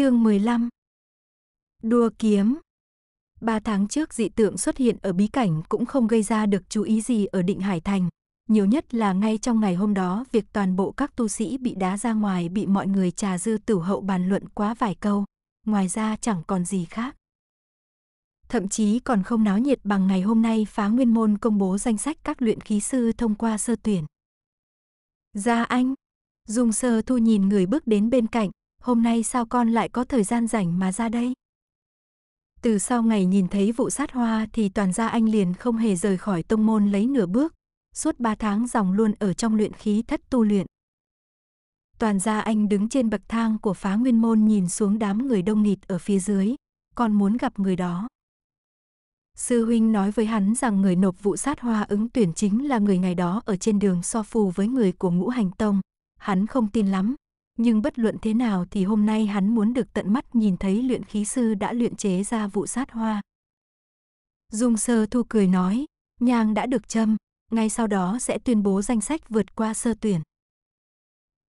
chương 15 Đua kiếm Ba tháng trước dị tượng xuất hiện ở bí cảnh cũng không gây ra được chú ý gì ở định Hải Thành. Nhiều nhất là ngay trong ngày hôm đó việc toàn bộ các tu sĩ bị đá ra ngoài bị mọi người trà dư tửu hậu bàn luận quá vài câu. Ngoài ra chẳng còn gì khác. Thậm chí còn không náo nhiệt bằng ngày hôm nay phá nguyên môn công bố danh sách các luyện khí sư thông qua sơ tuyển. Gia anh, Dung sơ thu nhìn người bước đến bên cạnh, hôm nay sao con lại có thời gian rảnh mà ra đây? Từ sau ngày nhìn thấy vụ sát hoa thì toàn gia anh liền không hề rời khỏi tông môn lấy nửa bước, suốt ba tháng dòng luôn ở trong luyện khí thất tu luyện. Toàn gia anh đứng trên bậc thang của phá nguyên môn nhìn xuống đám người đông nghịt ở phía dưới, còn muốn gặp người đó. Sư huynh nói với hắn rằng người nộp vụ sát hoa ứng tuyển chính là người ngày đó ở trên đường so phù với người của ngũ hành tông. Hắn không tin lắm, nhưng bất luận thế nào thì hôm nay hắn muốn được tận mắt nhìn thấy luyện khí sư đã luyện chế ra vụ sát hoa. Dung sơ thu cười nói, nhang đã được châm, ngay sau đó sẽ tuyên bố danh sách vượt qua sơ tuyển.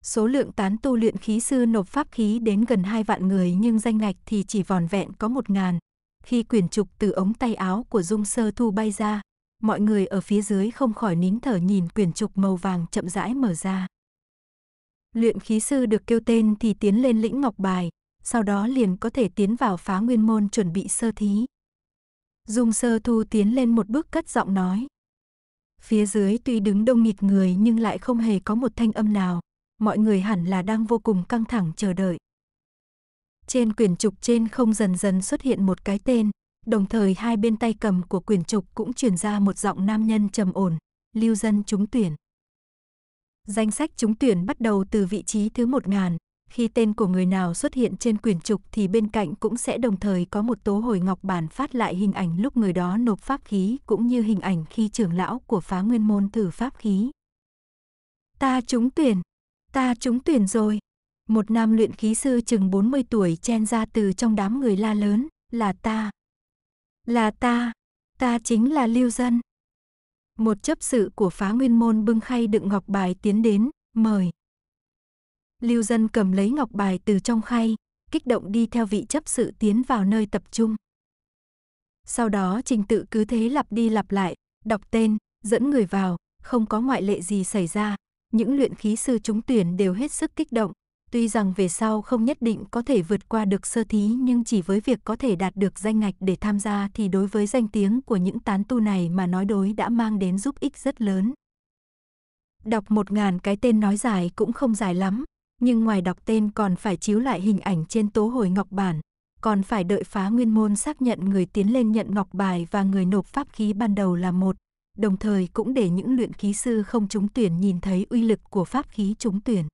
Số lượng tán tu luyện khí sư nộp pháp khí đến gần 2 vạn người nhưng danh ngạch thì chỉ vòn vẹn có một ngàn. Khi quyển trục từ ống tay áo của Dung Sơ Thu bay ra, mọi người ở phía dưới không khỏi nín thở nhìn quyển trục màu vàng chậm rãi mở ra. Luyện khí sư được kêu tên thì tiến lên lĩnh ngọc bài, sau đó liền có thể tiến vào phá nguyên môn chuẩn bị sơ thí. Dung sơ thu tiến lên một bước cất giọng nói. Phía dưới tuy đứng đông nghịt người nhưng lại không hề có một thanh âm nào, mọi người hẳn là đang vô cùng căng thẳng chờ đợi. Trên quyển trục trên không dần dần xuất hiện một cái tên, đồng thời hai bên tay cầm của quyển trục cũng truyền ra một giọng nam nhân trầm ổn, lưu dân trúng tuyển. Danh sách trúng tuyển bắt đầu từ vị trí thứ 1000, khi tên của người nào xuất hiện trên quyển trục thì bên cạnh cũng sẽ đồng thời có một tố hồi ngọc bản phát lại hình ảnh lúc người đó nộp pháp khí cũng như hình ảnh khi trưởng lão của phá nguyên môn thử pháp khí. Ta trúng tuyển, ta trúng tuyển rồi. Một nam luyện khí sư chừng 40 tuổi chen ra từ trong đám người la lớn, là ta. Là ta, ta chính là lưu dân. Một chấp sự của phá nguyên môn bưng khay đựng ngọc bài tiến đến, mời. Lưu dân cầm lấy ngọc bài từ trong khay, kích động đi theo vị chấp sự tiến vào nơi tập trung. Sau đó trình tự cứ thế lặp đi lặp lại, đọc tên, dẫn người vào, không có ngoại lệ gì xảy ra. Những luyện khí sư trúng tuyển đều hết sức kích động, Tuy rằng về sau không nhất định có thể vượt qua được sơ thí nhưng chỉ với việc có thể đạt được danh ngạch để tham gia thì đối với danh tiếng của những tán tu này mà nói đối đã mang đến giúp ích rất lớn. Đọc một ngàn cái tên nói dài cũng không dài lắm, nhưng ngoài đọc tên còn phải chiếu lại hình ảnh trên tố hồi ngọc bản, còn phải đợi phá nguyên môn xác nhận người tiến lên nhận ngọc bài và người nộp pháp khí ban đầu là một, đồng thời cũng để những luyện khí sư không trúng tuyển nhìn thấy uy lực của pháp khí trúng tuyển.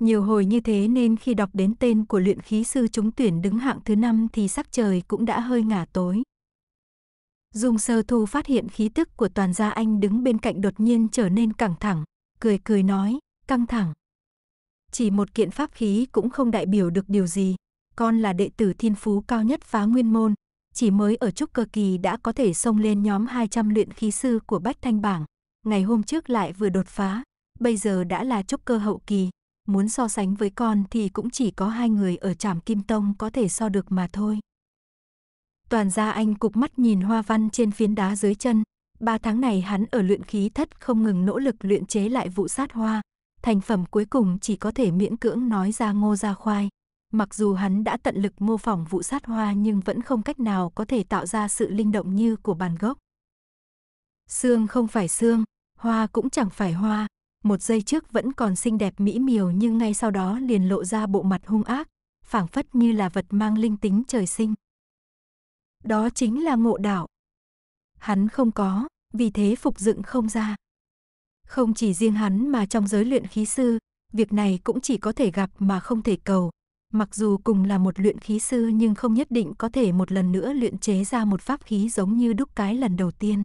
Nhiều hồi như thế nên khi đọc đến tên của luyện khí sư trúng tuyển đứng hạng thứ năm thì sắc trời cũng đã hơi ngả tối. Dung sơ thu phát hiện khí tức của toàn gia anh đứng bên cạnh đột nhiên trở nên căng thẳng, cười cười nói, căng thẳng. Chỉ một kiện pháp khí cũng không đại biểu được điều gì, con là đệ tử thiên phú cao nhất phá nguyên môn, chỉ mới ở trúc cơ kỳ đã có thể xông lên nhóm 200 luyện khí sư của Bách Thanh Bảng, ngày hôm trước lại vừa đột phá, bây giờ đã là trúc cơ hậu kỳ, muốn so sánh với con thì cũng chỉ có hai người ở Trảm Kim Tông có thể so được mà thôi. Toàn gia anh cục mắt nhìn hoa văn trên phiến đá dưới chân, ba tháng này hắn ở luyện khí thất không ngừng nỗ lực luyện chế lại vụ sát hoa, thành phẩm cuối cùng chỉ có thể miễn cưỡng nói ra ngô ra khoai. Mặc dù hắn đã tận lực mô phỏng vụ sát hoa nhưng vẫn không cách nào có thể tạo ra sự linh động như của bàn gốc. Xương không phải xương, hoa cũng chẳng phải hoa, một giây trước vẫn còn xinh đẹp mỹ miều nhưng ngay sau đó liền lộ ra bộ mặt hung ác, phảng phất như là vật mang linh tính trời sinh. Đó chính là ngộ đạo. Hắn không có, vì thế phục dựng không ra. Không chỉ riêng hắn mà trong giới luyện khí sư, việc này cũng chỉ có thể gặp mà không thể cầu. Mặc dù cùng là một luyện khí sư nhưng không nhất định có thể một lần nữa luyện chế ra một pháp khí giống như đúc cái lần đầu tiên.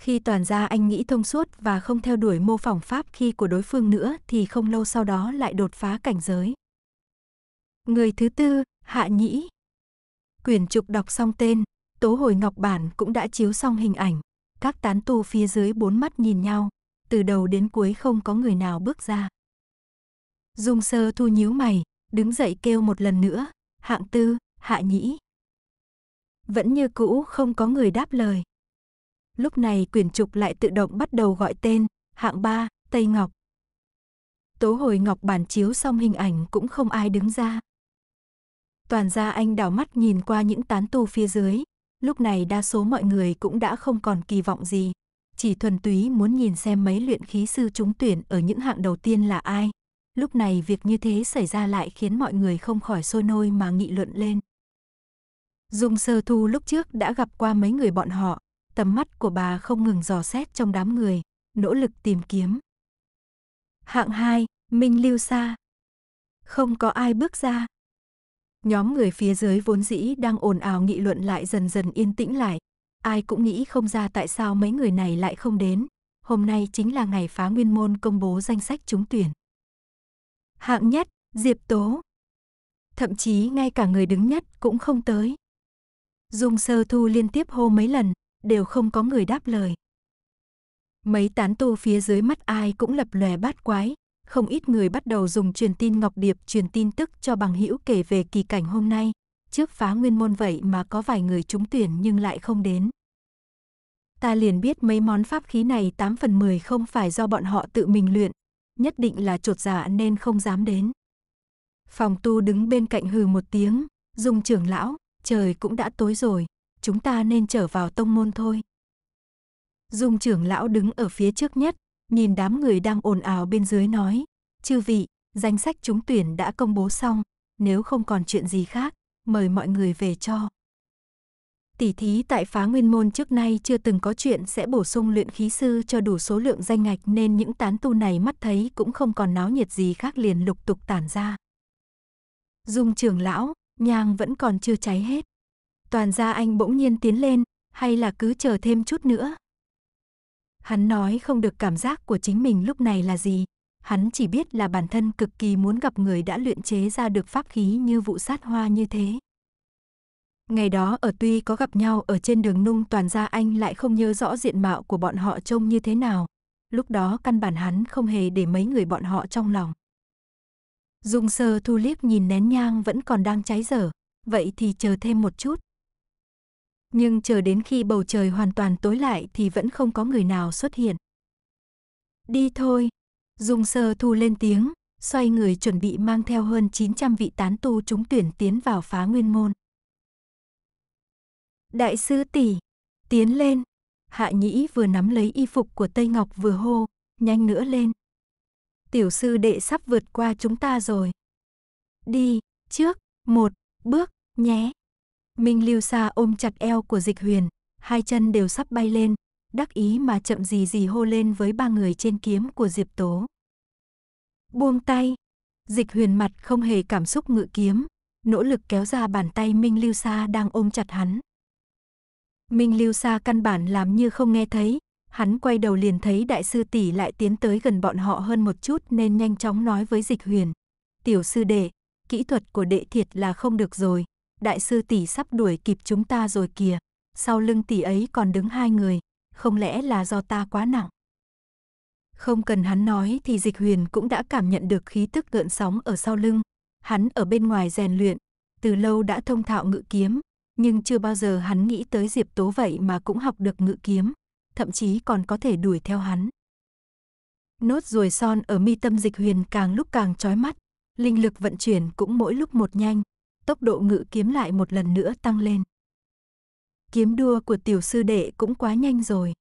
Khi toàn gia anh nghĩ thông suốt và không theo đuổi mô phỏng pháp khi của đối phương nữa thì không lâu sau đó lại đột phá cảnh giới. Người thứ tư, Hạ Nhĩ. Quyển trục đọc xong tên, tố hồi ngọc bản cũng đã chiếu xong hình ảnh. Các tán tu phía dưới bốn mắt nhìn nhau, từ đầu đến cuối không có người nào bước ra. Dung sơ thu nhíu mày, đứng dậy kêu một lần nữa, hạng tư, hạ nhĩ. Vẫn như cũ không có người đáp lời. Lúc này quyển trục lại tự động bắt đầu gọi tên, hạng ba, Tây Ngọc. Tố hồi Ngọc bản chiếu xong hình ảnh cũng không ai đứng ra. Toàn ra anh đảo mắt nhìn qua những tán tu phía dưới, lúc này đa số mọi người cũng đã không còn kỳ vọng gì, chỉ thuần túy muốn nhìn xem mấy luyện khí sư trúng tuyển ở những hạng đầu tiên là ai. Lúc này việc như thế xảy ra lại khiến mọi người không khỏi sôi nôi mà nghị luận lên. Dung sơ thu lúc trước đã gặp qua mấy người bọn họ, tầm mắt của bà không ngừng dò xét trong đám người, nỗ lực tìm kiếm. Hạng 2, Minh Lưu Sa. Không có ai bước ra. Nhóm người phía dưới vốn dĩ đang ồn ào nghị luận lại dần dần yên tĩnh lại. Ai cũng nghĩ không ra tại sao mấy người này lại không đến. Hôm nay chính là ngày phá nguyên môn công bố danh sách trúng tuyển. Hạng nhất, Diệp Tố. Thậm chí ngay cả người đứng nhất cũng không tới. Dung sơ thu liên tiếp hô mấy lần, đều không có người đáp lời. Mấy tán tu phía dưới mắt ai cũng lập lòe bát quái, không ít người bắt đầu dùng truyền tin ngọc điệp truyền tin tức cho bằng hữu kể về kỳ cảnh hôm nay. Trước phá nguyên môn vậy mà có vài người trúng tuyển nhưng lại không đến. Ta liền biết mấy món pháp khí này 8 phần 10 không phải do bọn họ tự mình luyện, nhất định là trột dạ nên không dám đến. Phòng tu đứng bên cạnh hừ một tiếng, dùng trưởng lão, trời cũng đã tối rồi, chúng ta nên trở vào tông môn thôi. Dung trưởng lão đứng ở phía trước nhất, nhìn đám người đang ồn ào bên dưới nói, chư vị, danh sách trúng tuyển đã công bố xong, nếu không còn chuyện gì khác, mời mọi người về cho. Tỷ thí tại phá nguyên môn trước nay chưa từng có chuyện sẽ bổ sung luyện khí sư cho đủ số lượng danh ngạch nên những tán tu này mắt thấy cũng không còn náo nhiệt gì khác liền lục tục tản ra. Dung trưởng lão, nhang vẫn còn chưa cháy hết. Toàn gia anh bỗng nhiên tiến lên, hay là cứ chờ thêm chút nữa. Hắn nói không được cảm giác của chính mình lúc này là gì, hắn chỉ biết là bản thân cực kỳ muốn gặp người đã luyện chế ra được pháp khí như vụ sát hoa như thế. Ngày đó ở tuy có gặp nhau ở trên đường nung toàn gia anh lại không nhớ rõ diện mạo của bọn họ trông như thế nào. Lúc đó căn bản hắn không hề để mấy người bọn họ trong lòng. Dung sơ thu liếc nhìn nén nhang vẫn còn đang cháy dở, vậy thì chờ thêm một chút. Nhưng chờ đến khi bầu trời hoàn toàn tối lại thì vẫn không có người nào xuất hiện. Đi thôi, Dung sơ thu lên tiếng, xoay người chuẩn bị mang theo hơn 900 vị tán tu chúng tuyển tiến vào phá nguyên môn. Đại sư tỷ, tiến lên. Hạ Nhĩ vừa nắm lấy y phục của Tây Ngọc vừa hô, nhanh nữa lên. Tiểu sư đệ sắp vượt qua chúng ta rồi. Đi, trước, một, bước, nhé. Minh Lưu Sa ôm chặt eo của Dịch Huyền, hai chân đều sắp bay lên, đắc ý mà chậm gì gì hô lên với ba người trên kiếm của Diệp Tố. Buông tay, Dịch Huyền mặt không hề cảm xúc ngự kiếm, nỗ lực kéo ra bàn tay Minh Lưu Sa đang ôm chặt hắn. Minh Lưu Sa căn bản làm như không nghe thấy, hắn quay đầu liền thấy đại sư tỷ lại tiến tới gần bọn họ hơn một chút nên nhanh chóng nói với Dịch Huyền. Tiểu sư đệ, kỹ thuật của đệ thiệt là không được rồi, đại sư tỷ sắp đuổi kịp chúng ta rồi kìa, sau lưng tỷ ấy còn đứng hai người, không lẽ là do ta quá nặng. Không cần hắn nói thì Dịch Huyền cũng đã cảm nhận được khí tức gợn sóng ở sau lưng, hắn ở bên ngoài rèn luyện, từ lâu đã thông thạo ngự kiếm, nhưng chưa bao giờ hắn nghĩ tới Diệp Tố vậy mà cũng học được ngự kiếm, thậm chí còn có thể đuổi theo hắn. Nốt ruồi son ở mi tâm dịch huyền càng lúc càng chói mắt, linh lực vận chuyển cũng mỗi lúc một nhanh, tốc độ ngự kiếm lại một lần nữa tăng lên. Kiếm đua của tiểu sư đệ cũng quá nhanh rồi.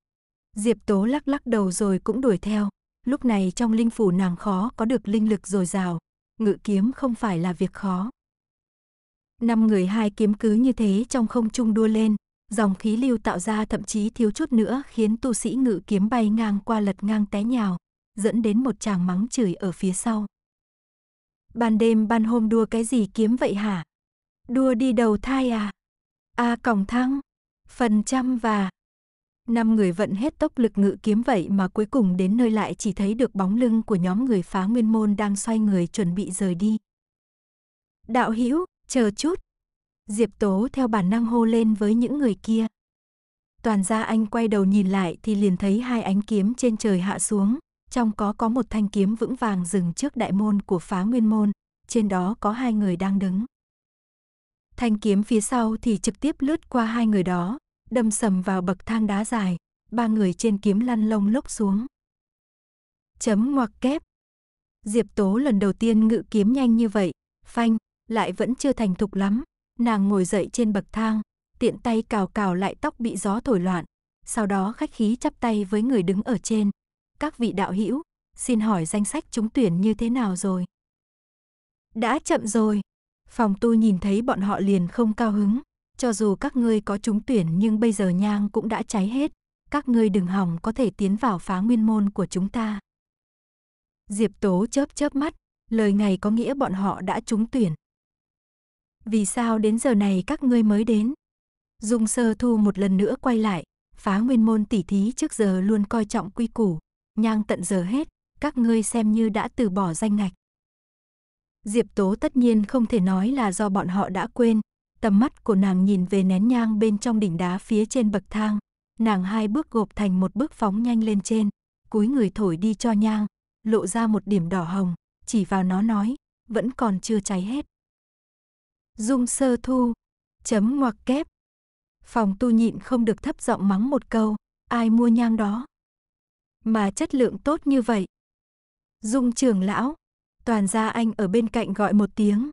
Diệp Tố lắc lắc đầu rồi cũng đuổi theo, lúc này trong linh phủ nàng khó có được linh lực dồi dào, ngự kiếm không phải là việc khó. Năm người hai kiếm cứ như thế trong không trung đua lên, dòng khí lưu tạo ra thậm chí thiếu chút nữa khiến tu sĩ ngự kiếm bay ngang qua lật ngang té nhào, dẫn đến một chàng mắng chửi ở phía sau. Ban đêm ban hôm đua cái gì kiếm vậy hả? Đua đi đầu thai à? A à, còng thăng, phần trăm và... Năm người vận hết tốc lực ngự kiếm vậy mà cuối cùng đến nơi lại chỉ thấy được bóng lưng của nhóm người phá nguyên môn đang xoay người chuẩn bị rời đi. Đạo hữu chờ chút. Diệp Tố theo bản năng hô lên với những người kia. Toàn gia anh quay đầu nhìn lại thì liền thấy hai ánh kiếm trên trời hạ xuống, trong có có một thanh kiếm vững vàng dừng trước đại môn của phá nguyên môn, trên đó có hai người đang đứng. Thanh kiếm phía sau thì trực tiếp lướt qua hai người đó, đâm sầm vào bậc thang đá dài, ba người trên kiếm lăn lông lốc xuống. Chấm ngoặc kép. Diệp Tố lần đầu tiên ngự kiếm nhanh như vậy, phanh, lại vẫn chưa thành thục lắm, nàng ngồi dậy trên bậc thang, tiện tay cào cào lại tóc bị gió thổi loạn, sau đó khách khí chắp tay với người đứng ở trên. Các vị đạo hữu, xin hỏi danh sách trúng tuyển như thế nào rồi? Đã chậm rồi. Phòng tu nhìn thấy bọn họ liền không cao hứng, cho dù các ngươi có trúng tuyển nhưng bây giờ nhang cũng đã cháy hết, các ngươi đừng hòng có thể tiến vào phá nguyên môn của chúng ta. Diệp Tố chớp chớp mắt, lời này có nghĩa bọn họ đã trúng tuyển. Vì sao đến giờ này các ngươi mới đến? Dung sơ thu một lần nữa quay lại, phá nguyên môn tỉ thí trước giờ luôn coi trọng quy củ, nhang tận giờ hết, các ngươi xem như đã từ bỏ danh ngạch. Diệp Tố tất nhiên không thể nói là do bọn họ đã quên, tầm mắt của nàng nhìn về nén nhang bên trong đỉnh đá phía trên bậc thang, nàng hai bước gộp thành một bước phóng nhanh lên trên, cúi người thổi đi cho nhang, lộ ra một điểm đỏ hồng, chỉ vào nó nói, vẫn còn chưa cháy hết. Dung sơ thu, chấm ngoặc kép. Phòng tu nhịn không được thấp giọng mắng một câu, ai mua nhang đó. Mà chất lượng tốt như vậy. Dung trưởng lão, toàn gia anh ở bên cạnh gọi một tiếng.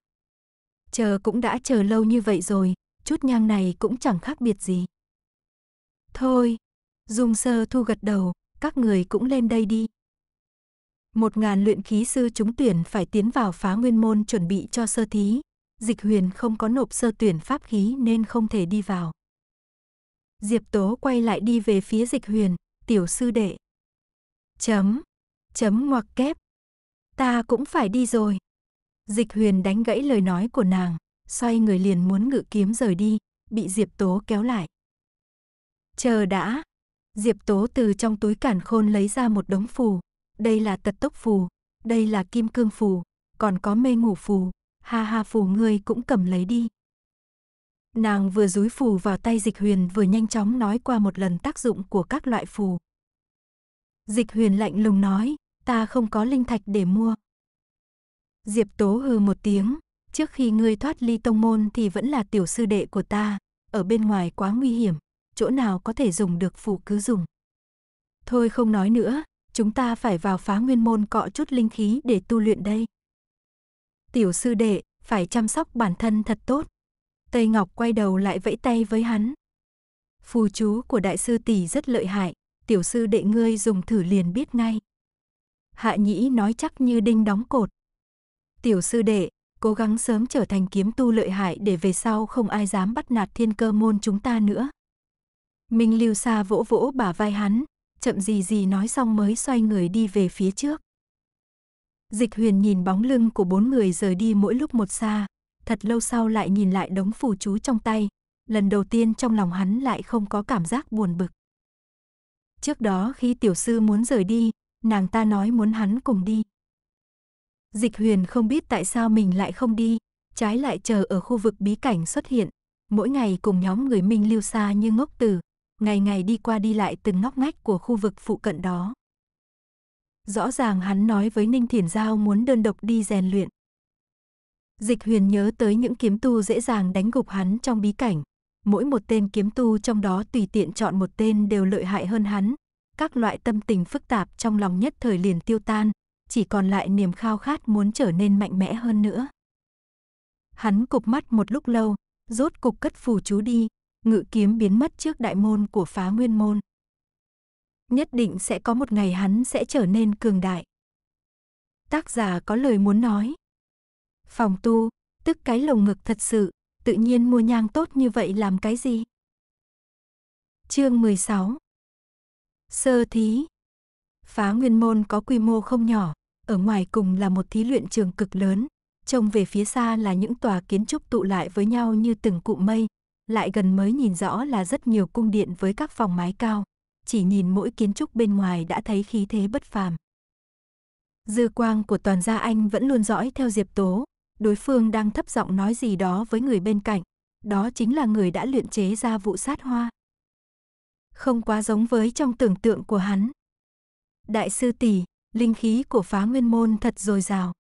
Chờ cũng đã chờ lâu như vậy rồi, chút nhang này cũng chẳng khác biệt gì. Thôi, Dung sơ thu gật đầu, các người cũng lên đây đi. Một ngàn luyện khí sư trúng tuyển phải tiến vào phá nguyên môn chuẩn bị cho sơ thí. Dịch huyền không có nộp sơ tuyển pháp khí nên không thể đi vào. Diệp Tố quay lại đi về phía dịch huyền, tiểu sư đệ. Chấm, chấm ngoặc kép. Ta cũng phải đi rồi. Dịch huyền đánh gãy lời nói của nàng, xoay người liền muốn ngự kiếm rời đi, bị Diệp Tố kéo lại. Chờ đã. Diệp Tố từ trong túi cản khôn lấy ra một đống phù. Đây là tật tốc phù, đây là kim cương phù, còn có mê ngủ phù. Ha ha phù ngươi cũng cầm lấy đi. Nàng vừa dúi phù vào tay dịch huyền vừa nhanh chóng nói qua một lần tác dụng của các loại phù. Dịch huyền lạnh lùng nói, ta không có linh thạch để mua. Diệp Tố hừ một tiếng, trước khi ngươi thoát ly tông môn thì vẫn là tiểu sư đệ của ta, ở bên ngoài quá nguy hiểm, chỗ nào có thể dùng được phù cứ dùng. Thôi không nói nữa, chúng ta phải vào phá nguyên môn cọ chút linh khí để tu luyện đây. Tiểu sư đệ, phải chăm sóc bản thân thật tốt. Tây Ngọc quay đầu lại vẫy tay với hắn. Phù chú của đại sư tỷ rất lợi hại, tiểu sư đệ ngươi dùng thử liền biết ngay. Hạ nhĩ nói chắc như đinh đóng cột. Tiểu sư đệ, cố gắng sớm trở thành kiếm tu lợi hại để về sau không ai dám bắt nạt thiên cơ môn chúng ta nữa. Minh Lưu Sa vỗ vỗ bả vai hắn, chậm gì gì nói xong mới xoay người đi về phía trước. Dịch huyền nhìn bóng lưng của bốn người rời đi mỗi lúc một xa, thật lâu sau lại nhìn lại đống phù chú trong tay, lần đầu tiên trong lòng hắn lại không có cảm giác buồn bực. Trước đó khi tiểu sư muốn rời đi, nàng ta nói muốn hắn cùng đi. Dịch huyền không biết tại sao mình lại không đi, trái lại chờ ở khu vực bí cảnh xuất hiện, mỗi ngày cùng nhóm người minh lưu xa như ngốc tử, ngày ngày đi qua đi lại từng ngóc ngách của khu vực phụ cận đó. Rõ ràng hắn nói với Ninh Thiển Giao muốn đơn độc đi rèn luyện. Dịch huyền nhớ tới những kiếm tu dễ dàng đánh gục hắn trong bí cảnh. Mỗi một tên kiếm tu trong đó tùy tiện chọn một tên đều lợi hại hơn hắn. Các loại tâm tình phức tạp trong lòng nhất thời liền tiêu tan, chỉ còn lại niềm khao khát muốn trở nên mạnh mẽ hơn nữa. Hắn cụp mắt một lúc lâu, rốt cục cất phù chú đi, ngự kiếm biến mất trước đại môn của phá nguyên môn nhất định sẽ có một ngày hắn sẽ trở nên cường đại. Tác giả có lời muốn nói. Phòng tu, tức cái lồng ngực thật sự, tự nhiên mua nhang tốt như vậy làm cái gì? Chương 16 Sơ thí Phá nguyên môn có quy mô không nhỏ, ở ngoài cùng là một thí luyện trường cực lớn, trông về phía xa là những tòa kiến trúc tụ lại với nhau như từng cụm mây, lại gần mới nhìn rõ là rất nhiều cung điện với các phòng mái cao chỉ nhìn mỗi kiến trúc bên ngoài đã thấy khí thế bất phàm. Dư quang của toàn gia anh vẫn luôn dõi theo Diệp Tố, đối phương đang thấp giọng nói gì đó với người bên cạnh, đó chính là người đã luyện chế ra vụ sát hoa. Không quá giống với trong tưởng tượng của hắn. Đại sư tỷ, linh khí của phá nguyên môn thật dồi dào.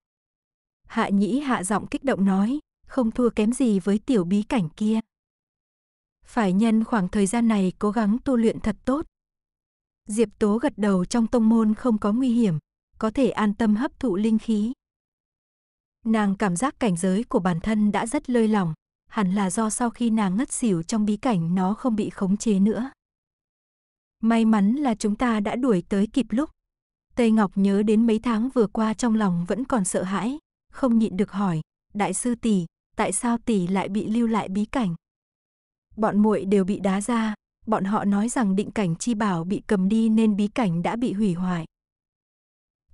Hạ nhĩ hạ giọng kích động nói, không thua kém gì với tiểu bí cảnh kia. Phải nhân khoảng thời gian này cố gắng tu luyện thật tốt. Diệp Tố gật đầu trong tông môn không có nguy hiểm, có thể an tâm hấp thụ linh khí. Nàng cảm giác cảnh giới của bản thân đã rất lơi lỏng, hẳn là do sau khi nàng ngất xỉu trong bí cảnh nó không bị khống chế nữa. May mắn là chúng ta đã đuổi tới kịp lúc. Tây Ngọc nhớ đến mấy tháng vừa qua trong lòng vẫn còn sợ hãi, không nhịn được hỏi, đại sư tỷ, tại sao tỷ lại bị lưu lại bí cảnh? Bọn muội đều bị đá ra, bọn họ nói rằng định cảnh chi bảo bị cầm đi nên bí cảnh đã bị hủy hoại.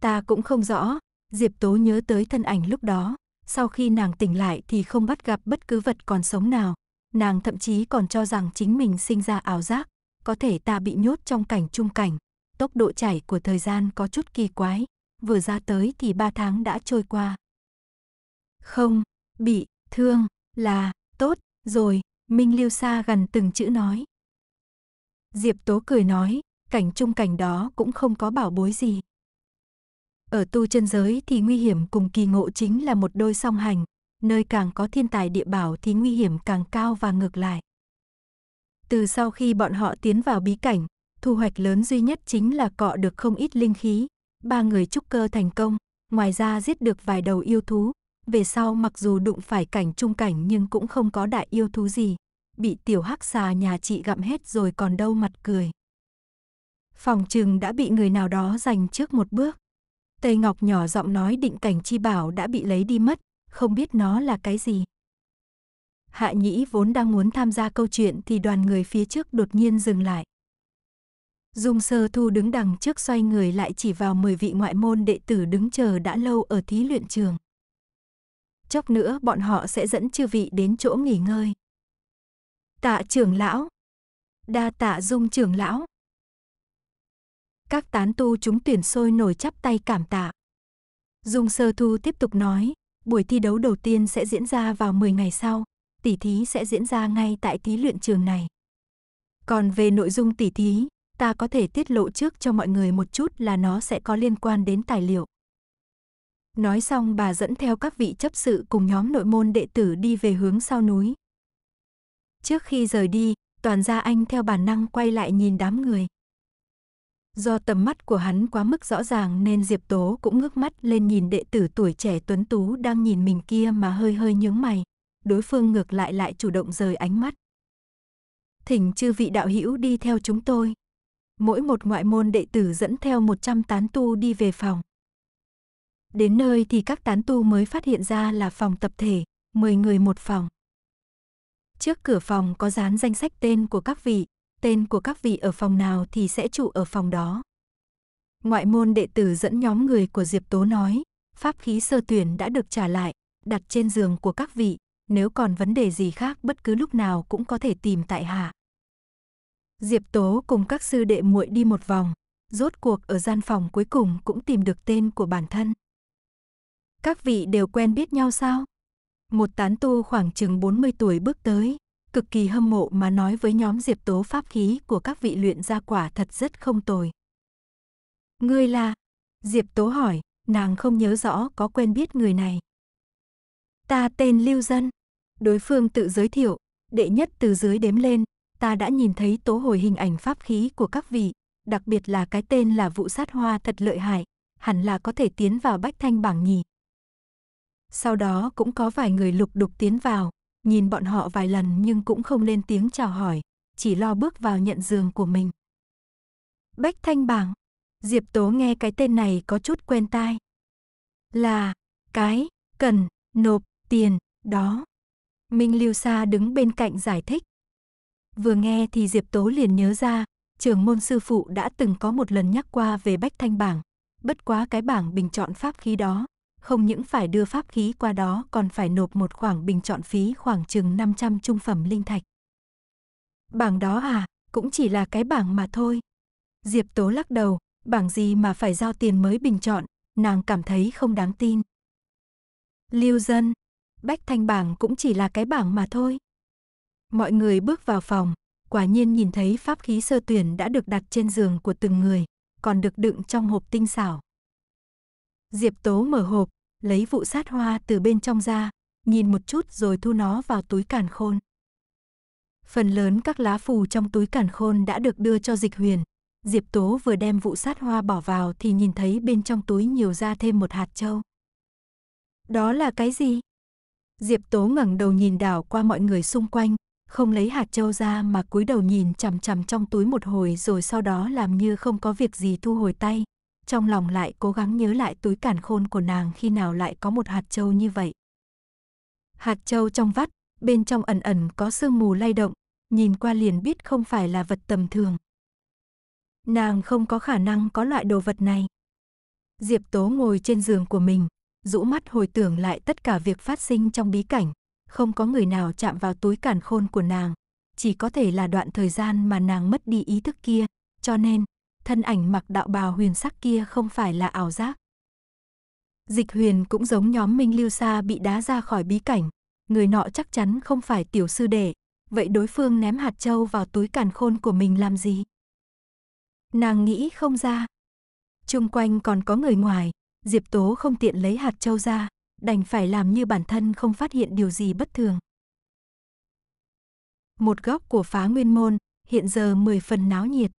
Ta cũng không rõ, Diệp Tố nhớ tới thân ảnh lúc đó, sau khi nàng tỉnh lại thì không bắt gặp bất cứ vật còn sống nào, nàng thậm chí còn cho rằng chính mình sinh ra ảo giác, có thể ta bị nhốt trong cảnh trung cảnh, tốc độ chảy của thời gian có chút kỳ quái, vừa ra tới thì ba tháng đã trôi qua. Không, bị, thương, là, tốt, rồi, Minh Lưu Sa gần từng chữ nói. Diệp Tố cười nói, cảnh trung cảnh đó cũng không có bảo bối gì. Ở tu chân giới thì nguy hiểm cùng kỳ ngộ chính là một đôi song hành, nơi càng có thiên tài địa bảo thì nguy hiểm càng cao và ngược lại. Từ sau khi bọn họ tiến vào bí cảnh, thu hoạch lớn duy nhất chính là cọ được không ít linh khí, ba người trúc cơ thành công, ngoài ra giết được vài đầu yêu thú, về sau mặc dù đụng phải cảnh trung cảnh nhưng cũng không có đại yêu thú gì, bị tiểu hắc xà nhà chị gặm hết rồi còn đâu mặt cười. Phòng trừng đã bị người nào đó giành trước một bước. Tây Ngọc nhỏ giọng nói định cảnh chi bảo đã bị lấy đi mất, không biết nó là cái gì. Hạ Nhĩ vốn đang muốn tham gia câu chuyện thì đoàn người phía trước đột nhiên dừng lại. Dung Sơ Thu đứng đằng trước xoay người lại chỉ vào 10 vị ngoại môn đệ tử đứng chờ đã lâu ở thí luyện trường. Chốc nữa bọn họ sẽ dẫn chư vị đến chỗ nghỉ ngơi. Tạ trưởng lão. Đa tạ Dung trưởng lão. Các tán tu chúng tuyển sôi nổi chắp tay cảm tạ. Dung Sơ Thu tiếp tục nói, buổi thi đấu đầu tiên sẽ diễn ra vào 10 ngày sau, tỷ thí sẽ diễn ra ngay tại thí luyện trường này. Còn về nội dung tỷ thí, ta có thể tiết lộ trước cho mọi người một chút là nó sẽ có liên quan đến tài liệu. Nói xong bà dẫn theo các vị chấp sự cùng nhóm nội môn đệ tử đi về hướng sau núi. Trước khi rời đi, toàn gia anh theo bản năng quay lại nhìn đám người. Do tầm mắt của hắn quá mức rõ ràng nên Diệp Tố cũng ngước mắt lên nhìn đệ tử tuổi trẻ tuấn tú đang nhìn mình kia mà hơi hơi nhướng mày. Đối phương ngược lại lại chủ động rời ánh mắt. Thỉnh chư vị đạo hữu đi theo chúng tôi. Mỗi một ngoại môn đệ tử dẫn theo 100 tán tu đi về phòng. Đến nơi thì các tán tu mới phát hiện ra là phòng tập thể, 10 người một phòng. Trước cửa phòng có dán danh sách tên của các vị, tên của các vị ở phòng nào thì sẽ trụ ở phòng đó. Ngoại môn đệ tử dẫn nhóm người của Diệp Tố nói, pháp khí sơ tuyển đã được trả lại, đặt trên giường của các vị, nếu còn vấn đề gì khác bất cứ lúc nào cũng có thể tìm tại hạ. Diệp Tố cùng các sư đệ muội đi một vòng, rốt cuộc ở gian phòng cuối cùng cũng tìm được tên của bản thân. Các vị đều quen biết nhau sao? Một tán tu khoảng chừng 40 tuổi bước tới, cực kỳ hâm mộ mà nói với nhóm diệp tố pháp khí của các vị luyện gia quả thật rất không tồi. Ngươi là? Diệp tố hỏi, nàng không nhớ rõ có quen biết người này. Ta tên Lưu Dân. Đối phương tự giới thiệu, đệ nhất từ dưới đếm lên, ta đã nhìn thấy tố hồi hình ảnh pháp khí của các vị, đặc biệt là cái tên là vụ sát hoa thật lợi hại, hẳn là có thể tiến vào bách thanh bảng nhì. Sau đó cũng có vài người lục đục tiến vào, nhìn bọn họ vài lần nhưng cũng không lên tiếng chào hỏi, chỉ lo bước vào nhận giường của mình. Bách Thanh Bảng, Diệp Tố nghe cái tên này có chút quen tai. Là, cái, cần, nộp, tiền, đó. Minh Lưu Sa đứng bên cạnh giải thích. Vừa nghe thì Diệp Tố liền nhớ ra, trường môn sư phụ đã từng có một lần nhắc qua về Bách Thanh Bảng, bất quá cái bảng bình chọn pháp khí đó, không những phải đưa pháp khí qua đó còn phải nộp một khoản bình chọn phí khoảng chừng 500 trung phẩm linh thạch. Bảng đó à, cũng chỉ là cái bảng mà thôi. Diệp Tố lắc đầu, bảng gì mà phải giao tiền mới bình chọn, nàng cảm thấy không đáng tin. Lưu dân, Bách Thanh bảng cũng chỉ là cái bảng mà thôi. Mọi người bước vào phòng, quả nhiên nhìn thấy pháp khí sơ tuyển đã được đặt trên giường của từng người, còn được đựng trong hộp tinh xảo. Diệp Tố mở hộp, lấy vụ sát hoa từ bên trong ra, nhìn một chút rồi thu nó vào túi càn khôn. Phần lớn các lá phù trong túi càn khôn đã được đưa cho dịch huyền. Diệp Tố vừa đem vụ sát hoa bỏ vào thì nhìn thấy bên trong túi nhiều ra thêm một hạt châu. Đó là cái gì? Diệp Tố ngẩng đầu nhìn đảo qua mọi người xung quanh, không lấy hạt châu ra mà cúi đầu nhìn chằm chằm trong túi một hồi rồi sau đó làm như không có việc gì thu hồi tay. Trong lòng lại cố gắng nhớ lại túi cản khôn của nàng khi nào lại có một hạt châu như vậy. Hạt châu trong vắt, bên trong ẩn ẩn có sương mù lay động, nhìn qua liền biết không phải là vật tầm thường. Nàng không có khả năng có loại đồ vật này. Diệp Tố ngồi trên giường của mình, rũ mắt hồi tưởng lại tất cả việc phát sinh trong bí cảnh, không có người nào chạm vào túi càn khôn của nàng, chỉ có thể là đoạn thời gian mà nàng mất đi ý thức kia, cho nên, thân ảnh mặc đạo bào huyền sắc kia không phải là ảo giác. Dịch huyền cũng giống nhóm Minh Lưu Sa bị đá ra khỏi bí cảnh, người nọ chắc chắn không phải tiểu sư đệ, vậy đối phương ném hạt châu vào túi càn khôn của mình làm gì? Nàng nghĩ không ra. Trung quanh còn có người ngoài, Diệp Tố không tiện lấy hạt châu ra, đành phải làm như bản thân không phát hiện điều gì bất thường. Một góc của phá nguyên môn, hiện giờ 10 phần náo nhiệt.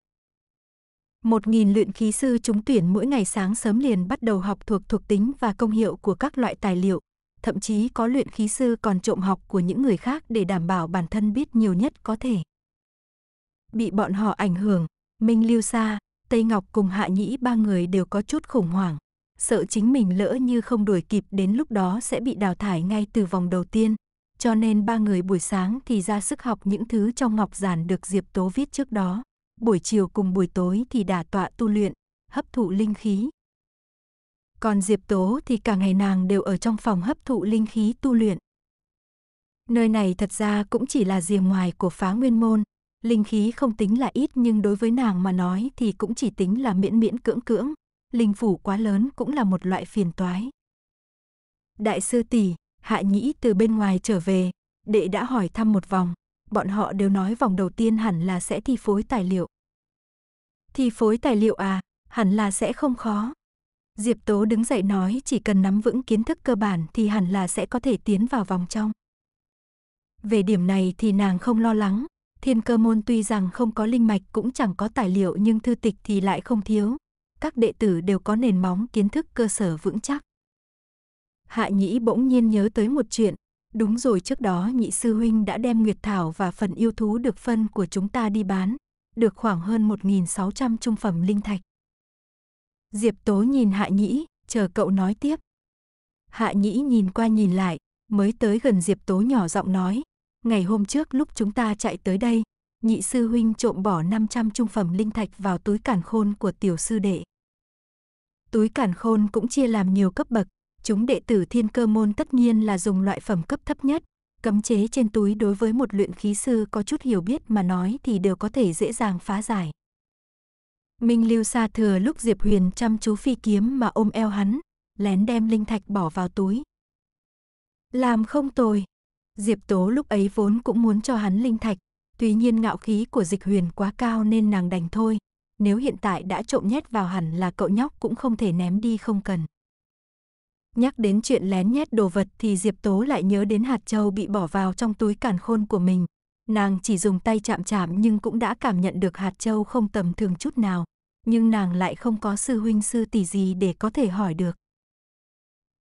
Một nghìn luyện khí sư trúng tuyển mỗi ngày sáng sớm liền bắt đầu học thuộc thuộc tính và công hiệu của các loại tài liệu, thậm chí có luyện khí sư còn trộm học của những người khác để đảm bảo bản thân biết nhiều nhất có thể. Bị bọn họ ảnh hưởng, Minh Lưu Sa, Tây Ngọc cùng Hạ Nhĩ ba người đều có chút khủng hoảng sợ chính mình lỡ như không đuổi kịp đến lúc đó sẽ bị đào thải ngay từ vòng đầu tiên. Cho nên ba người buổi sáng thì ra sức học những thứ trong ngọc giản được Diệp Tố viết trước đó. Buổi chiều cùng buổi tối thì đả tọa tu luyện, hấp thụ linh khí. Còn Diệp Tố thì cả ngày nàng đều ở trong phòng hấp thụ linh khí tu luyện. Nơi này thật ra cũng chỉ là rìa ngoài của phá nguyên môn, linh khí không tính là ít nhưng đối với nàng mà nói thì cũng chỉ tính là miễn miễn cưỡng cưỡng, linh phủ quá lớn cũng là một loại phiền toái. Đại sư tỷ, Hạ Nhĩ từ bên ngoài trở về, đệ đã hỏi thăm một vòng, bọn họ đều nói vòng đầu tiên hẳn là sẽ thi phối tài liệu. Thi phối tài liệu à, hẳn là sẽ không khó. Diệp Tố đứng dậy nói chỉ cần nắm vững kiến thức cơ bản thì hẳn là sẽ có thể tiến vào vòng trong. Về điểm này thì nàng không lo lắng, thiên cơ môn tuy rằng không có linh mạch cũng chẳng có tài liệu nhưng thư tịch thì lại không thiếu, các đệ tử đều có nền móng kiến thức cơ sở vững chắc. Hạ Nhĩ bỗng nhiên nhớ tới một chuyện, đúng rồi trước đó nhị sư huynh đã đem Nguyệt Thảo và phần yêu thú được phân của chúng ta đi bán, được khoảng hơn 1.600 trung phẩm linh thạch. Diệp Tố nhìn Hạ Nhĩ, chờ cậu nói tiếp. Hạ Nhĩ nhìn qua nhìn lại, mới tới gần Diệp Tố nhỏ giọng nói, ngày hôm trước lúc chúng ta chạy tới đây, nhị sư huynh trộm bỏ 500 trung phẩm linh thạch vào túi cản khôn của tiểu sư đệ. Túi cản khôn cũng chia làm nhiều cấp bậc, chúng đệ tử thiên cơ môn tất nhiên là dùng loại phẩm cấp thấp nhất. Cấm chế trên túi đối với một luyện khí sư có chút hiểu biết mà nói thì đều có thể dễ dàng phá giải. Minh Lưu Sa thừa lúc Diệp Huyền chăm chú phi kiếm mà ôm eo hắn, lén đem linh thạch bỏ vào túi. Làm không tồi. Diệp Tố lúc ấy vốn cũng muốn cho hắn linh thạch, tuy nhiên ngạo khí của Dịch Huyền quá cao nên nàng đành thôi, nếu hiện tại đã trộm nhét vào hẳn là cậu nhóc cũng không thể ném đi không cần. Nhắc đến chuyện lén nhét đồ vật thì Diệp Tố lại nhớ đến hạt châu bị bỏ vào trong túi càn khôn của mình. Nàng chỉ dùng tay chạm chạm nhưng cũng đã cảm nhận được hạt châu không tầm thường chút nào. Nhưng nàng lại không có sư huynh sư tỷ gì để có thể hỏi được.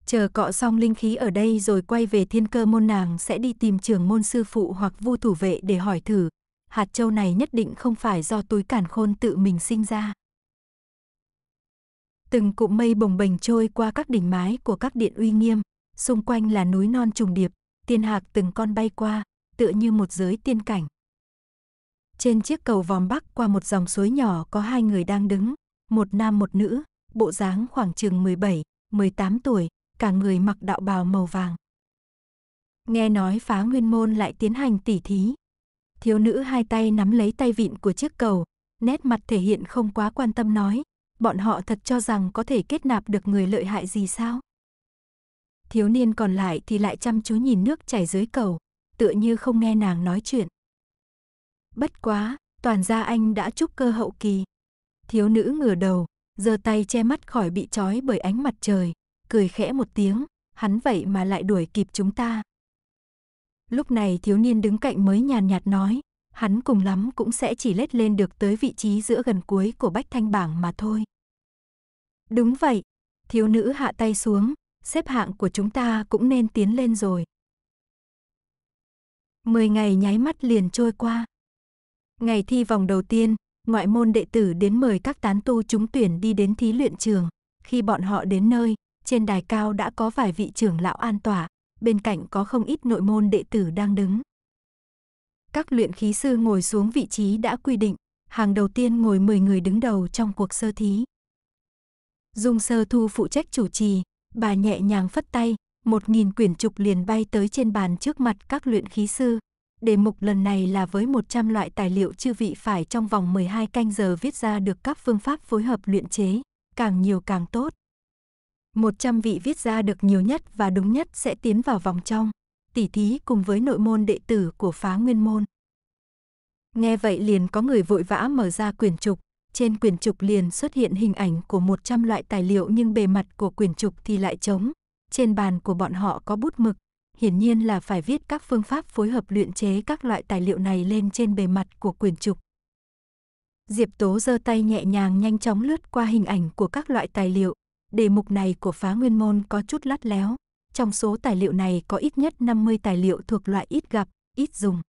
Chờ cọ xong linh khí ở đây rồi quay về thiên cơ môn nàng sẽ đi tìm trưởng môn sư phụ hoặc vu thủ vệ để hỏi thử, hạt châu này nhất định không phải do túi cản khôn tự mình sinh ra. Từng cụm mây bồng bềnh trôi qua các đỉnh mái của các điện uy nghiêm, xung quanh là núi non trùng điệp, tiên hạc từng con bay qua, tựa như một giới tiên cảnh. Trên chiếc cầu vòm bắc qua một dòng suối nhỏ có hai người đang đứng, một nam một nữ, bộ dáng khoảng chừng 17, 18 tuổi, cả người mặc đạo bào màu vàng. Nghe nói phá nguyên môn lại tiến hành tỉ thí, Thiếu nữ hai tay nắm lấy tay vịn của chiếc cầu, nét mặt thể hiện không quá quan tâm nói, bọn họ thật cho rằng có thể kết nạp được người lợi hại gì sao? Thiếu niên còn lại thì lại chăm chú nhìn nước chảy dưới cầu, tựa như không nghe nàng nói chuyện. Bất quá, toàn gia anh đã chúc cơ hậu kỳ. Thiếu nữ ngửa đầu, giơ tay che mắt khỏi bị trói bởi ánh mặt trời, cười khẽ một tiếng, hắn vậy mà lại đuổi kịp chúng ta. Lúc này thiếu niên đứng cạnh mới nhàn nhạt nói, hắn cùng lắm cũng sẽ chỉ lết lên được tới vị trí giữa gần cuối của bách thanh bảng mà thôi. Đúng vậy, thiếu nữ hạ tay xuống, xếp hạng của chúng ta cũng nên tiến lên rồi. Mười ngày nháy mắt liền trôi qua. Ngày thi vòng đầu tiên, ngoại môn đệ tử đến mời các tán tu trúng tuyển đi đến thí luyện trường. Khi bọn họ đến nơi, trên đài cao đã có vài vị trưởng lão an tỏa, bên cạnh có không ít nội môn đệ tử đang đứng. Các luyện khí sư ngồi xuống vị trí đã quy định, hàng đầu tiên ngồi 10 người đứng đầu trong cuộc sơ thí. Dung sơ thu phụ trách chủ trì, bà nhẹ nhàng phất tay, một nghìn quyển trục liền bay tới trên bàn trước mặt các luyện khí sư. Đề mục lần này là với 100 loại tài liệu chư vị phải trong vòng 12 canh giờ viết ra được các phương pháp phối hợp luyện chế, càng nhiều càng tốt. 100 vị viết ra được nhiều nhất và đúng nhất sẽ tiến vào vòng trong, tỉ thí cùng với nội môn đệ tử của phá nguyên môn. Nghe vậy liền có người vội vã mở ra quyển trục, trên quyển trục liền xuất hiện hình ảnh của 100 loại tài liệu nhưng bề mặt của quyển trục thì lại trống. Trên bàn của bọn họ có bút mực, hiển nhiên là phải viết các phương pháp phối hợp luyện chế các loại tài liệu này lên trên bề mặt của quyển trục. Diệp Tố giơ tay nhẹ nhàng nhanh chóng lướt qua hình ảnh của các loại tài liệu. Đề mục này của phá nguyên môn có chút lắt léo. Trong số tài liệu này có ít nhất 50 tài liệu thuộc loại ít gặp, ít dùng.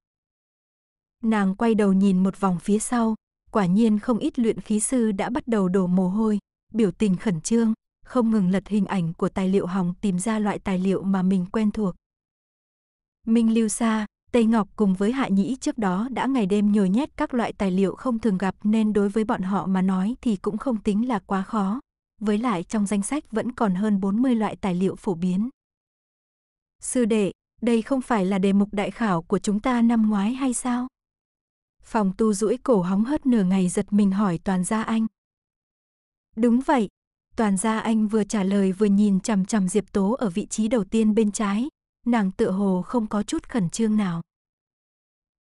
Nàng quay đầu nhìn một vòng phía sau, quả nhiên không ít luyện khí sư đã bắt đầu đổ mồ hôi, biểu tình khẩn trương, không ngừng lật hình ảnh của tài liệu hỏng tìm ra loại tài liệu mà mình quen thuộc. Minh Lưu Sa, Tây Ngọc cùng với Hạ Nhĩ trước đó đã ngày đêm nhồi nhét các loại tài liệu không thường gặp nên đối với bọn họ mà nói thì cũng không tính là quá khó. Với lại trong danh sách vẫn còn hơn 40 loại tài liệu phổ biến. Sư đệ, đây không phải là đề mục đại khảo của chúng ta năm ngoái hay sao? Phòng tu duỗi cổ hóng hớt nửa ngày giật mình hỏi toàn gia anh. Đúng vậy, toàn gia anh vừa trả lời vừa nhìn chằm chằm Diệp Tố ở vị trí đầu tiên bên trái, nàng tựa hồ không có chút khẩn trương nào.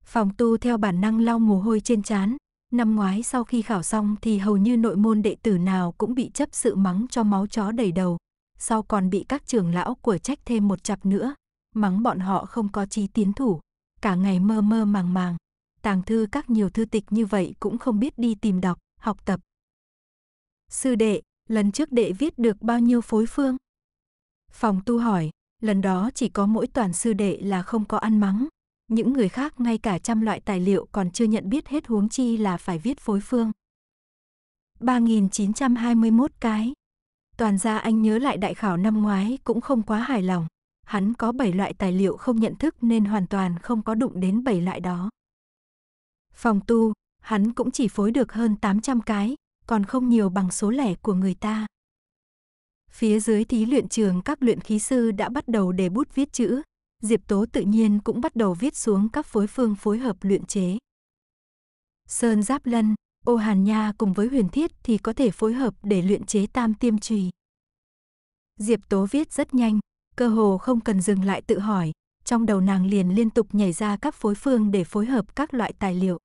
Phòng tu theo bản năng lau mồ hôi trên trán, năm ngoái sau khi khảo xong thì hầu như nội môn đệ tử nào cũng bị chấp sự mắng cho máu chó đầy đầu, sau còn bị các trưởng lão của trách thêm một chặp nữa, mắng bọn họ không có trí tiến thủ, cả ngày mơ mơ màng màng, tàng thư các nhiều thư tịch như vậy cũng không biết đi tìm đọc, học tập. Sư đệ, lần trước đệ viết được bao nhiêu phối phương? Phòng tu hỏi, lần đó chỉ có mỗi toàn sư đệ là không có ăn mắng. Những người khác ngay cả trăm loại tài liệu còn chưa nhận biết hết huống chi là phải viết phối phương. 3.921 cái. Toàn ra anh nhớ lại đại khảo năm ngoái cũng không quá hài lòng. Hắn có 7 loại tài liệu không nhận thức nên hoàn toàn không có đụng đến 7 loại đó. Phòng tu, hắn cũng chỉ phối được hơn 800 cái, còn không nhiều bằng số lẻ của người ta. Phía dưới thí luyện trường các luyện khí sư đã bắt đầu để bút viết chữ, Diệp Tố tự nhiên cũng bắt đầu viết xuống các phối phương phối hợp luyện chế. Sơn Giáp Lân, Ô Hàn Nha cùng với huyền thiết thì có thể phối hợp để luyện chế tam tiêm trùy. Diệp Tố viết rất nhanh, cơ hồ không cần dừng lại tự hỏi, trong đầu nàng liền liên tục nhảy ra các phối phương để phối hợp các loại tài liệu.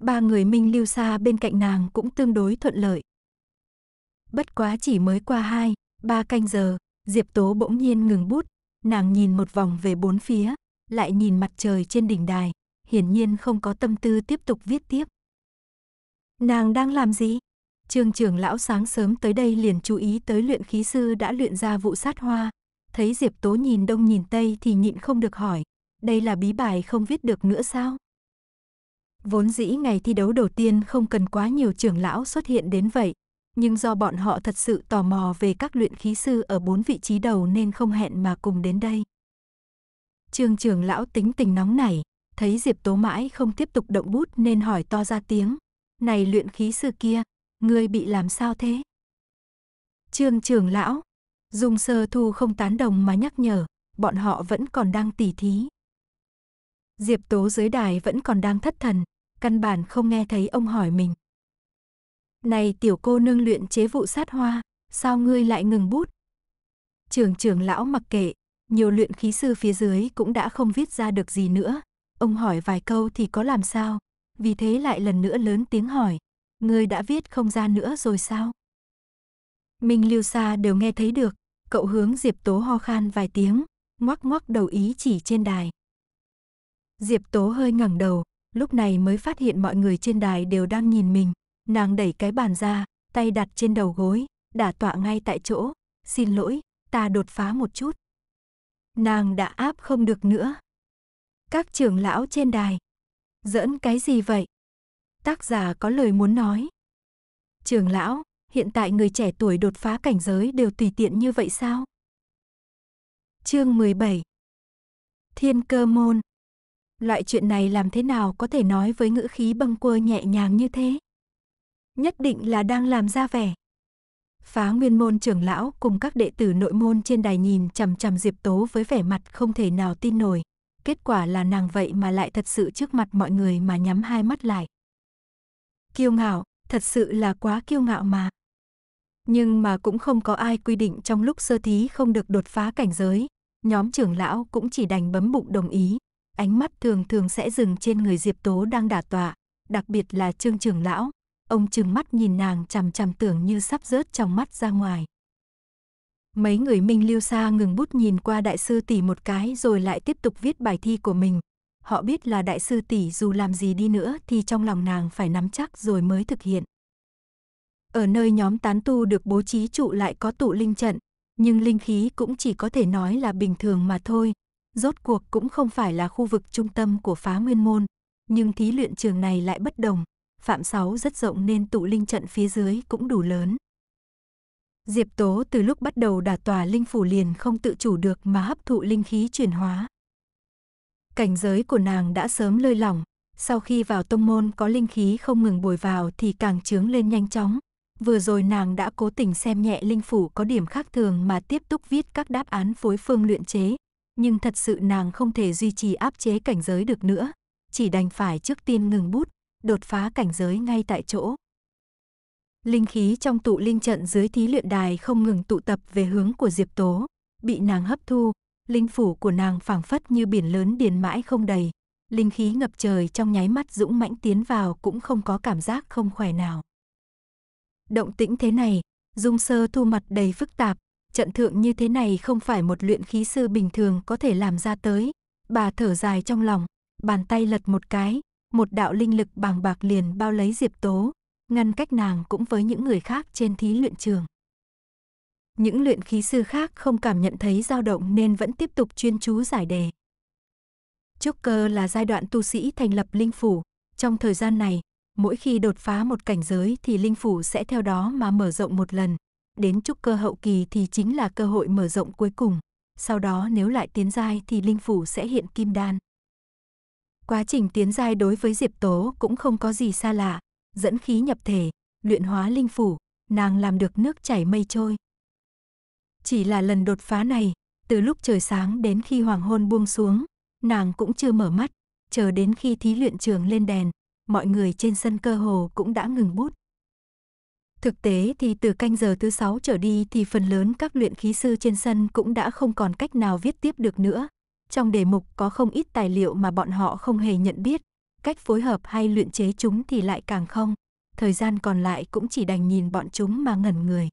Ba người Minh Lưu Sa bên cạnh nàng cũng tương đối thuận lợi. Bất quá chỉ mới qua hai, ba canh giờ, Diệp Tố bỗng nhiên ngừng bút, nàng nhìn một vòng về bốn phía, lại nhìn mặt trời trên đỉnh đài, hiển nhiên không có tâm tư tiếp tục viết tiếp. Nàng đang làm gì? Trương trưởng lão sáng sớm tới đây liền chú ý tới luyện khí sư đã luyện ra vụ sát hoa, thấy Diệp Tố nhìn đông nhìn tây thì nhịn không được hỏi, đây là bí bài không viết được nữa sao? Vốn dĩ ngày thi đấu đầu tiên không cần quá nhiều trưởng lão xuất hiện đến vậy, nhưng do bọn họ thật sự tò mò về các luyện khí sư ở bốn vị trí đầu nên không hẹn mà cùng đến đây. Trương trưởng lão tính tình nóng nảy, thấy Diệp Tố mãi không tiếp tục động bút nên hỏi to ra tiếng, "Này luyện khí sư kia, ngươi bị làm sao thế?" Trương trưởng lão, Dung Sơ Thu không tán đồng mà nhắc nhở, bọn họ vẫn còn đang tỉ thí. Diệp Tố dưới đài vẫn còn đang thất thần, căn bản không nghe thấy ông hỏi mình. Này tiểu cô nương luyện chế vụ sát hoa, sao ngươi lại ngừng bút? Trường trưởng lão mặc kệ, nhiều luyện khí sư phía dưới cũng đã không viết ra được gì nữa. Ông hỏi vài câu thì có làm sao? Vì thế lại lần nữa lớn tiếng hỏi, ngươi đã viết không ra nữa rồi sao? Minh Lưu Sa đều nghe thấy được, Cậu hướng Diệp Tố ho khan vài tiếng, ngoắc ngoắc đầu ý chỉ trên đài. Diệp Tố hơi ngẩng đầu, lúc này mới phát hiện mọi người trên đài đều đang nhìn mình. Nàng đẩy cái bàn ra, tay đặt trên đầu gối, đả tọa ngay tại chỗ. Xin lỗi, ta đột phá một chút. Nàng đã áp không được nữa. Các trưởng lão trên đài. Giỡn cái gì vậy? Tác giả có lời muốn nói. Trưởng lão, hiện tại người trẻ tuổi đột phá cảnh giới đều tùy tiện như vậy sao? Chương 17 Thiên cơ môn Loại chuyện này làm thế nào có thể nói với ngữ khí bâng quơ nhẹ nhàng như thế? Nhất định là đang làm ra vẻ. Phá nguyên môn trưởng lão cùng các đệ tử nội môn trên đài nhìn chằm chằm Diệp Tố với vẻ mặt không thể nào tin nổi. Kết quả là nàng vậy mà lại thật sự trước mặt mọi người mà nhắm hai mắt lại. Kiêu ngạo, thật sự là quá kiêu ngạo mà. Nhưng mà cũng không có ai quy định trong lúc sơ thí không được đột phá cảnh giới, nhóm trưởng lão cũng chỉ đành bấm bụng đồng ý, ánh mắt thường thường sẽ dừng trên người Diệp Tố đang đả tọa, đặc biệt là Trương trưởng lão, ông trừng mắt nhìn nàng chằm chằm tưởng như sắp rớt trong mắt ra ngoài. Mấy người Minh Lưu Sa ngừng bút nhìn qua đại sư tỷ một cái rồi lại tiếp tục viết bài thi của mình. Họ biết là đại sư tỷ dù làm gì đi nữa thì trong lòng nàng phải nắm chắc rồi mới thực hiện. Ở nơi nhóm tán tu được bố trí trụ lại có tụ linh trận, nhưng linh khí cũng chỉ có thể nói là bình thường mà thôi. Rốt cuộc cũng không phải là khu vực trung tâm của phá nguyên môn, nhưng thí luyện trường này lại bất đồng. Phạm Sáu rất rộng nên tụ linh trận phía dưới cũng đủ lớn. Diệp Tố từ lúc bắt đầu đả tòa linh phủ liền không tự chủ được mà hấp thụ linh khí chuyển hóa. Cảnh giới của nàng đã sớm lơi lỏng, sau khi vào tông môn có linh khí không ngừng bồi vào thì càng trướng lên nhanh chóng. Vừa rồi nàng đã cố tình xem nhẹ linh phủ có điểm khác thường mà tiếp tục viết các đáp án phối phương luyện chế, nhưng thật sự nàng không thể duy trì áp chế cảnh giới được nữa, chỉ đành phải trước tiên ngừng bút, đột phá cảnh giới ngay tại chỗ. Linh khí trong tụ linh trận dưới thí luyện đài không ngừng tụ tập về hướng của Diệp Tố, bị nàng hấp thu, linh phủ của nàng phảng phất như biển lớn điền mãi không đầy, linh khí ngập trời trong nháy mắt dũng mãnh tiến vào cũng không có cảm giác không khỏe nào. Động tĩnh thế này, Dung Sơ thu mặt đầy phức tạp, trận thượng như thế này không phải một luyện khí sư bình thường có thể làm ra tới. Bà thở dài trong lòng, bàn tay lật một cái, một đạo linh lực bàng bạc liền bao lấy Diệp Tố, ngăn cách nàng cũng với những người khác trên thí luyện trường. Những luyện khí sư khác không cảm nhận thấy dao động nên vẫn tiếp tục chuyên chú giải đề. Trúc cơ là giai đoạn tu sĩ thành lập linh phủ, trong thời gian này, mỗi khi đột phá một cảnh giới thì linh phủ sẽ theo đó mà mở rộng một lần, đến trúc cơ hậu kỳ thì chính là cơ hội mở rộng cuối cùng, sau đó nếu lại tiến giai thì linh phủ sẽ hiện kim đan. Quá trình tiến giai đối với Diệp Tố cũng không có gì xa lạ, dẫn khí nhập thể, luyện hóa linh phủ, nàng làm được nước chảy mây trôi. Chỉ là lần đột phá này, từ lúc trời sáng đến khi hoàng hôn buông xuống, nàng cũng chưa mở mắt, chờ đến khi thí luyện trường lên đèn, mọi người trên sân cơ hồ cũng đã ngừng bút. Thực tế thì từ canh giờ thứ sáu trở đi thì phần lớn các luyện khí sư trên sân cũng đã không còn cách nào viết tiếp được nữa. Trong đề mục có không ít tài liệu mà bọn họ không hề nhận biết, cách phối hợp hay luyện chế chúng thì lại càng không. Thời gian còn lại cũng chỉ đành nhìn bọn chúng mà ngẩn người.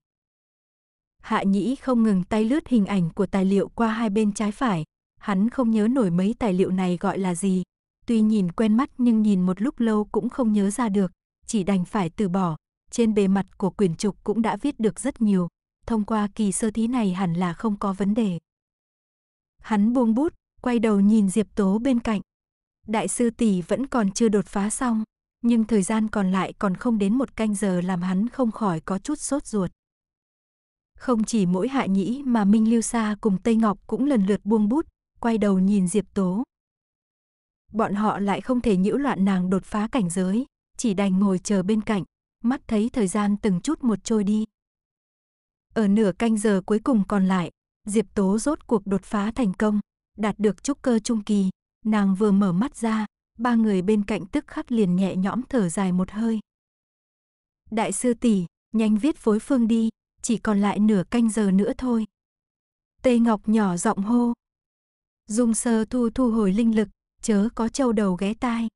Hạ Nhĩ không ngừng tay lướt hình ảnh của tài liệu qua hai bên trái phải, hắn không nhớ nổi mấy tài liệu này gọi là gì, tuy nhìn quen mắt nhưng nhìn một lúc lâu cũng không nhớ ra được, chỉ đành phải từ bỏ. Trên bề mặt của quyển trục cũng đã viết được rất nhiều, thông qua kỳ sơ thí này hẳn là không có vấn đề. Hắn buông bút, quay đầu nhìn Diệp Tố bên cạnh. Đại sư tỷ vẫn còn chưa đột phá xong, nhưng thời gian còn lại còn không đến một canh giờ làm hắn không khỏi có chút sốt ruột. Không chỉ mỗi Hạ Nhĩ mà Minh Lưu Sa cùng Tây Ngọc cũng lần lượt buông bút, quay đầu nhìn Diệp Tố. Bọn họ lại không thể nhiễu loạn nàng đột phá cảnh giới, chỉ đành ngồi chờ bên cạnh, mắt thấy thời gian từng chút một trôi đi. Ở nửa canh giờ cuối cùng còn lại, Diệp Tố rốt cuộc đột phá thành công, đạt được trúc cơ trung kỳ, nàng vừa mở mắt ra, ba người bên cạnh tức khắc liền nhẹ nhõm thở dài một hơi. Đại sư tỷ, nhanh viết phối phương đi, chỉ còn lại nửa canh giờ nữa thôi. Tây Ngọc nhỏ giọng hô. Dung sơ thu thu hồi linh lực, chớ có trâu đầu ghé tai.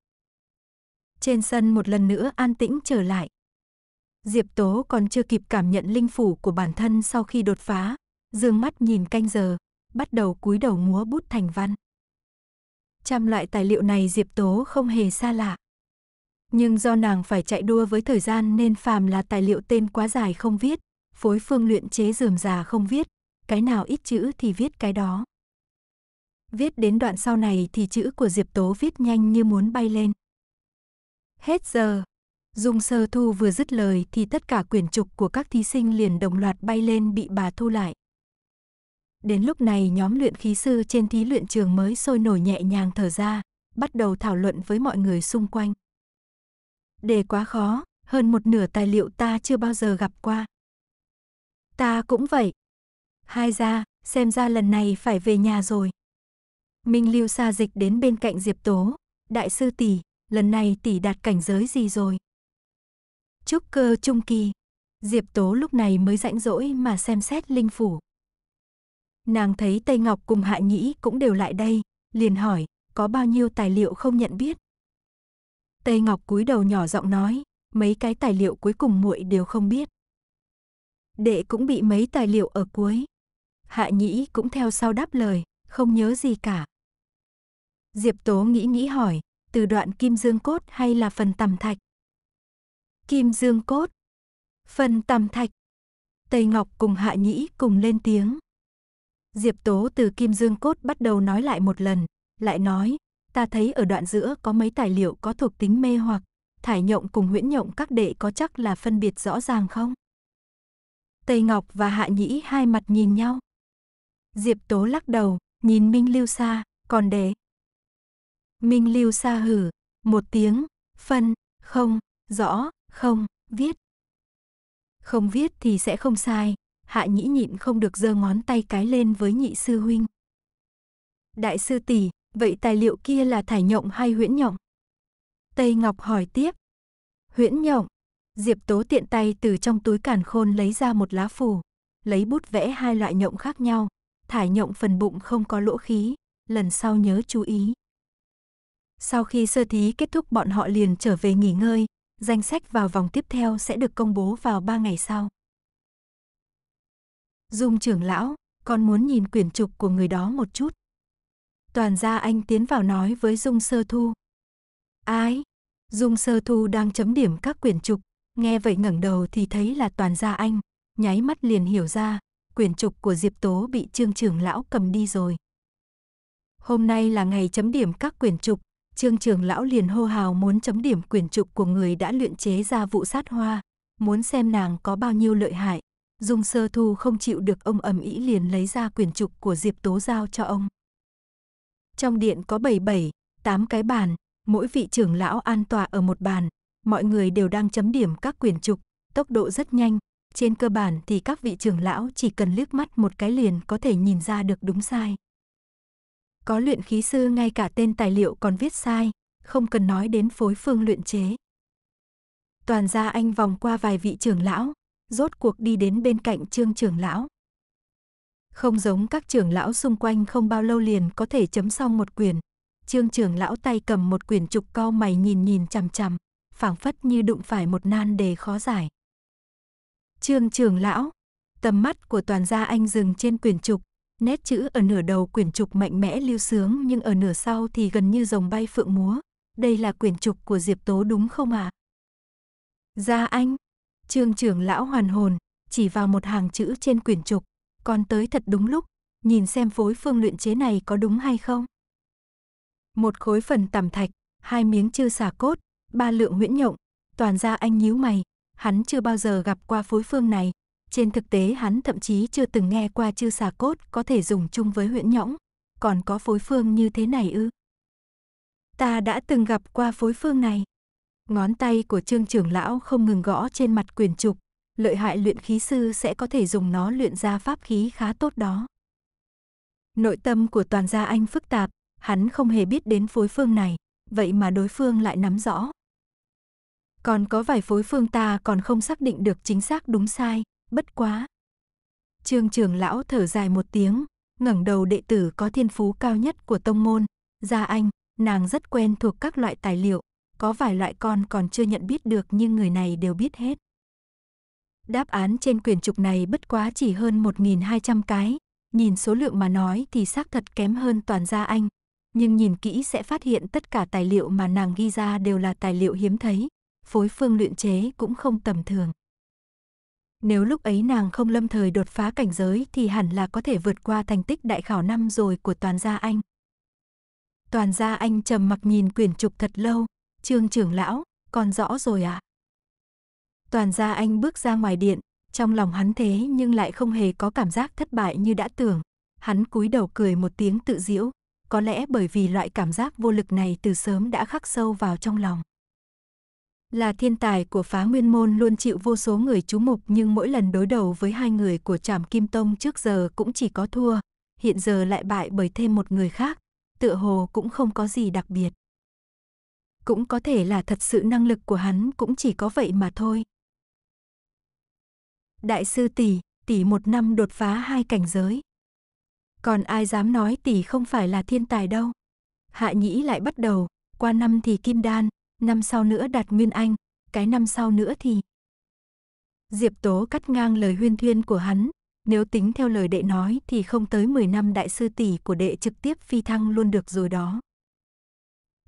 Trên sân một lần nữa an tĩnh trở lại. Diệp Tố còn chưa kịp cảm nhận linh phủ của bản thân sau khi đột phá, dương mắt nhìn canh giờ, bắt đầu cúi đầu múa bút thành văn. Trăm loại tài liệu này Diệp Tố không hề xa lạ. Nhưng do nàng phải chạy đua với thời gian nên phàm là tài liệu tên quá dài không viết, phối phương luyện chế dườm già không viết, cái nào ít chữ thì viết cái đó. Viết đến đoạn sau này thì chữ của Diệp Tố viết nhanh như muốn bay lên. Hết giờ. Dung Sơ Thu vừa dứt lời thì tất cả quyển trục của các thí sinh liền đồng loạt bay lên bị bà thu lại. Đến lúc này nhóm luyện khí sư trên thí luyện trường mới sôi nổi nhẹ nhàng thở ra, bắt đầu thảo luận với mọi người xung quanh. Đề quá khó, hơn một nửa tài liệu ta chưa bao giờ gặp qua. Ta cũng vậy. Hai ra, xem ra lần này phải về nhà rồi. Minh Lưu xa dịch đến bên cạnh Diệp Tố, đại sư tỷ, lần này tỷ đạt cảnh giới gì rồi? Trúc cơ trung kỳ. Diệp Tố lúc này mới rãnh rỗi mà xem xét linh phủ. Nàng thấy Tây Ngọc cùng Hạ Nhĩ cũng đều lại đây, liền hỏi, có bao nhiêu tài liệu không nhận biết? Tây Ngọc cúi đầu nhỏ giọng nói, mấy cái tài liệu cuối cùng muội đều không biết. Đệ cũng bị mấy tài liệu ở cuối. Hạ Nhĩ cũng theo sau đáp lời, không nhớ gì cả. Diệp Tố nghĩ nghĩ hỏi, từ đoạn kim dương cốt hay là phần tầm thạch? Kim dương cốt. Phần tầm thạch. Tây Ngọc cùng Hạ Nhĩ cùng lên tiếng. Diệp Tố từ kim dương cốt bắt đầu nói lại một lần, lại nói, ta thấy ở đoạn giữa có mấy tài liệu có thuộc tính mê hoặc, thải nhộng cùng huyễn nhộng các đệ có chắc là phân biệt rõ ràng không? Tây Ngọc và Hạ Nhĩ hai mặt nhìn nhau. Diệp Tố lắc đầu, nhìn Minh Lưu Sa, còn đệ. Minh Lưu Sa hử, một tiếng, phân, không, rõ, không, viết. Không viết thì sẽ không sai, Hạ Nhĩ nhịn không được giơ ngón tay cái lên với nhị sư huynh. Đại sư tỷ, vậy tài liệu kia là thải nhộng hay huyễn nhộng? Tây Ngọc hỏi tiếp. Huyễn nhộng. Diệp Tố tiện tay từ trong túi càn khôn lấy ra một lá phù, lấy bút vẽ hai loại nhộng khác nhau, thải nhộng phần bụng không có lỗ khí, lần sau nhớ chú ý. Sau khi sơ thí kết thúc bọn họ liền trở về nghỉ ngơi, danh sách vào vòng tiếp theo sẽ được công bố vào 3 ngày sau. Dung trưởng lão, con muốn nhìn quyển trục của người đó một chút. Toàn gia anh tiến vào nói với Dung Sơ Thu. Ai? Dung Sơ Thu đang chấm điểm các quyển trục, nghe vậy ngẩng đầu thì thấy là toàn gia anh, nháy mắt liền hiểu ra, quyển trục của Diệp Tố bị Trương trưởng lão cầm đi rồi. Hôm nay là ngày chấm điểm các quyển trục, Trương trưởng lão liền hô hào muốn chấm điểm quyển trục của người đã luyện chế ra vụ sát hoa, muốn xem nàng có bao nhiêu lợi hại. Dung Sơ Thu không chịu được ông ầm ĩ liền lấy ra quyển trục của Diệp Tố giao cho ông. Trong điện có 77, 8 cái bàn, mỗi vị trưởng lão an tọa ở một bàn, mọi người đều đang chấm điểm các quyển trục, tốc độ rất nhanh, trên cơ bản thì các vị trưởng lão chỉ cần liếc mắt một cái liền có thể nhìn ra được đúng sai. Có luyện khí sư ngay cả tên tài liệu còn viết sai, không cần nói đến phối phương luyện chế. Toàn gia anh vòng qua vài vị trưởng lão, rốt cuộc đi đến bên cạnh trương trưởng lão. Không giống các trưởng lão xung quanh không bao lâu liền có thể chấm xong một quyển. Trương trưởng lão tay cầm một quyển trục cao mày nhìn nhìn chằm chằm, phảng phất như đụng phải một nan đề khó giải. Trương trưởng lão, tầm mắt của toàn gia anh dừng trên quyển trục, nét chữ ở nửa đầu quyển trục mạnh mẽ lưu sướng nhưng ở nửa sau thì gần như rồng bay phượng múa. Đây là quyển trục của Diệp Tố đúng không ạ? À? Gia anh, Trương trưởng lão hoàn hồn, chỉ vào một hàng chữ trên quyển trục, con tới thật đúng lúc, nhìn xem phối phương luyện chế này có đúng hay không. Một khối phần tằm thạch, hai miếng chư xà cốt, ba lượng huyễn nhộng, toàn ra anh nhíu mày, hắn chưa bao giờ gặp qua phối phương này, trên thực tế hắn thậm chí chưa từng nghe qua chư xà cốt có thể dùng chung với huyễn nhõng, còn có phối phương như thế này ư? Ta đã từng gặp qua phối phương này. Ngón tay của trương trưởng lão không ngừng gõ trên mặt quyền trục, lợi hại luyện khí sư sẽ có thể dùng nó luyện ra pháp khí khá tốt đó. Nội tâm của toàn gia anh phức tạp, hắn không hề biết đến phối phương này, vậy mà đối phương lại nắm rõ. Còn có vài phối phương ta còn không xác định được chính xác đúng sai, bất quá. Trương trưởng lão thở dài một tiếng, ngẩng đầu đệ tử có thiên phú cao nhất của tông môn, gia anh, nàng rất quen thuộc các loại tài liệu, có vài loại con còn chưa nhận biết được nhưng người này đều biết hết. Đáp án trên quyển trục này bất quá chỉ hơn 1.200 cái, nhìn số lượng mà nói thì xác thật kém hơn toàn gia anh, nhưng nhìn kỹ sẽ phát hiện tất cả tài liệu mà nàng ghi ra đều là tài liệu hiếm thấy, phối phương luyện chế cũng không tầm thường. Nếu lúc ấy nàng không lâm thời đột phá cảnh giới thì hẳn là có thể vượt qua thành tích đại khảo năm rồi của toàn gia anh. Toàn gia anh trầm mặc nhìn quyển trục thật lâu, trương trưởng lão, còn rõ rồi à? Toàn gia anh bước ra ngoài điện, trong lòng hắn thế nhưng lại không hề có cảm giác thất bại như đã tưởng. Hắn cúi đầu cười một tiếng tự diễu, có lẽ bởi vì loại cảm giác vô lực này từ sớm đã khắc sâu vào trong lòng. Là thiên tài của phá nguyên môn luôn chịu vô số người chú mục nhưng mỗi lần đối đầu với hai người của trảm kim tông trước giờ cũng chỉ có thua, hiện giờ lại bại bởi thêm một người khác, tựa hồ cũng không có gì đặc biệt. Cũng có thể là thật sự năng lực của hắn cũng chỉ có vậy mà thôi. Đại sư tỷ, tỷ một năm đột phá hai cảnh giới. Còn ai dám nói tỷ không phải là thiên tài đâu. Hạ nhĩ lại bắt đầu, qua năm thì kim đan, năm sau nữa đạt nguyên anh, cái năm sau nữa thì... Diệp Tố cắt ngang lời huyên thuyên của hắn, nếu tính theo lời đệ nói thì không tới 10 năm đại sư tỷ của đệ trực tiếp phi thăng luôn được rồi đó.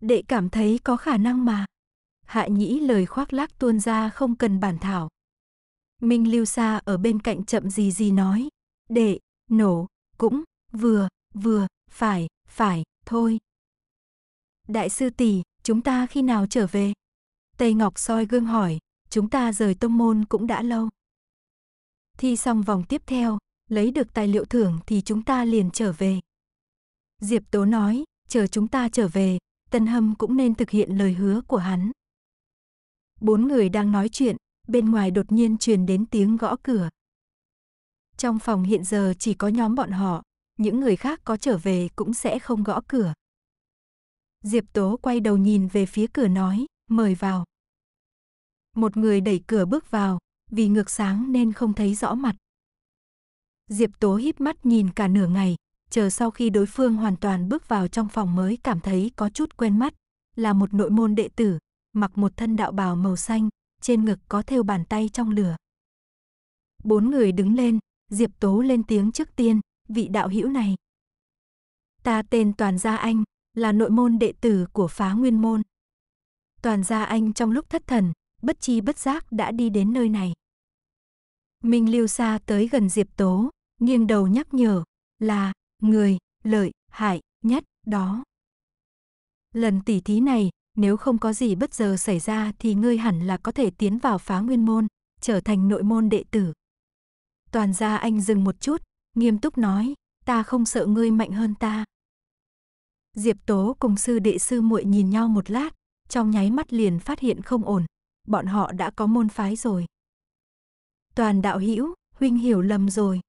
Đệ cảm thấy có khả năng mà. Hạ nhĩ lời khoác lác tuôn ra không cần bản thảo. Minh Lưu xa ở bên cạnh chậm gì gì nói, đệ, nổ, cũng, vừa, vừa, phải, phải, thôi. Đại sư tỷ, chúng ta khi nào trở về? Tây Ngọc soi gương hỏi, chúng ta rời tông môn cũng đã lâu. Thi xong vòng tiếp theo, lấy được tài liệu thưởng thì chúng ta liền trở về. Diệp Tố nói, chờ chúng ta trở về, Tân Hâm cũng nên thực hiện lời hứa của hắn. Bốn người đang nói chuyện, bên ngoài đột nhiên truyền đến tiếng gõ cửa. Trong phòng hiện giờ chỉ có nhóm bọn họ, những người khác có trở về cũng sẽ không gõ cửa. Diệp Tố quay đầu nhìn về phía cửa nói, mời vào. Một người đẩy cửa bước vào, vì ngược sáng nên không thấy rõ mặt. Diệp Tố híp mắt nhìn cả nửa ngày, chờ sau khi đối phương hoàn toàn bước vào trong phòng mới cảm thấy có chút quen mắt, là một nội môn đệ tử, mặc một thân đạo bào màu xanh, trên ngực có thêu bàn tay trong lửa. Bốn người đứng lên, Diệp Tố lên tiếng trước tiên, vị đạo hữu này. Ta tên Toàn Gia Anh, là nội môn đệ tử của phá nguyên môn. Toàn Gia Anh trong lúc thất thần, bất chi bất giác đã đi đến nơi này. Minh Lưu Sa tới gần Diệp Tố, nghiêng đầu nhắc nhở, là, người, lợi, hại, nhất, đó. Lần tỉ thí này, nếu không có gì bất giờ xảy ra thì ngươi hẳn là có thể tiến vào phá nguyên môn, trở thành nội môn đệ tử. Toàn gia anh dừng một chút, nghiêm túc nói, ta không sợ ngươi mạnh hơn ta. Diệp Tố cùng sư đệ sư muội nhìn nhau một lát, trong nháy mắt liền phát hiện không ổn, bọn họ đã có môn phái rồi. Toàn đạo hữu huynh hiểu lầm rồi.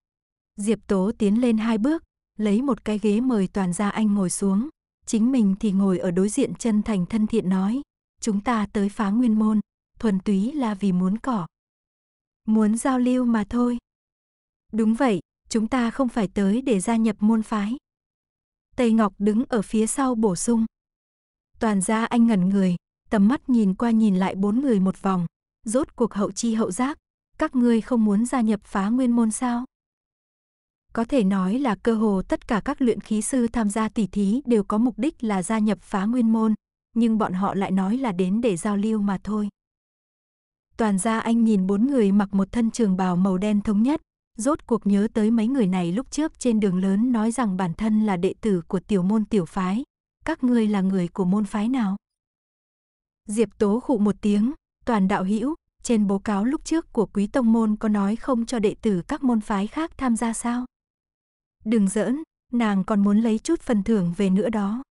Diệp Tố tiến lên hai bước, lấy một cái ghế mời toàn gia anh ngồi xuống, chính mình thì ngồi ở đối diện chân thành thân thiện nói, chúng ta tới phá nguyên môn, thuần túy là vì muốn cỏ. Muốn giao lưu mà thôi. Đúng vậy, chúng ta không phải tới để gia nhập môn phái. Tây Ngọc đứng ở phía sau bổ sung. Toàn gia anh ngẩn người, tầm mắt nhìn qua nhìn lại bốn người một vòng, rốt cuộc hậu chi hậu giác, các ngươi không muốn gia nhập phá nguyên môn sao? Có thể nói là cơ hồ tất cả các luyện khí sư tham gia tỷ thí đều có mục đích là gia nhập phá nguyên môn, nhưng bọn họ lại nói là đến để giao lưu mà thôi. Toàn gia anh nhìn bốn người mặc một thân trường bào màu đen thống nhất, rốt cuộc nhớ tới mấy người này lúc trước trên đường lớn nói rằng bản thân là đệ tử của tiểu môn tiểu phái. Các ngươi là người của môn phái nào? Diệp Tố khụ một tiếng, toàn đạo hữu trên bố cáo lúc trước của quý tông môn có nói không cho đệ tử các môn phái khác tham gia sao? Đừng giỡn, nàng còn muốn lấy chút phần thưởng về nữa đó.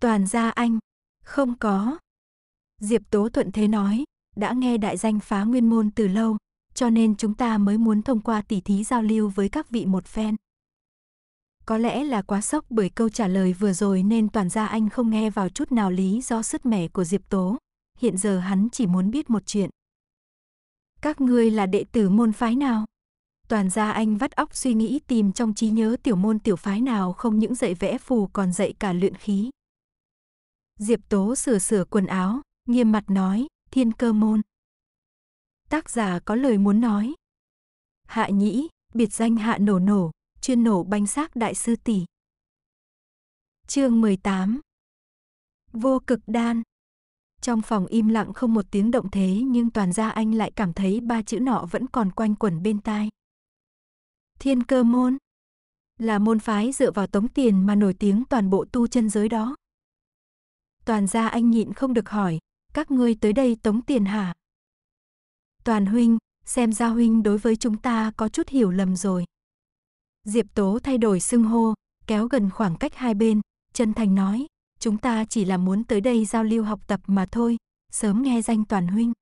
Toàn gia anh, không có. Diệp Tố Thuận Thế nói, đã nghe đại danh phá nguyên môn từ lâu, cho nên chúng ta mới muốn thông qua tỉ thí giao lưu với các vị một phen. Có lẽ là quá sốc bởi câu trả lời vừa rồi nên toàn gia anh không nghe vào chút nào lý do sứt mẻ của Diệp Tố. Hiện giờ hắn chỉ muốn biết một chuyện. Các ngươi là đệ tử môn phái nào? Toàn gia anh vắt óc suy nghĩ tìm trong trí nhớ tiểu môn tiểu phái nào không những dạy vẽ phù còn dạy cả luyện khí. Diệp Tố sửa sửa quần áo, nghiêm mặt nói, thiên cơ môn. Tác giả có lời muốn nói. Hạ Nhĩ, biệt danh Hạ Nổ Nổ, chuyên nổ bánh xác đại sư tỷ. Chương 18. Vô cực đan. Trong phòng im lặng không một tiếng động thế nhưng toàn gia anh lại cảm thấy ba chữ nọ vẫn còn quanh quẩn bên tai. Thiên cơ môn. Là môn phái dựa vào tống tiền mà nổi tiếng toàn bộ tu chân giới đó. Toàn gia anh nhịn không được hỏi, các ngươi tới đây tống tiền hả? Toàn huynh, xem ra huynh đối với chúng ta có chút hiểu lầm rồi. Diệp Tố thay đổi xưng hô, kéo gần khoảng cách hai bên, chân thành nói, chúng ta chỉ là muốn tới đây giao lưu học tập mà thôi, sớm nghe danh toàn huynh.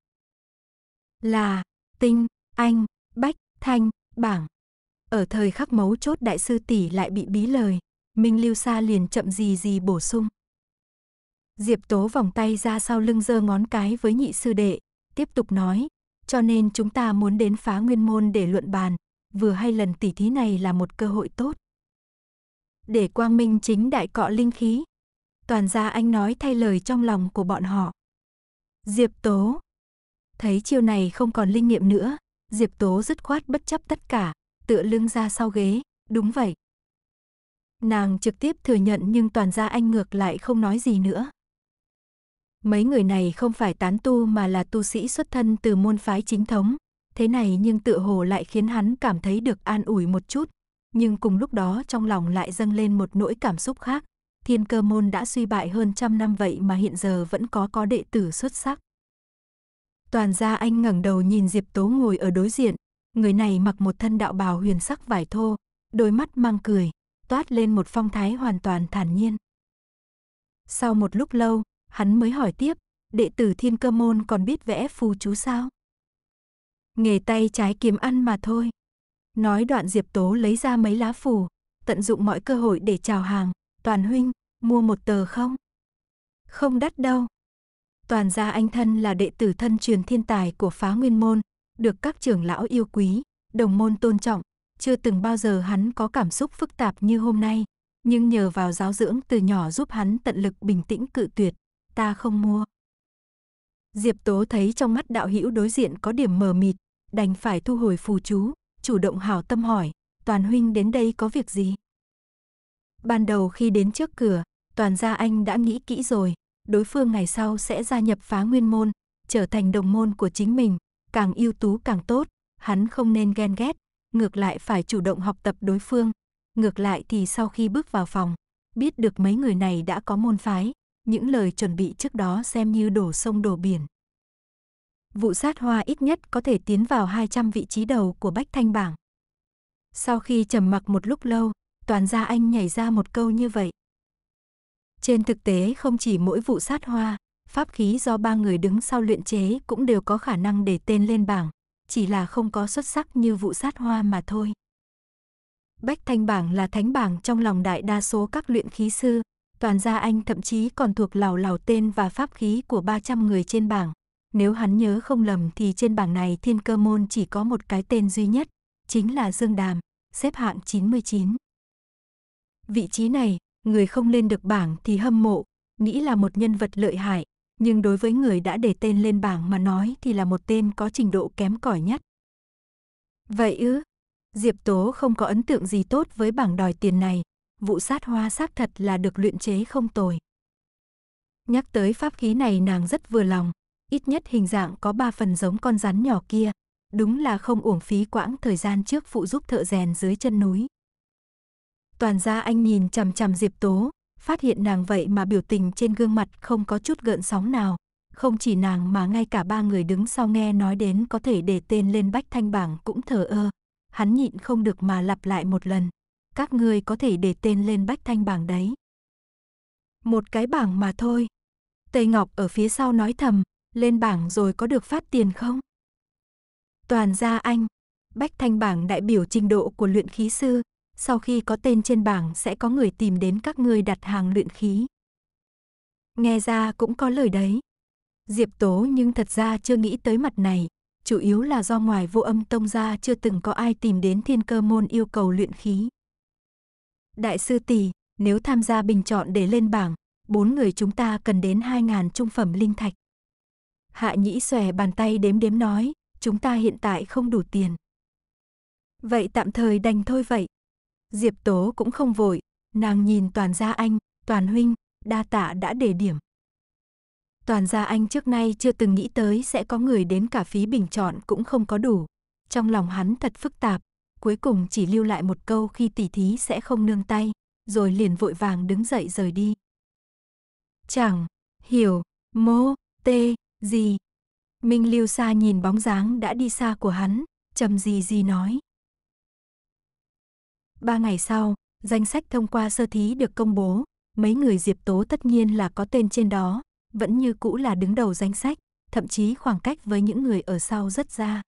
Là, tinh, anh, bách, thanh, bảng. Ở thời khắc mấu chốt đại sư tỷ lại bị bí lời, Minh Lưu Sa liền chậm gì gì bổ sung. Diệp Tố vòng tay ra sau lưng giơ ngón cái với nhị sư đệ, tiếp tục nói, cho nên chúng ta muốn đến phá nguyên môn để luận bàn, vừa hay lần tỉ thí này là một cơ hội tốt. Để quang minh chính đại cọ linh khí. Toàn gia anh nói thay lời trong lòng của bọn họ. Diệp Tố. Thấy chiêu này không còn linh nghiệm nữa, Diệp Tố dứt khoát bất chấp tất cả, tựa lưng ra sau ghế, đúng vậy. Nàng trực tiếp thừa nhận nhưng toàn gia anh ngược lại không nói gì nữa. Mấy người này không phải tán tu mà là tu sĩ xuất thân từ môn phái chính thống, thế này nhưng tựa hồ lại khiến hắn cảm thấy được an ủi một chút, nhưng cùng lúc đó trong lòng lại dâng lên một nỗi cảm xúc khác. Thiên cơ môn đã suy bại hơn trăm năm vậy mà hiện giờ vẫn có có đệ tử xuất sắc. Toàn gia anh ngẩng đầu nhìn Diệp Tố ngồi ở đối diện, người này mặc một thân đạo bào huyền sắc vải thô, đôi mắt mang cười, toát lên một phong thái hoàn toàn thản nhiên. Sau một lúc lâu, hắn mới hỏi tiếp, đệ tử thiên cơ môn còn biết vẽ phù chú sao? Nghề tay trái kiếm ăn mà thôi. Nói đoạn Diệp Tố lấy ra mấy lá phù, tận dụng mọi cơ hội để chào hàng, toàn huynh, mua một tờ không? Không đắt đâu. Toàn gia anh thân là đệ tử thân truyền thiên tài của phá nguyên môn, được các trưởng lão yêu quý, đồng môn tôn trọng, chưa từng bao giờ hắn có cảm xúc phức tạp như hôm nay, nhưng nhờ vào giáo dưỡng từ nhỏ giúp hắn tận lực bình tĩnh cự tuyệt, ta không mua. Diệp Tố thấy trong mắt đạo hữu đối diện có điểm mờ mịt, đành phải thu hồi phù chú, chủ động hảo tâm hỏi, Toàn huynh đến đây có việc gì? Ban đầu khi đến trước cửa, Toàn gia anh đã nghĩ kỹ rồi, đối phương ngày sau sẽ gia nhập phá nguyên môn, trở thành đồng môn của chính mình, càng ưu tú càng tốt, hắn không nên ghen ghét, ngược lại phải chủ động học tập đối phương. Ngược lại thì sau khi bước vào phòng, biết được mấy người này đã có môn phái, những lời chuẩn bị trước đó xem như đổ sông đổ biển. Vụ sát hoa ít nhất có thể tiến vào 200 vị trí đầu của Bách Thanh bảng. Sau khi trầm mặc một lúc lâu, toàn gia anh nhảy ra một câu như vậy. Trên thực tế không chỉ mỗi vụ sát hoa, pháp khí do ba người đứng sau luyện chế cũng đều có khả năng để tên lên bảng, chỉ là không có xuất sắc như vụ sát hoa mà thôi. Bách Thanh bảng là thánh bảng trong lòng đại đa số các luyện khí sư, toàn gia anh thậm chí còn thuộc lào lào tên và pháp khí của 300 người trên bảng. Nếu hắn nhớ không lầm thì trên bảng này thiên cơ môn chỉ có một cái tên duy nhất, chính là Dương Đàm, xếp hạng 99. Vị trí này, người không lên được bảng thì hâm mộ, nghĩ là một nhân vật lợi hại, nhưng đối với người đã để tên lên bảng mà nói thì là một tên có trình độ kém cỏi nhất. Vậy ư? Diệp Tố không có ấn tượng gì tốt với bảng đòi tiền này, vụ sát hoa xác thật là được luyện chế không tồi. Nhắc tới pháp khí này nàng rất vừa lòng, ít nhất hình dạng có ba phần giống con rắn nhỏ kia, đúng là không uổng phí quãng thời gian trước phụ giúp thợ rèn dưới chân núi. Toàn gia anh nhìn chằm chằm Diệp Tố, phát hiện nàng vậy mà biểu tình trên gương mặt không có chút gợn sóng nào. Không chỉ nàng mà ngay cả ba người đứng sau nghe nói đến có thể để tên lên bách thanh bảng cũng thờ ơ. Hắn nhịn không được mà lặp lại một lần. Các ngươi có thể để tên lên bách thanh bảng đấy. Một cái bảng mà thôi. Tây Ngọc ở phía sau nói thầm, lên bảng rồi có được phát tiền không? Toàn gia anh, bách thanh bảng đại biểu trình độ của luyện khí sư, sau khi có tên trên bảng sẽ có người tìm đến các ngươi đặt hàng luyện khí. Nghe ra cũng có lời đấy. Diệp Tố nhưng thật ra chưa nghĩ tới mặt này, chủ yếu là do ngoài vô âm tông ra chưa từng có ai tìm đến thiên cơ môn yêu cầu luyện khí. Đại sư tỷ, nếu tham gia bình chọn để lên bảng, bốn người chúng ta cần đến 2.000 trung phẩm linh thạch. Hạ nhĩ xòe bàn tay đếm đếm nói, chúng ta hiện tại không đủ tiền. Vậy tạm thời đành thôi vậy. Diệp Tố cũng không vội, nàng nhìn toàn gia anh, toàn huynh, đa tạ đã đề điểm. Toàn gia anh trước nay chưa từng nghĩ tới sẽ có người đến cả phí bình chọn cũng không có đủ. Trong lòng hắn thật phức tạp, cuối cùng chỉ lưu lại một câu khi tỉ thí sẽ không nương tay, rồi liền vội vàng đứng dậy rời đi. Chẳng, hiểu, mô, tê, gì. Minh Lưu xa nhìn bóng dáng đã đi xa của hắn, trầm gì gì nói. Ba ngày sau, danh sách thông qua sơ thí được công bố, mấy người Diệp Tố tất nhiên là có tên trên đó, vẫn như cũ là đứng đầu danh sách, thậm chí khoảng cách với những người ở sau rất xa.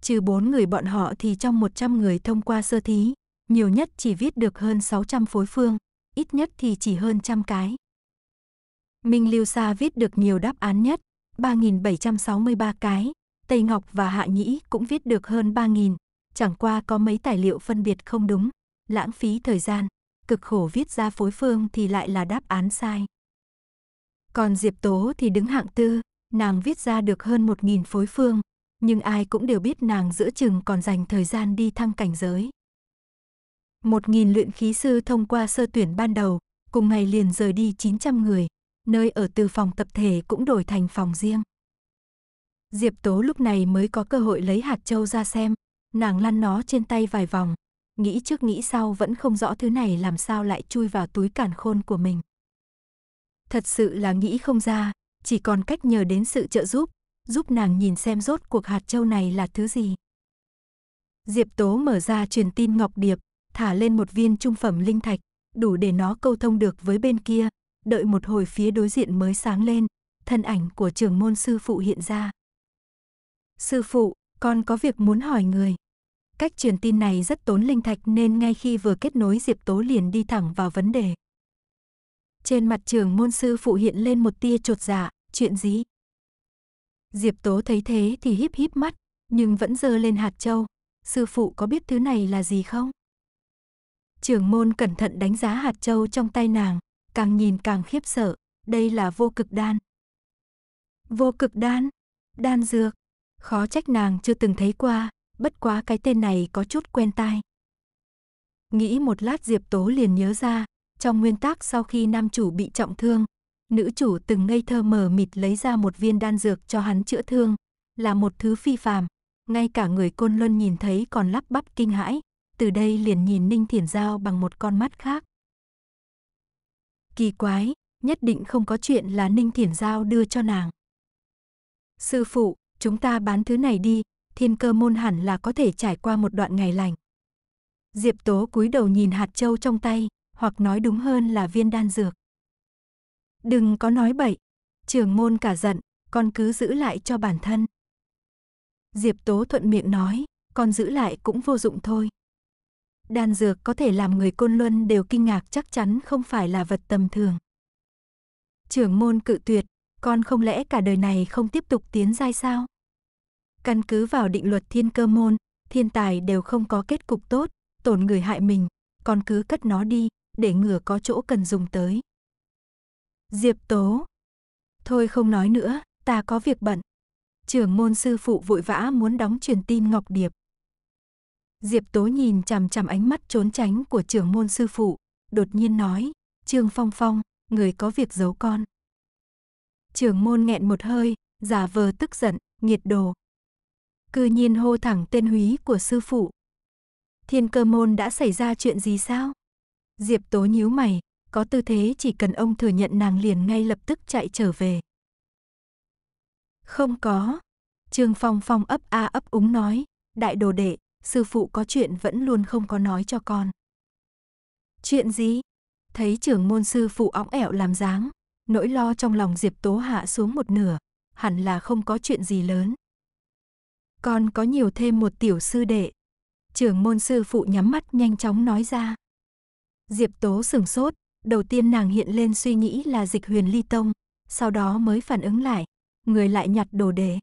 Trừ bốn người bọn họ thì trong 100 người thông qua sơ thí, nhiều nhất chỉ viết được hơn 600 phối phương, ít nhất thì chỉ hơn trăm cái. Minh Lưu Sa viết được nhiều đáp án nhất, 3.763 cái, Tây Ngọc và Hạ Nhĩ cũng viết được hơn 3.000, chẳng qua có mấy tài liệu phân biệt không đúng, lãng phí thời gian, cực khổ viết ra phối phương thì lại là đáp án sai. Còn Diệp Tố thì đứng hạng tư, nàng viết ra được hơn 1.000 phối phương, nhưng ai cũng đều biết nàng giữa chừng còn dành thời gian đi thăng cảnh giới. 1.000 luyện khí sư thông qua sơ tuyển ban đầu, cùng ngày liền rời đi 900 người, nơi ở từ phòng tập thể cũng đổi thành phòng riêng. Diệp Tố lúc này mới có cơ hội lấy hạt châu ra xem, nàng lăn nó trên tay vài vòng, nghĩ trước nghĩ sau vẫn không rõ thứ này làm sao lại chui vào túi cản khôn của mình. Thật sự là nghĩ không ra, chỉ còn cách nhờ đến sự trợ giúp, giúp nàng nhìn xem rốt cuộc hạt châu này là thứ gì. Diệp Tố mở ra truyền tin Ngọc Điệp, thả lên một viên trung phẩm linh thạch, đủ để nó câu thông được với bên kia, đợi một hồi phía đối diện mới sáng lên, thân ảnh của trưởng môn sư phụ hiện ra. Sư phụ, con có việc muốn hỏi người. Cách truyền tin này rất tốn linh thạch nên ngay khi vừa kết nối Diệp Tố liền đi thẳng vào vấn đề. Trên mặt trường môn sư phụ hiện lên một tia trột dạ, chuyện gì? Diệp Tố thấy thế thì híp híp mắt, nhưng vẫn dơ lên hạt châu. Sư phụ có biết thứ này là gì không? Trường môn cẩn thận đánh giá hạt châu trong tay nàng, càng nhìn càng khiếp sợ, đây là vô cực đan. Vô cực đan? Đan dược? Khó trách nàng chưa từng thấy qua, bất quá cái tên này có chút quen tai. Nghĩ một lát Diệp Tố liền nhớ ra, trong nguyên tắc sau khi nam chủ bị trọng thương, nữ chủ từng ngây thơ mờ mịt lấy ra một viên đan dược cho hắn chữa thương, là một thứ phi phàm, ngay cả người côn luân nhìn thấy còn lắp bắp kinh hãi, từ đây liền nhìn Ninh Thiển Giao bằng một con mắt khác. Kỳ quái, nhất định không có chuyện là Ninh Thiển Giao đưa cho nàng. Sư phụ, chúng ta bán thứ này đi, thiên cơ môn hẳn là có thể trải qua một đoạn ngày lành. Diệp Tố cúi đầu nhìn hạt châu trong tay, hoặc nói đúng hơn là viên đan dược. Đừng có nói bậy, trường môn cả giận, con cứ giữ lại cho bản thân. Diệp Tố thuận miệng nói, con giữ lại cũng vô dụng thôi. Đan dược có thể làm người côn luân đều kinh ngạc chắc chắn không phải là vật tầm thường. Trưởng môn cự tuyệt, con không lẽ cả đời này không tiếp tục tiến giai sao? Căn cứ vào định luật thiên cơ môn, thiên tài đều không có kết cục tốt, tổn người hại mình, còn cứ cất nó đi, để ngừa có chỗ cần dùng tới. Diệp Tố. Thôi không nói nữa, ta có việc bận. Trưởng môn sư phụ vội vã muốn đóng truyền tin Ngọc Điệp. Diệp Tố nhìn chằm chằm ánh mắt trốn tránh của trưởng môn sư phụ, đột nhiên nói, Trương Phong Phong, người có việc giấu con. Trưởng môn nghẹn một hơi, giả vờ tức giận, nghiệt đồ. Cư nhiên hô thẳng tên húy của sư phụ. Thiên cơ môn đã xảy ra chuyện gì sao? Diệp Tố nhíu mày, có tư thế chỉ cần ông thừa nhận nàng liền ngay lập tức chạy trở về. Không có. Trương Phong Phong ấp a ấp úng nói, đại đồ đệ, sư phụ có chuyện vẫn luôn không có nói cho con. Chuyện gì? Thấy trưởng môn sư phụ óng ẻo làm dáng, nỗi lo trong lòng Diệp Tố hạ xuống một nửa, hẳn là không có chuyện gì lớn. Con có nhiều thêm một tiểu sư đệ. Trưởng môn sư phụ nhắm mắt nhanh chóng nói ra. Diệp Tố sửng sốt, đầu tiên nàng hiện lên suy nghĩ là dịch huyền ly tông, sau đó mới phản ứng lại, người lại nhặt đồ đề.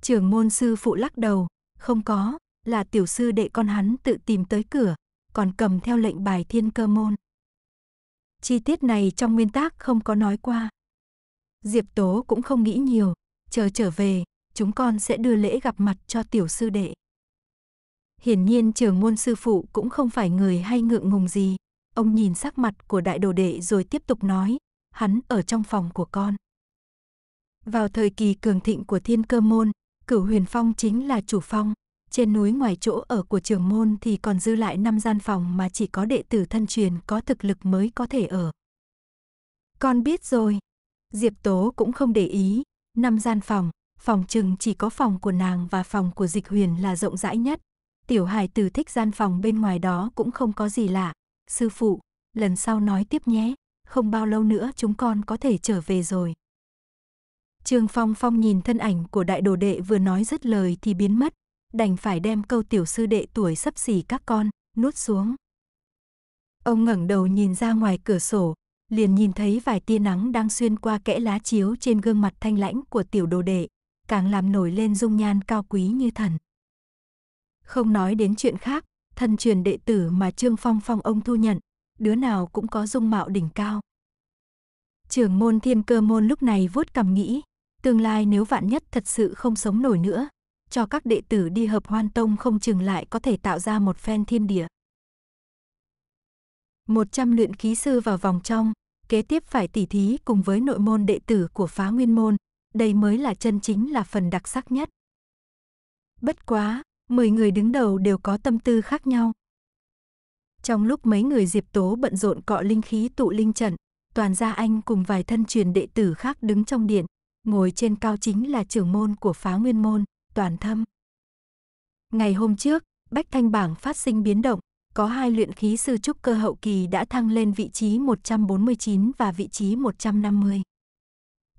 Trưởng môn sư phụ lắc đầu, không có, là tiểu sư đệ con hắn tự tìm tới cửa, còn cầm theo lệnh bài thiên cơ môn. Chi tiết này trong nguyên tác không có nói qua. Diệp Tố cũng không nghĩ nhiều, chờ trở về, chúng con sẽ đưa lễ gặp mặt cho tiểu sư đệ. Hiển nhiên trường môn sư phụ cũng không phải người hay ngượng ngùng gì. Ông nhìn sắc mặt của đại đồ đệ rồi tiếp tục nói, hắn ở trong phòng của con. Vào thời kỳ cường thịnh của thiên cơ môn, cửu huyền phong chính là chủ phong. Trên núi ngoài chỗ ở của trường môn thì còn dư lại 5 gian phòng mà chỉ có đệ tử thân truyền có thực lực mới có thể ở. Con biết rồi. Diệp Tố cũng không để ý, năm gian phòng, phòng chừng chỉ có phòng của nàng và phòng của dịch huyền là rộng rãi nhất. Tiểu hài tử thích gian phòng bên ngoài đó cũng không có gì lạ. Sư phụ, lần sau nói tiếp nhé, không bao lâu nữa chúng con có thể trở về rồi. Trương Phong Phong nhìn thân ảnh của đại đồ đệ vừa nói dứt lời thì biến mất, đành phải đem câu tiểu sư đệ tuổi sắp xỉ các con, nuốt xuống. Ông ngẩng đầu nhìn ra ngoài cửa sổ, liền nhìn thấy vài tia nắng đang xuyên qua kẽ lá chiếu trên gương mặt thanh lãnh của tiểu đồ đệ, càng làm nổi lên dung nhan cao quý như thần. Không nói đến chuyện khác, thân truyền đệ tử mà Trương Phong Phong ông thu nhận, đứa nào cũng có dung mạo đỉnh cao. Trưởng môn thiên cơ môn lúc này vuốt cầm nghĩ, tương lai nếu vạn nhất thật sự không sống nổi nữa, cho các đệ tử đi hợp hoan tông không chừng lại có thể tạo ra một phen thiên địa. 100 luyện khí sư vào vòng trong, kế tiếp phải tỉ thí cùng với nội môn đệ tử của phá nguyên môn, đây mới là chân chính là phần đặc sắc nhất. Bất quá, 10 người đứng đầu đều có tâm tư khác nhau. Trong lúc mấy người Diệp Tố bận rộn cọ linh khí tụ linh trận, toàn gia anh cùng vài thân truyền đệ tử khác đứng trong điện, ngồi trên cao chính là trưởng môn của phá nguyên môn, toàn thâm. Ngày hôm trước, Bách Thanh bảng phát sinh biến động, có hai luyện khí sư trúc cơ hậu kỳ đã thăng lên vị trí 149 và vị trí 150.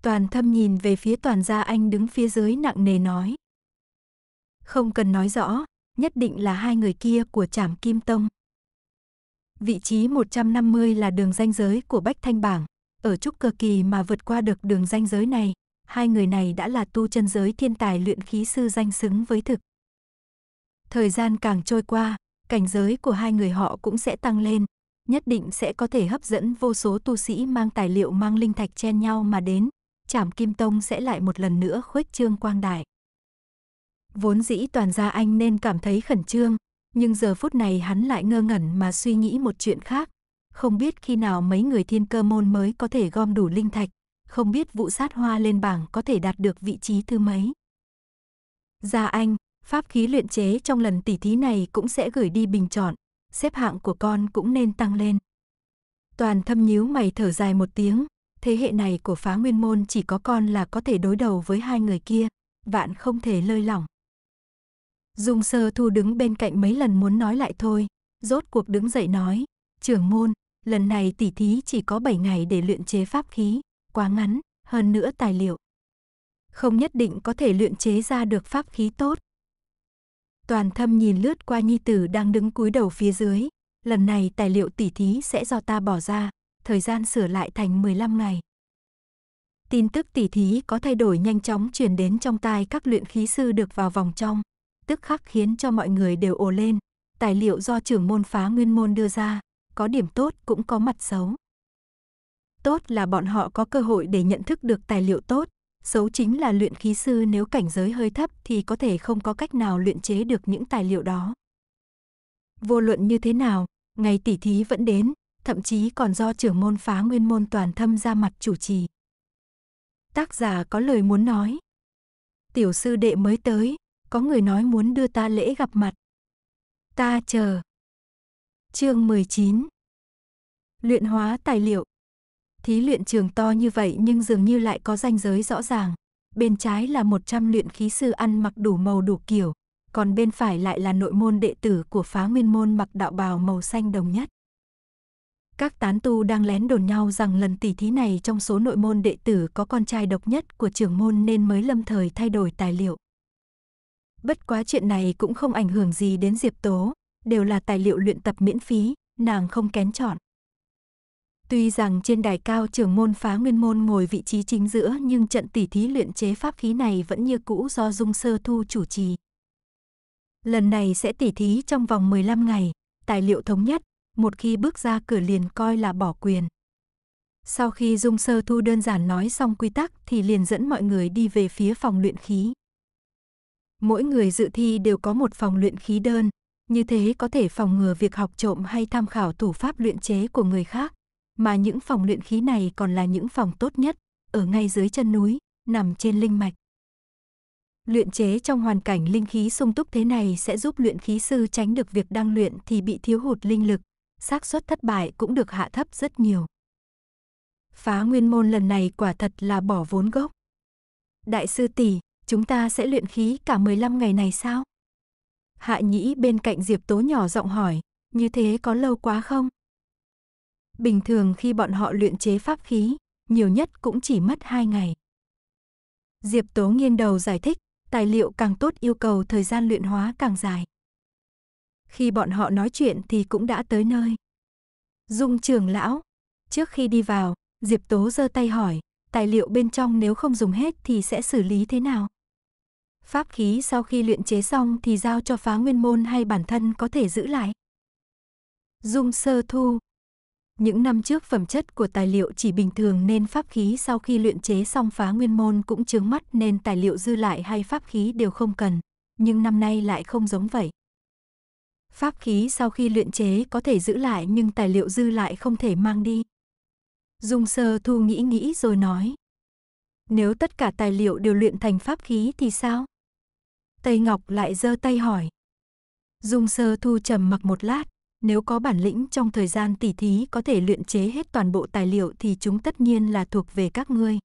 Toàn thâm nhìn về phía toàn gia anh đứng phía dưới nặng nề nói. Không cần nói rõ, nhất định là hai người kia của trảm kim tông. Vị trí 150 là đường danh giới của Bách Thanh Bảng, ở trúc cơ kỳ mà vượt qua được đường danh giới này, hai người này đã là tu chân giới thiên tài luyện khí sư danh xứng với thực. Thời gian càng trôi qua, cảnh giới của hai người họ cũng sẽ tăng lên, nhất định sẽ có thể hấp dẫn vô số tu sĩ mang tài liệu mang linh thạch chen nhau mà đến, Trảm Kim Tông sẽ lại một lần nữa khuếch trương quang đại. Vốn dĩ toàn gia anh nên cảm thấy khẩn trương, nhưng giờ phút này hắn lại ngơ ngẩn mà suy nghĩ một chuyện khác. Không biết khi nào mấy người thiên cơ môn mới có thể gom đủ linh thạch, không biết vụ sát hoa lên bảng có thể đạt được vị trí thứ mấy. Gia anh, pháp khí luyện chế trong lần tỉ thí này cũng sẽ gửi đi bình chọn, xếp hạng của con cũng nên tăng lên. Toàn thâm nhíu mày thở dài một tiếng, thế hệ này của phá nguyên môn chỉ có con là có thể đối đầu với hai người kia, vạn không thể lơi lỏng. Dung sơ thu đứng bên cạnh mấy lần muốn nói lại thôi, rốt cuộc đứng dậy nói, trưởng môn, lần này tỉ thí chỉ có 7 ngày để luyện chế pháp khí, quá ngắn, hơn nữa tài liệu. Không nhất định có thể luyện chế ra được pháp khí tốt. Toàn thâm nhìn lướt qua nhi tử đang đứng cúi đầu phía dưới, lần này tài liệu tỉ thí sẽ do ta bỏ ra, thời gian sửa lại thành 15 ngày. Tin tức tỉ thí có thay đổi nhanh chóng truyền đến trong tai các luyện khí sư được vào vòng trong, tức khắc khiến cho mọi người đều ồ lên, tài liệu do trưởng môn phá nguyên môn đưa ra, có điểm tốt cũng có mặt xấu. Tốt là bọn họ có cơ hội để nhận thức được tài liệu tốt, xấu chính là luyện khí sư nếu cảnh giới hơi thấp thì có thể không có cách nào luyện chế được những tài liệu đó. Vô luận như thế nào, ngày tỉ thí vẫn đến, thậm chí còn do trưởng môn phá nguyên môn toàn thâm ra mặt chủ trì. Tác giả có lời muốn nói. Tiểu sư đệ mới tới, có người nói muốn đưa ta lễ gặp mặt. Ta chờ. Chương 19 Luyện hóa tài liệu Thí luyện trường to như vậy nhưng dường như lại có ranh giới rõ ràng. Bên trái là 100 luyện khí sư ăn mặc đủ màu đủ kiểu, còn bên phải lại là nội môn đệ tử của phá nguyên môn mặc đạo bào màu xanh đồng nhất. Các tán tu đang lén đồn nhau rằng lần tỉ thí này trong số nội môn đệ tử có con trai độc nhất của trưởng môn nên mới lâm thời thay đổi tài liệu. Bất quá chuyện này cũng không ảnh hưởng gì đến Diệp Tố, đều là tài liệu luyện tập miễn phí, nàng không kén chọn. Tuy rằng trên đài cao trưởng môn phá nguyên môn ngồi vị trí chính giữa nhưng trận tỉ thí luyện chế pháp khí này vẫn như cũ do Dung Sơ Thu chủ trì. Lần này sẽ tỉ thí trong vòng 15 ngày, tài liệu thống nhất, một khi bước ra cửa liền coi là bỏ quyền. Sau khi Dung Sơ Thu đơn giản nói xong quy tắc thì liền dẫn mọi người đi về phía phòng luyện khí. Mỗi người dự thi đều có một phòng luyện khí đơn, như thế có thể phòng ngừa việc học trộm hay tham khảo thủ pháp luyện chế của người khác, mà những phòng luyện khí này còn là những phòng tốt nhất, ở ngay dưới chân núi, nằm trên linh mạch. Luyện chế trong hoàn cảnh linh khí sung túc thế này sẽ giúp luyện khí sư tránh được việc đang luyện thì bị thiếu hụt linh lực, xác suất thất bại cũng được hạ thấp rất nhiều. Phá nguyên môn lần này quả thật là bỏ vốn gốc. Đại sư tỷ, chúng ta sẽ luyện khí cả 15 ngày này sao? Hạ nhĩ bên cạnh Diệp Tố nhỏ giọng hỏi, như thế có lâu quá không? Bình thường khi bọn họ luyện chế pháp khí, nhiều nhất cũng chỉ mất 2 ngày. Diệp Tố nghiêng đầu giải thích, tài liệu càng tốt yêu cầu thời gian luyện hóa càng dài. Khi bọn họ nói chuyện thì cũng đã tới nơi. Dung trưởng lão, trước khi đi vào, Diệp Tố giơ tay hỏi, tài liệu bên trong nếu không dùng hết thì sẽ xử lý thế nào? Pháp khí sau khi luyện chế xong thì giao cho phá nguyên môn hay bản thân có thể giữ lại. Dung sơ thu Những năm trước phẩm chất của tài liệu chỉ bình thường nên pháp khí sau khi luyện chế xong phá nguyên môn cũng chướng mắt nên tài liệu dư lại hay pháp khí đều không cần. Nhưng năm nay lại không giống vậy. Pháp khí sau khi luyện chế có thể giữ lại nhưng tài liệu dư lại không thể mang đi. Dung sơ thu nghĩ nghĩ rồi nói. Nếu tất cả tài liệu đều luyện thành pháp khí thì sao? Tây Ngọc lại giơ tay hỏi. Dung sơ thu trầm mặc một lát, nếu có bản lĩnh trong thời gian tỉ thí có thể luyện chế hết toàn bộ tài liệu thì chúng tất nhiên là thuộc về các ngươi.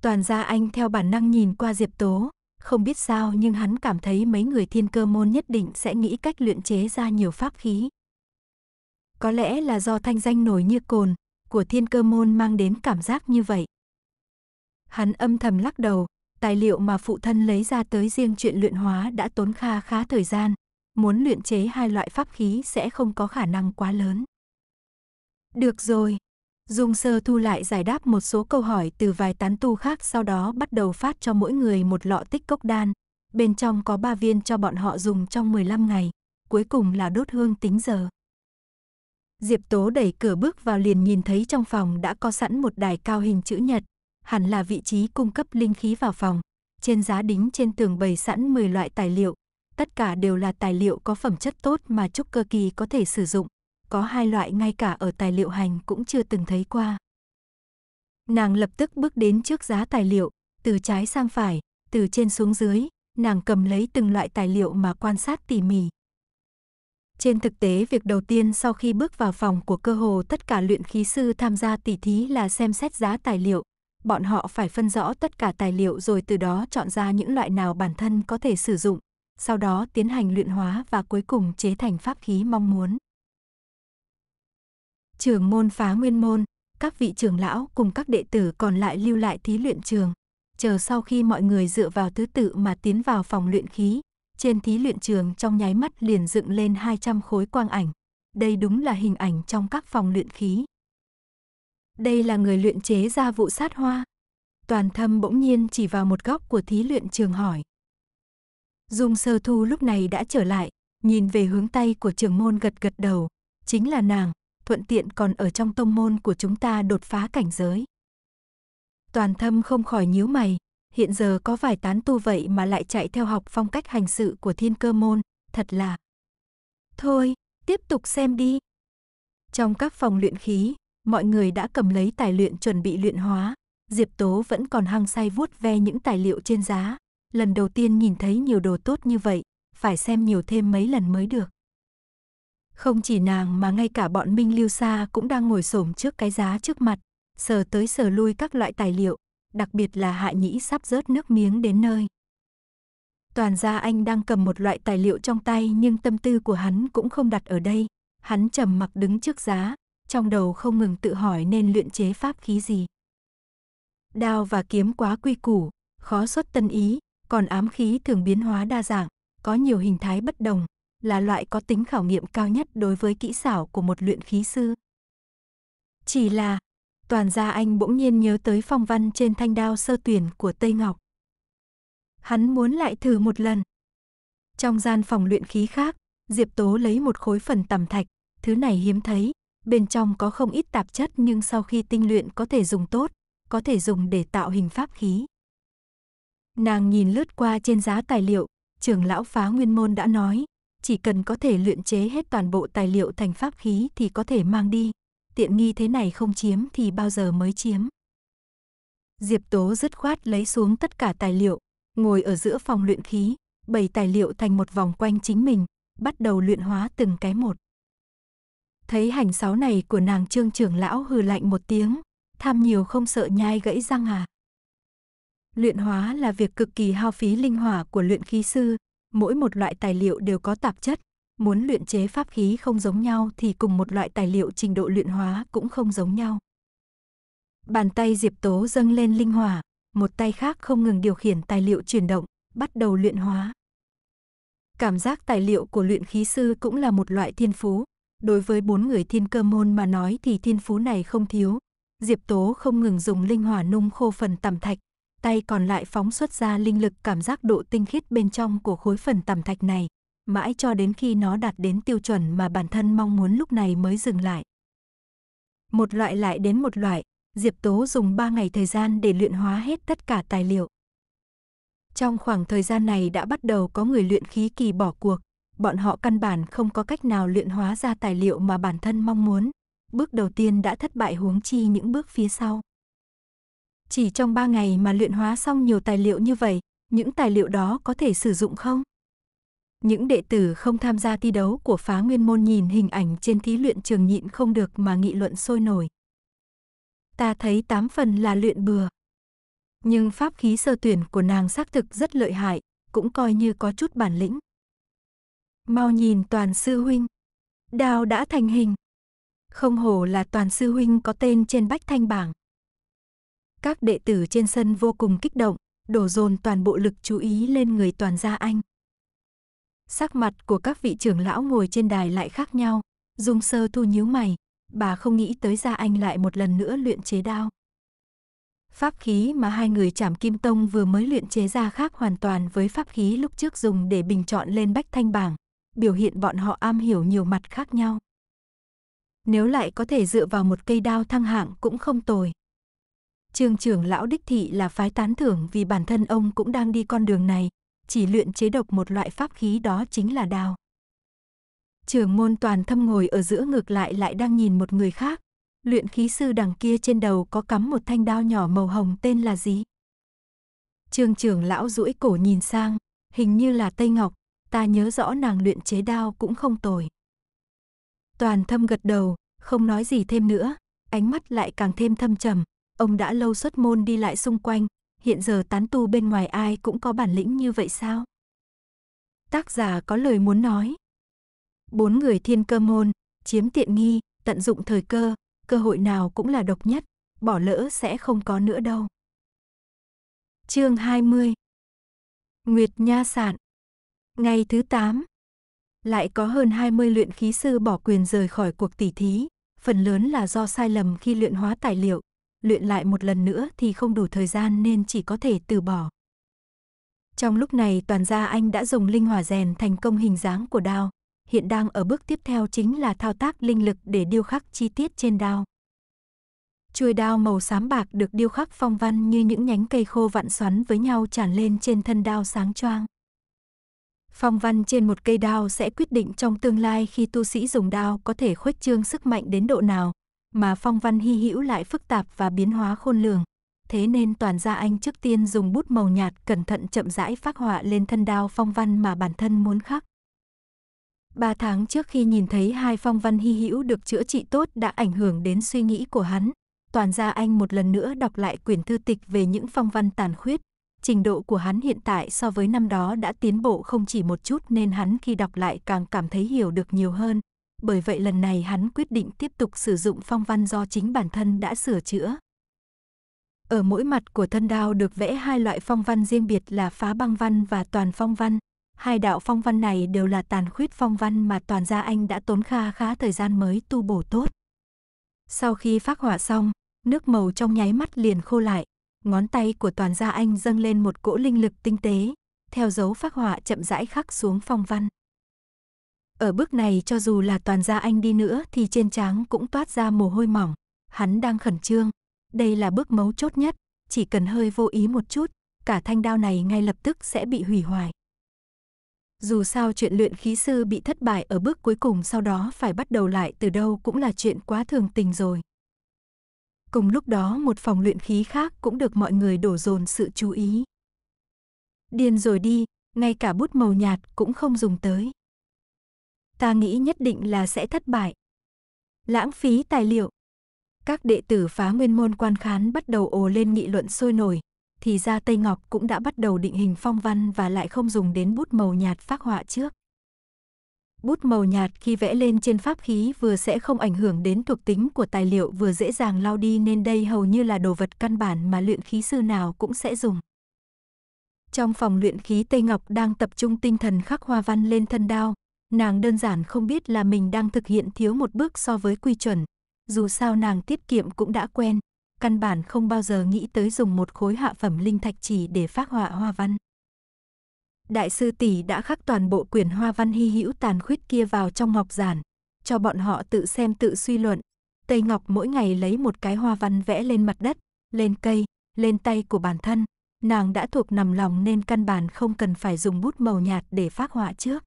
Toàn gia anh theo bản năng nhìn qua Diệp Tố, không biết sao nhưng hắn cảm thấy mấy người thiên cơ môn nhất định sẽ nghĩ cách luyện chế ra nhiều pháp khí. Có lẽ là do thanh danh nổi như cồn, của thiên cơ môn mang đến cảm giác như vậy. Hắn âm thầm lắc đầu, tài liệu mà phụ thân lấy ra tới riêng chuyện luyện hóa đã tốn kha khá thời gian, muốn luyện chế hai loại pháp khí sẽ không có khả năng quá lớn. Được rồi. Dung Sơ Thu lại giải đáp một số câu hỏi từ vài tán tu khác sau đó bắt đầu phát cho mỗi người một lọ tích cốc đan. Bên trong có ba viên cho bọn họ dùng trong 15 ngày, cuối cùng là đốt hương tính giờ. Diệp Tố đẩy cửa bước vào liền nhìn thấy trong phòng đã có sẵn một đài cao hình chữ nhật, hẳn là vị trí cung cấp linh khí vào phòng. Trên giá đính trên tường bày sẵn 10 loại tài liệu, tất cả đều là tài liệu có phẩm chất tốt mà trúc cơ kỳ có thể sử dụng, có hai loại ngay cả ở tài liệu hành cũng chưa từng thấy qua. Nàng lập tức bước đến trước giá tài liệu, từ trái sang phải, từ trên xuống dưới, nàng cầm lấy từng loại tài liệu mà quan sát tỉ mỉ. Trên thực tế việc đầu tiên sau khi bước vào phòng của cơ hồ tất cả luyện khí sư tham gia tỉ thí là xem xét giá tài liệu, bọn họ phải phân rõ tất cả tài liệu rồi từ đó chọn ra những loại nào bản thân có thể sử dụng, sau đó tiến hành luyện hóa và cuối cùng chế thành pháp khí mong muốn. Trường môn phá nguyên môn, các vị trưởng lão cùng các đệ tử còn lại lưu lại thí luyện trường, chờ sau khi mọi người dựa vào thứ tự mà tiến vào phòng luyện khí, trên thí luyện trường trong nháy mắt liền dựng lên 200 khối quang ảnh. Đây đúng là hình ảnh trong các phòng luyện khí. Đây là người luyện chế ra vụ sát hoa. Toàn thâm bỗng nhiên chỉ vào một góc của thí luyện trường hỏi. Dung sơ thu lúc này đã trở lại, nhìn về hướng tay của trường môn gật gật đầu. Chính là nàng, thuận tiện còn ở trong tông môn của chúng ta đột phá cảnh giới. Toàn thâm không khỏi nhíu mày, hiện giờ có vài tán tu vậy mà lại chạy theo học phong cách hành sự của thiên cơ môn, thật là... Thôi, tiếp tục xem đi. Trong các phòng luyện khí, mọi người đã cầm lấy tài luyện chuẩn bị luyện hóa, Diệp Tố vẫn còn hăng say vuốt ve những tài liệu trên giá. Lần đầu tiên nhìn thấy nhiều đồ tốt như vậy, phải xem nhiều thêm mấy lần mới được. Không chỉ nàng mà ngay cả bọn Minh Lưu Sa cũng đang ngồi xổm trước cái giá trước mặt, sờ tới sờ lui các loại tài liệu, đặc biệt là Hạ Nhĩ sắp rớt nước miếng đến nơi. Toàn gia anh đang cầm một loại tài liệu trong tay nhưng tâm tư của hắn cũng không đặt ở đây. Hắn trầm mặc đứng trước giá, trong đầu không ngừng tự hỏi nên luyện chế pháp khí gì. Đao và kiếm quá quy củ, khó xuất tân ý, còn ám khí thường biến hóa đa dạng, có nhiều hình thái bất đồng, là loại có tính khảo nghiệm cao nhất đối với kỹ xảo của một luyện khí sư. Chỉ là, toàn gia anh bỗng nhiên nhớ tới phong văn trên thanh đao sơ tuyển của Tây Ngọc. Hắn muốn lại thử một lần. Trong gian phòng luyện khí khác, Diệp Tố lấy một khối phần tầm thạch, thứ này hiếm thấy, bên trong có không ít tạp chất nhưng sau khi tinh luyện có thể dùng tốt, có thể dùng để tạo hình pháp khí. Nàng nhìn lướt qua trên giá tài liệu, trưởng lão phá nguyên môn đã nói, chỉ cần có thể luyện chế hết toàn bộ tài liệu thành pháp khí thì có thể mang đi, tiện nghi thế này không chiếm thì bao giờ mới chiếm. Diệp Tố dứt khoát lấy xuống tất cả tài liệu, ngồi ở giữa phòng luyện khí, bày tài liệu thành một vòng quanh chính mình, bắt đầu luyện hóa từng cái một. Thấy hành sáu này của nàng trương trưởng lão hừ lạnh một tiếng, tham nhiều không sợ nhai gãy răng à. Luyện hóa là việc cực kỳ hao phí linh hỏa của luyện khí sư, mỗi một loại tài liệu đều có tạp chất, muốn luyện chế pháp khí không giống nhau thì cùng một loại tài liệu trình độ luyện hóa cũng không giống nhau. Bàn tay Diệp Tố dâng lên linh hỏa, một tay khác không ngừng điều khiển tài liệu chuyển động, bắt đầu luyện hóa. Cảm giác tài liệu của luyện khí sư cũng là một loại thiên phú, đối với bốn người thiên cơ môn mà nói thì thiên phú này không thiếu. Diệp Tố không ngừng dùng linh hỏa nung khô phần tẩm thạch, tay còn lại phóng xuất ra linh lực cảm giác độ tinh khiết bên trong của khối phần tầm thạch này, mãi cho đến khi nó đạt đến tiêu chuẩn mà bản thân mong muốn lúc này mới dừng lại. Một loại lại đến một loại, Diệp Tố dùng 3 ngày thời gian để luyện hóa hết tất cả tài liệu. Trong khoảng thời gian này đã bắt đầu có người luyện khí kỳ bỏ cuộc, bọn họ căn bản không có cách nào luyện hóa ra tài liệu mà bản thân mong muốn. Bước đầu tiên đã thất bại huống chi những bước phía sau. Chỉ trong 3 ngày mà luyện hóa xong nhiều tài liệu như vậy, những tài liệu đó có thể sử dụng không? Những đệ tử không tham gia thi đấu của phá nguyên môn nhìn hình ảnh trên thí luyện trường nhịn không được mà nghị luận sôi nổi. Ta thấy tám phần là luyện bừa. Nhưng pháp khí sơ tuyển của nàng xác thực rất lợi hại, cũng coi như có chút bản lĩnh. Mau nhìn toàn sư huynh. Đao đã thành hình. Không hổ là toàn sư huynh có tên trên bách thanh bảng. Các đệ tử trên sân vô cùng kích động, đổ dồn toàn bộ lực chú ý lên người toàn gia anh. Sắc mặt của các vị trưởng lão ngồi trên đài lại khác nhau, dung sơ thu nhíu mày, bà không nghĩ tới gia anh lại một lần nữa luyện chế đao. Pháp khí mà hai người chảm kim tông vừa mới luyện chế ra khác hoàn toàn với pháp khí lúc trước dùng để bình chọn lên bách thanh bảng, biểu hiện bọn họ am hiểu nhiều mặt khác nhau. Nếu lại có thể dựa vào một cây đao thăng hạng cũng không tồi. Trương trưởng lão đích thị là phái tán thưởng vì bản thân ông cũng đang đi con đường này, chỉ luyện chế độc một loại pháp khí đó chính là đao. Trưởng môn toàn thâm ngồi ở giữa ngược lại lại đang nhìn một người khác. Luyện khí sư đằng kia trên đầu có cắm một thanh đao nhỏ màu hồng tên là gì? Trương trưởng lão duỗi cổ nhìn sang, hình như là Tây Ngọc, ta nhớ rõ nàng luyện chế đao cũng không tồi. Toàn thâm gật đầu, không nói gì thêm nữa, ánh mắt lại càng thêm thâm trầm, ông đã lâu xuất môn đi lại xung quanh, hiện giờ tán tu bên ngoài ai cũng có bản lĩnh như vậy sao? Tác giả có lời muốn nói. Bốn người thiên cơ môn, chiếm tiện nghi, tận dụng thời cơ, cơ hội nào cũng là độc nhất, bỏ lỡ sẽ không có nữa đâu. Chương 20 Nguyệt Nha Sạn Ngày thứ 8 Lại có hơn 20 luyện khí sư bỏ quyền rời khỏi cuộc tỉ thí, phần lớn là do sai lầm khi luyện hóa tài liệu, luyện lại một lần nữa thì không đủ thời gian nên chỉ có thể từ bỏ. Trong lúc này toàn gia anh đã dùng linh hỏa rèn thành công hình dáng của đao, hiện đang ở bước tiếp theo chính là thao tác linh lực để điêu khắc chi tiết trên đao. Chuôi đao màu xám bạc được điêu khắc phong văn như những nhánh cây khô vặn xoắn với nhau tràn lên trên thân đao sáng choang. Phong văn trên một cây đao sẽ quyết định trong tương lai khi tu sĩ dùng đao có thể khuếch trương sức mạnh đến độ nào, mà phong văn hy hữu lại phức tạp và biến hóa khôn lường. Thế nên toàn gia anh trước tiên dùng bút màu nhạt cẩn thận chậm rãi phác họa lên thân đao phong văn mà bản thân muốn khắc. Ba tháng trước khi nhìn thấy hai phong văn hy hữu được chữa trị tốt đã ảnh hưởng đến suy nghĩ của hắn. Toàn gia anh một lần nữa đọc lại quyển thư tịch về những phong văn tàn khuyết. Trình độ của hắn hiện tại so với năm đó đã tiến bộ không chỉ một chút nên hắn khi đọc lại càng cảm thấy hiểu được nhiều hơn. Bởi vậy lần này hắn quyết định tiếp tục sử dụng phong văn do chính bản thân đã sửa chữa. Ở mỗi mặt của thân đao được vẽ hai loại phong văn riêng biệt là phá băng văn và toàn phong văn. Hai đạo phong văn này đều là tàn khuyết phong văn mà toàn gia anh đã tốn kha khá thời gian mới tu bổ tốt. Sau khi phát hỏa xong, nước màu trong nháy mắt liền khô lại, ngón tay của toàn gia anh dâng lên một cỗ linh lực tinh tế, theo dấu phát họa chậm rãi khắc xuống phong văn. Ở bước này cho dù là toàn gia anh đi nữa thì trên trán cũng toát ra mồ hôi mỏng, hắn đang khẩn trương, đây là bước mấu chốt nhất, chỉ cần hơi vô ý một chút, cả thanh đao này ngay lập tức sẽ bị hủy hoại. Dù sao chuyện luyện khí sư bị thất bại ở bước cuối cùng sau đó phải bắt đầu lại từ đâu cũng là chuyện quá thường tình rồi. Cùng lúc đó một phòng luyện khí khác cũng được mọi người đổ dồn sự chú ý. Điên rồi đi, ngay cả bút màu nhạt cũng không dùng tới. Ta nghĩ nhất định là sẽ thất bại. Lãng phí tài liệu. Các đệ tử phá nguyên môn quan khán bắt đầu ồ lên nghị luận sôi nổi, thì ra Tây Ngọc cũng đã bắt đầu định hình phong văn và lại không dùng đến bút màu nhạt phác họa trước. Bút màu nhạt khi vẽ lên trên pháp khí vừa sẽ không ảnh hưởng đến thuộc tính của tài liệu vừa dễ dàng lau đi nên đây hầu như là đồ vật căn bản mà luyện khí sư nào cũng sẽ dùng. Trong phòng luyện khí Tây Ngọc đang tập trung tinh thần khắc hoa văn lên thân đao, nàng đơn giản không biết là mình đang thực hiện thiếu một bước so với quy chuẩn, dù sao nàng tiết kiệm cũng đã quen, căn bản không bao giờ nghĩ tới dùng một khối hạ phẩm linh thạch chỉ để phác họa hoa văn. Đại sư tỷ đã khắc toàn bộ quyển hoa văn hy hữu tàn khuyết kia vào trong ngọc giản, cho bọn họ tự xem tự suy luận. Tây Ngọc mỗi ngày lấy một cái hoa văn vẽ lên mặt đất, lên cây, lên tay của bản thân. Nàng đã thuộc nằm lòng nên căn bản không cần phải dùng bút màu nhạt để phác họa trước.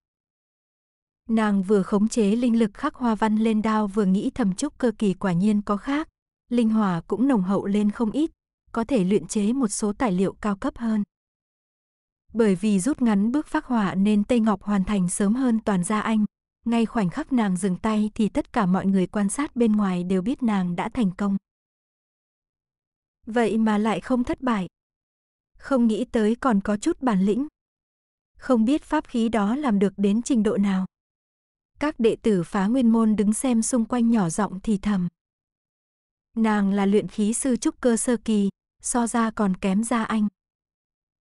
Nàng vừa khống chế linh lực khắc hoa văn lên đao vừa nghĩ thầm chúc cơ kỳ quả nhiên có khác, linh hỏa cũng nồng hậu lên không ít, có thể luyện chế một số tài liệu cao cấp hơn. Bởi vì rút ngắn bước phác họa nên Tây Ngọc hoàn thành sớm hơn toàn gia anh, ngay khoảnh khắc nàng dừng tay thì tất cả mọi người quan sát bên ngoài đều biết nàng đã thành công. Vậy mà lại không thất bại. Không nghĩ tới còn có chút bản lĩnh. Không biết pháp khí đó làm được đến trình độ nào. Các đệ tử phá nguyên môn đứng xem xung quanh nhỏ giọng thì thầm. Nàng là luyện khí sư trúc cơ sơ kỳ, so ra còn kém ra anh.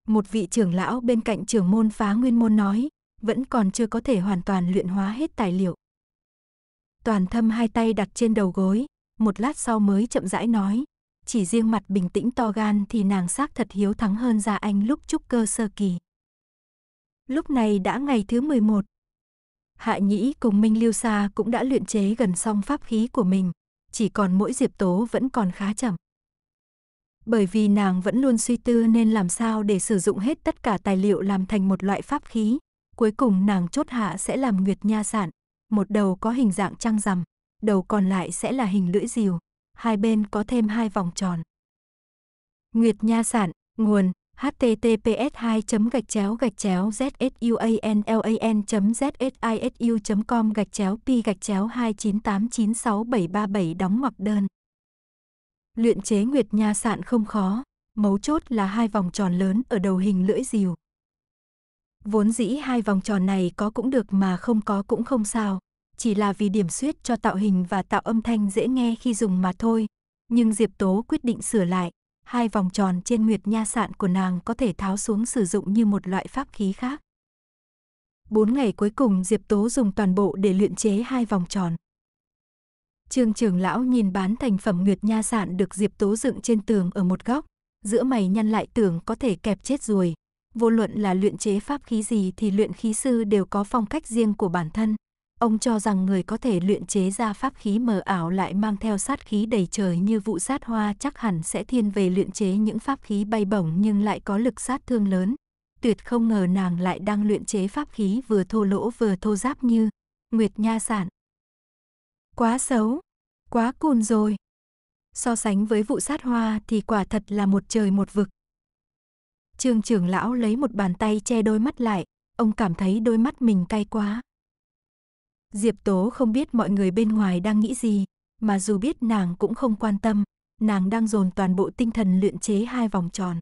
Một vị trưởng lão bên cạnh trưởng môn phá nguyên môn nói, vẫn còn chưa có thể hoàn toàn luyện hóa hết tài liệu. Toàn thâm hai tay đặt trên đầu gối, một lát sau mới chậm rãi nói, chỉ riêng mặt bình tĩnh to gan thì nàng xác thật hiếu thắng hơn ra anh lúc trúc cơ sơ kỳ. Lúc này đã ngày thứ 11. Hạ Nhĩ cùng Minh Lưu Sa cũng đã luyện chế gần xong pháp khí của mình, chỉ còn mỗi Diệp Tố vẫn còn khá chậm. Bởi vì nàng vẫn luôn suy tư nên làm sao để sử dụng hết tất cả tài liệu làm thành một loại pháp khí. Cuối cùng nàng chốt hạ sẽ làm nguyệt nha sản, một đầu có hình dạng trăng rằm, đầu còn lại sẽ là hình lưỡi diều, hai bên có thêm hai vòng tròn. Nguyệt nha sản, nguồn https 2 gạch chéo gạch chéo zsuanlan zsisu com gạch chéo pi gạch chéo 29896737 đóng ngoặc đơn Luyện chế nguyệt nha sạn không khó, mấu chốt là hai vòng tròn lớn ở đầu hình lưỡi rìu. Vốn dĩ hai vòng tròn này có cũng được mà không có cũng không sao, chỉ là vì điểm xuyết cho tạo hình và tạo âm thanh dễ nghe khi dùng mà thôi. Nhưng Diệp Tố quyết định sửa lại, hai vòng tròn trên nguyệt nha sạn của nàng có thể tháo xuống sử dụng như một loại pháp khí khác. Bốn ngày cuối cùng Diệp Tố dùng toàn bộ để luyện chế hai vòng tròn. Trương trưởng lão nhìn bán thành phẩm Nguyệt Nha Sạn được Diệp Tố dựng trên tường ở một góc, giữa mày nhăn lại tưởng có thể kẹp chết ruồi. Vô luận là luyện chế pháp khí gì thì luyện khí sư đều có phong cách riêng của bản thân. Ông cho rằng người có thể luyện chế ra pháp khí mờ ảo lại mang theo sát khí đầy trời như vụ sát hoa chắc hẳn sẽ thiên về luyện chế những pháp khí bay bổng nhưng lại có lực sát thương lớn. Tuyệt không ngờ nàng lại đang luyện chế pháp khí vừa thô lỗ vừa thô giáp như Nguyệt Nha Sản. Quá xấu, quá cùn rồi. So sánh với vụ sát hoa thì quả thật là một trời một vực. Trương trưởng lão lấy một bàn tay che đôi mắt lại, ông cảm thấy đôi mắt mình cay quá. Diệp Tố không biết mọi người bên ngoài đang nghĩ gì, mà dù biết nàng cũng không quan tâm, nàng đang dồn toàn bộ tinh thần luyện chế hai vòng tròn.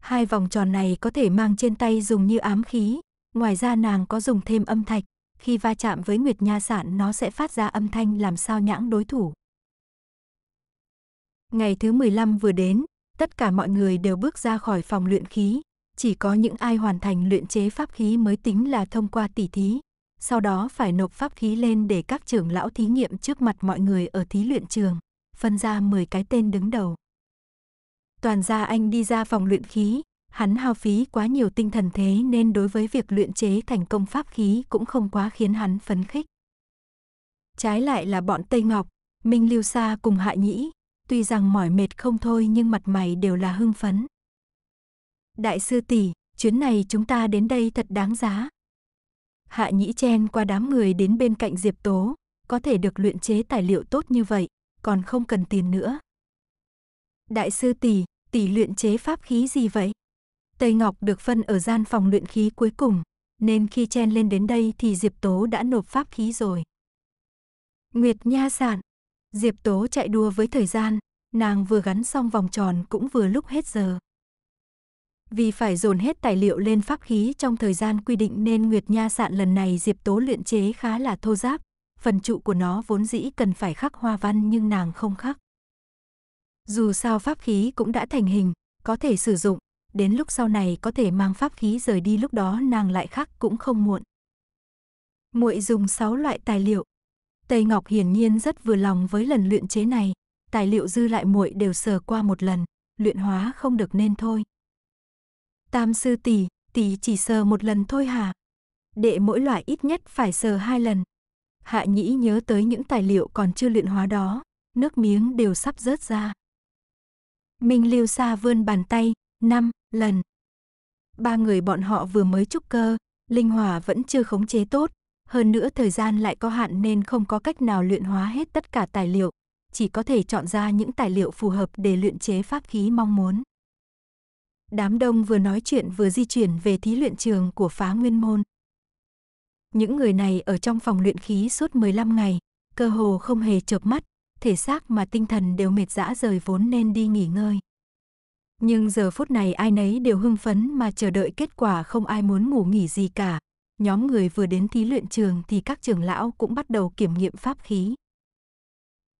Hai vòng tròn này có thể mang trên tay dùng như ám khí, ngoài ra nàng có dùng thêm âm thạch, khi va chạm với Nguyệt Nha Sạn nó sẽ phát ra âm thanh làm sao nhãng đối thủ. Ngày thứ 15 vừa đến, tất cả mọi người đều bước ra khỏi phòng luyện khí, chỉ có những ai hoàn thành luyện chế pháp khí mới tính là thông qua tỉ thí. Sau đó phải nộp pháp khí lên để các trưởng lão thí nghiệm trước mặt mọi người ở thí luyện trường, phân ra 10 cái tên đứng đầu. Toàn gia anh đi ra phòng luyện khí, hắn hao phí quá nhiều tinh thần thế nên đối với việc luyện chế thành công pháp khí cũng không quá khiến hắn phấn khích. Trái lại là bọn Tây Ngọc, Minh Lưu Sa cùng Hạ Nhĩ, tuy rằng mỏi mệt không thôi nhưng mặt mày đều là hưng phấn. Đại sư tỷ, chuyến này chúng ta đến đây thật đáng giá. Hạ Nhĩ chen qua đám người đến bên cạnh Diệp Tố, có thể được luyện chế tài liệu tốt như vậy, còn không cần tiền nữa. Đại sư tỷ, tỷ luyện chế pháp khí gì vậy? Tây Ngọc được phân ở gian phòng luyện khí cuối cùng, nên khi chen lên đến đây thì Diệp Tố đã nộp pháp khí rồi. Nguyệt Nha Sản Diệp Tố chạy đua với thời gian, nàng vừa gắn xong vòng tròn cũng vừa lúc hết giờ. Vì phải dồn hết tài liệu lên pháp khí trong thời gian quy định nên Nguyệt Nha Sạn lần này Diệp Tố luyện chế khá là thô giáp, phần trụ của nó vốn dĩ cần phải khắc hoa văn nhưng nàng không khắc. Dù sao pháp khí cũng đã thành hình, có thể sử dụng, đến lúc sau này có thể mang pháp khí rời đi lúc đó nàng lại khắc cũng không muộn. Muội dùng 6 loại tài liệu. Tây Ngọc hiển nhiên rất vừa lòng với lần luyện chế này, tài liệu dư lại muội đều sờ qua một lần, luyện hóa không được nên thôi. Tam sư tỷ, tỷ chỉ sờ một lần thôi hả? Đệ mỗi loại ít nhất phải sờ hai lần. Hạ nhĩ nhớ tới những tài liệu còn chưa luyện hóa đó, nước miếng đều sắp rớt ra. Minh Lưu Sa vươn bàn tay, năm lần. Ba người bọn họ vừa mới trúc cơ, linh hỏa vẫn chưa khống chế tốt, hơn nữa thời gian lại có hạn nên không có cách nào luyện hóa hết tất cả tài liệu, chỉ có thể chọn ra những tài liệu phù hợp để luyện chế pháp khí mong muốn. Đám đông vừa nói chuyện vừa di chuyển về thí luyện trường của phá nguyên môn. Những người này ở trong phòng luyện khí suốt 15 ngày, cơ hồ không hề chợp mắt, thể xác mà tinh thần đều mệt dã rời vốn nên đi nghỉ ngơi. Nhưng giờ phút này ai nấy đều hưng phấn mà chờ đợi kết quả không ai muốn ngủ nghỉ gì cả. Nhóm người vừa đến thí luyện trường thì các trưởng lão cũng bắt đầu kiểm nghiệm pháp khí.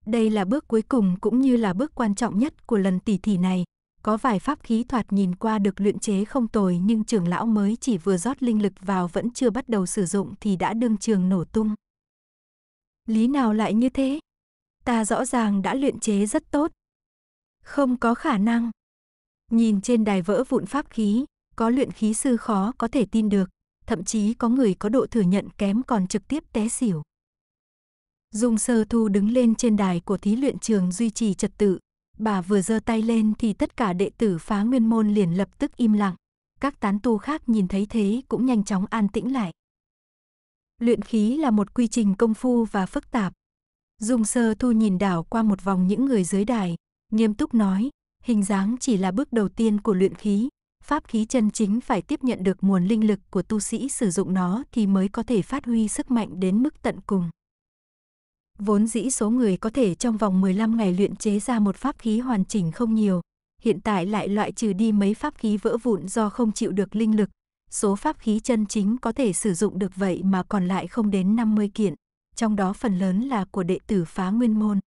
Đây là bước cuối cùng cũng như là bước quan trọng nhất của lần tỉ thỉ này, có vài pháp khí thoạt nhìn qua được luyện chế không tồi nhưng trưởng lão mới chỉ vừa rót linh lực vào vẫn chưa bắt đầu sử dụng thì đã đương trường nổ tung. Lý nào lại như thế? Ta rõ ràng đã luyện chế rất tốt. Không có khả năng. Nhìn trên đài vỡ vụn pháp khí, có luyện khí sư khó có thể tin được, thậm chí có người có độ thừa nhận kém còn trực tiếp té xỉu. Dung Sơ Thu đứng lên trên đài của thí luyện trường duy trì trật tự, Bà vừa giơ tay lên thì tất cả đệ tử phá nguyên môn liền lập tức im lặng. Các tán tu khác nhìn thấy thế cũng nhanh chóng an tĩnh lại. Luyện khí là một quy trình công phu và phức tạp. Dung sơ thu nhìn đảo qua một vòng những người dưới đài, nghiêm túc nói, hình dáng chỉ là bước đầu tiên của luyện khí, pháp khí chân chính phải tiếp nhận được nguồn linh lực của tu sĩ sử dụng nó thì mới có thể phát huy sức mạnh đến mức tận cùng. Vốn dĩ số người có thể trong vòng 15 ngày luyện chế ra một pháp khí hoàn chỉnh không nhiều, hiện tại lại loại trừ đi mấy pháp khí vỡ vụn do không chịu được linh lực. Số pháp khí chân chính có thể sử dụng được vậy mà còn lại không đến 50 kiện, trong đó phần lớn là của đệ tử phá nguyên môn.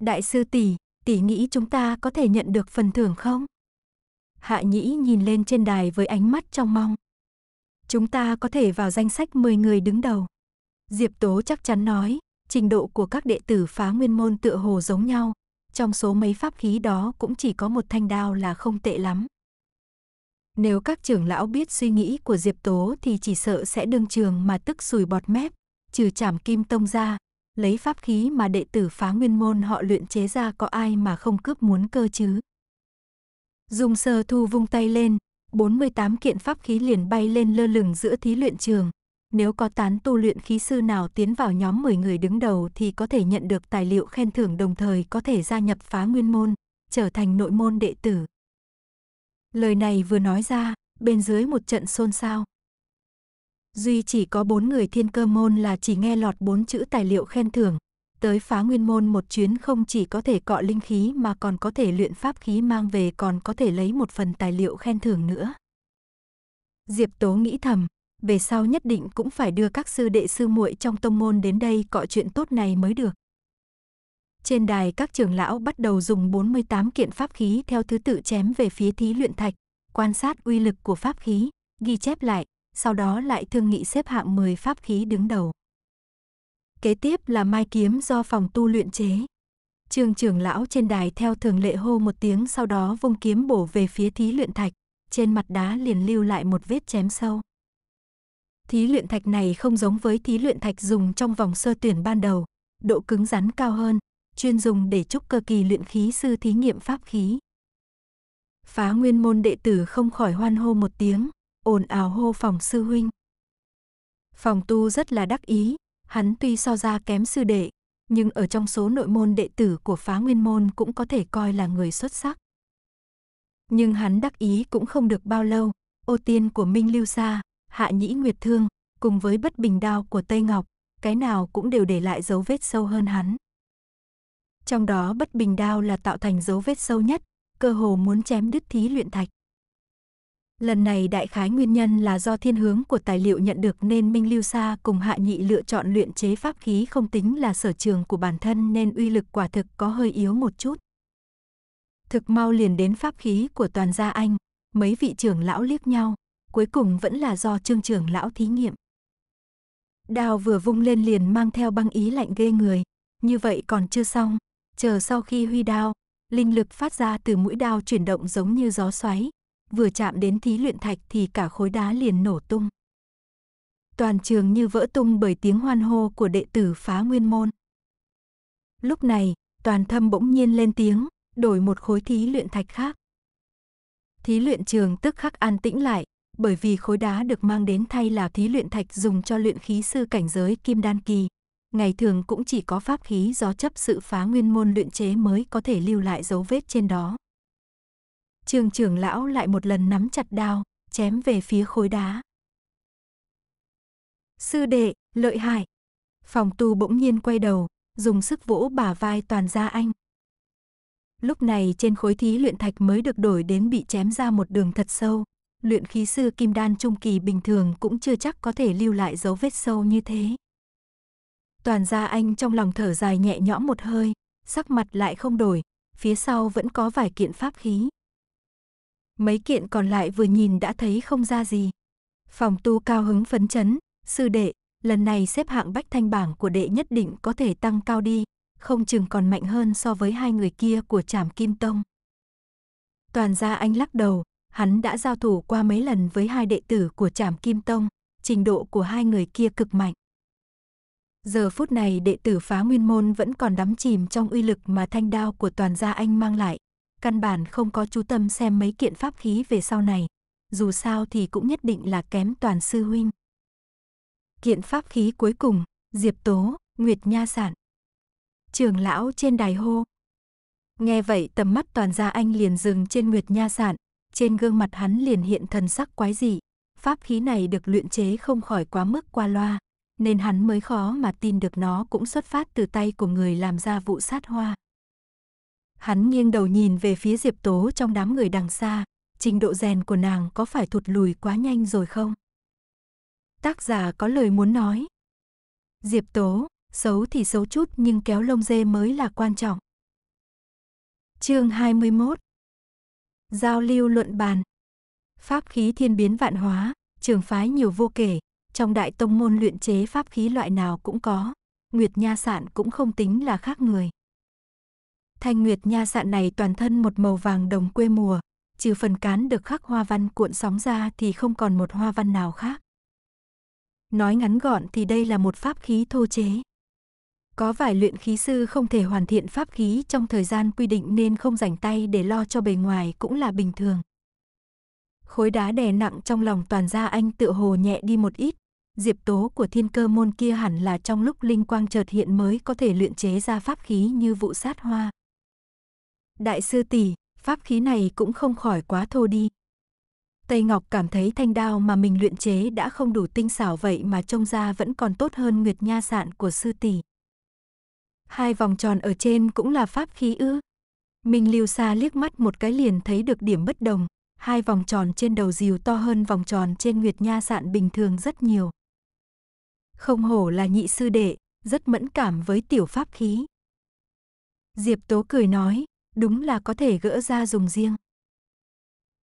Đại sư tỷ, tỷ nghĩ chúng ta có thể nhận được phần thưởng không? Hạ Nhĩ nhìn lên trên đài với ánh mắt trong mong. Chúng ta có thể vào danh sách 10 người đứng đầu. Diệp Tố chắc chắn nói, trình độ của các đệ tử phá nguyên môn tựa hồ giống nhau, trong số mấy pháp khí đó cũng chỉ có một thanh đao là không tệ lắm. Nếu các trưởng lão biết suy nghĩ của Diệp Tố thì chỉ sợ sẽ đương trường mà tức sùi bọt mép, trừ chảm kim tông ra, lấy pháp khí mà đệ tử phá nguyên môn họ luyện chế ra có ai mà không cướp muốn cơ chứ. Dung sơ thu vung tay lên, 48 kiện pháp khí liền bay lên lơ lửng giữa thí luyện trường, nếu có tán tu luyện khí sư nào tiến vào nhóm 10 người đứng đầu thì có thể nhận được tài liệu khen thưởng đồng thời có thể gia nhập phá nguyên môn, trở thành nội môn đệ tử. Lời này vừa nói ra, bên dưới một trận xôn xao. Duy chỉ có bốn người thiên cơ môn là chỉ nghe lọt bốn chữ tài liệu khen thưởng, tới phá nguyên môn một chuyến không chỉ có thể cọ linh khí mà còn có thể luyện pháp khí mang về còn có thể lấy một phần tài liệu khen thưởng nữa. Diệp Tố nghĩ thầm, về sau nhất định cũng phải đưa các sư đệ sư muội trong tông môn đến đây cọ chuyện tốt này mới được. Trên đài các trưởng lão bắt đầu dùng 48 kiện pháp khí theo thứ tự chém về phía thí luyện thạch, quan sát uy lực của pháp khí, ghi chép lại, sau đó lại thương nghị xếp hạng 10 pháp khí đứng đầu. Kế tiếp là mai kiếm do phòng tu luyện chế. Trường trưởng lão trên đài theo thường lệ hô một tiếng sau đó vung kiếm bổ về phía thí luyện thạch, trên mặt đá liền lưu lại một vết chém sâu. Thí luyện thạch này không giống với thí luyện thạch dùng trong vòng sơ tuyển ban đầu, độ cứng rắn cao hơn, chuyên dùng để trúc cơ kỳ luyện khí sư thí nghiệm pháp khí. Phá nguyên môn đệ tử không khỏi hoan hô một tiếng, ồn ào hô phòng sư huynh. Phòng tu rất là đắc ý, hắn tuy so ra kém sư đệ, nhưng ở trong số nội môn đệ tử của phá nguyên môn cũng có thể coi là người xuất sắc. Nhưng hắn đắc ý cũng không được bao lâu, ô tiên của Minh Lưu Sa, Hạ Nhĩ Nguyệt Thương, cùng với bất bình đao của Tây Ngọc, cái nào cũng đều để lại dấu vết sâu hơn hắn. Trong đó bất bình đao là tạo thành dấu vết sâu nhất, cơ hồ muốn chém đứt thí luyện thạch. Lần này đại khái nguyên nhân là do thiên hướng của tài liệu nhận được nên Minh Lưu Sa cùng Hạ Nhị lựa chọn luyện chế pháp khí không tính là sở trường của bản thân nên uy lực quả thực có hơi yếu một chút. Thực mau liền đến pháp khí của toàn gia anh, mấy vị trưởng lão liếc nhau, cuối cùng vẫn là do trương trưởng lão thí nghiệm. Đao vừa vung lên liền mang theo băng ý lạnh ghê người, như vậy còn chưa xong, chờ sau khi huy đao, linh lực phát ra từ mũi đao chuyển động giống như gió xoáy, vừa chạm đến thí luyện thạch thì cả khối đá liền nổ tung. Toàn trường như vỡ tung bởi tiếng hoan hô của đệ tử phá nguyên môn. Lúc này, toàn thâm bỗng nhiên lên tiếng, đổi một khối thí luyện thạch khác. Thí luyện trường tức khắc an tĩnh lại, bởi vì khối đá được mang đến thay là thí luyện thạch dùng cho luyện khí sư cảnh giới kim đan kỳ. Ngày thường cũng chỉ có pháp khí do chấp sự phá nguyên môn luyện chế mới có thể lưu lại dấu vết trên đó. Trường trưởng lão lại một lần nắm chặt đao, chém về phía khối đá. Sư đệ, lợi hại. Phòng tu bỗng nhiên quay đầu, dùng sức vỗ bả vai toàn gia anh. Lúc này trên khối thí luyện thạch mới được đổi đến bị chém ra một đường thật sâu. Luyện khí sư kim đan trung kỳ bình thường cũng chưa chắc có thể lưu lại dấu vết sâu như thế. Toàn gia anh trong lòng thở dài nhẹ nhõm một hơi, sắc mặt lại không đổi, phía sau vẫn có vài kiện pháp khí. Mấy kiện còn lại vừa nhìn đã thấy không ra gì. Phòng tu cao hứng phấn chấn, sư đệ, lần này xếp hạng bách thanh bảng của đệ nhất định có thể tăng cao đi, không chừng còn mạnh hơn so với hai người kia của Trảm Kim Tông. Toàn gia anh lắc đầu, hắn đã giao thủ qua mấy lần với hai đệ tử của Trảm Kim Tông, trình độ của hai người kia cực mạnh. Giờ phút này đệ tử phá nguyên môn vẫn còn đắm chìm trong uy lực mà thanh đao của toàn gia anh mang lại, căn bản không có chú tâm xem mấy kiện pháp khí về sau này, dù sao thì cũng nhất định là kém toàn sư huynh. Kiện pháp khí cuối cùng, Diệp Tố, Nguyệt Nha Sản. Trường lão trên đài hô. Nghe vậy tầm mắt toàn gia anh liền dừng trên Nguyệt Nha Sản, trên gương mặt hắn liền hiện thần sắc quái dị. Pháp khí này được luyện chế không khỏi quá mức qua loa, nên hắn mới khó mà tin được nó cũng xuất phát từ tay của người làm ra vụ sát hoa. Hắn nghiêng đầu nhìn về phía Diệp Tố trong đám người đằng xa, trình độ rèn của nàng có phải thụt lùi quá nhanh rồi không? Tác giả có lời muốn nói. Diệp Tố, xấu thì xấu chút nhưng kéo lông dê mới là quan trọng. Chương 21 Giao lưu luận bàn Pháp khí thiên biến vạn hóa, trường phái nhiều vô kể, trong đại tông môn luyện chế pháp khí loại nào cũng có, Nguyệt Nha Sạn cũng không tính là khác người. Thanh Nguyệt Nha Sạn này toàn thân một màu vàng đồng quê mùa, trừ phần cán được khắc hoa văn cuộn sóng ra thì không còn một hoa văn nào khác. Nói ngắn gọn thì đây là một pháp khí thô chế. Có vài luyện khí sư không thể hoàn thiện pháp khí trong thời gian quy định nên không rảnh tay để lo cho bề ngoài cũng là bình thường. Khối đá đè nặng trong lòng toàn gia anh tự hồ nhẹ đi một ít, diệp tố của thiên cơ môn kia hẳn là trong lúc linh quang chợt hiện mới có thể luyện chế ra pháp khí như vụ sát hoa. Đại sư tỷ, pháp khí này cũng không khỏi quá thô đi. Tây Ngọc cảm thấy thanh đao mà mình luyện chế đã không đủ tinh xảo vậy mà trông ra vẫn còn tốt hơn Nguyệt Nha Sạn của sư tỷ. Hai vòng tròn ở trên cũng là pháp khí ư? Minh Lưu Sa liếc mắt một cái liền thấy được điểm bất đồng, hai vòng tròn trên đầu diều to hơn vòng tròn trên Nguyệt Nha Sạn bình thường rất nhiều. Không hổ là nhị sư đệ, rất mẫn cảm với tiểu pháp khí. Diệp Tố cười nói, đúng là có thể gỡ ra dùng riêng.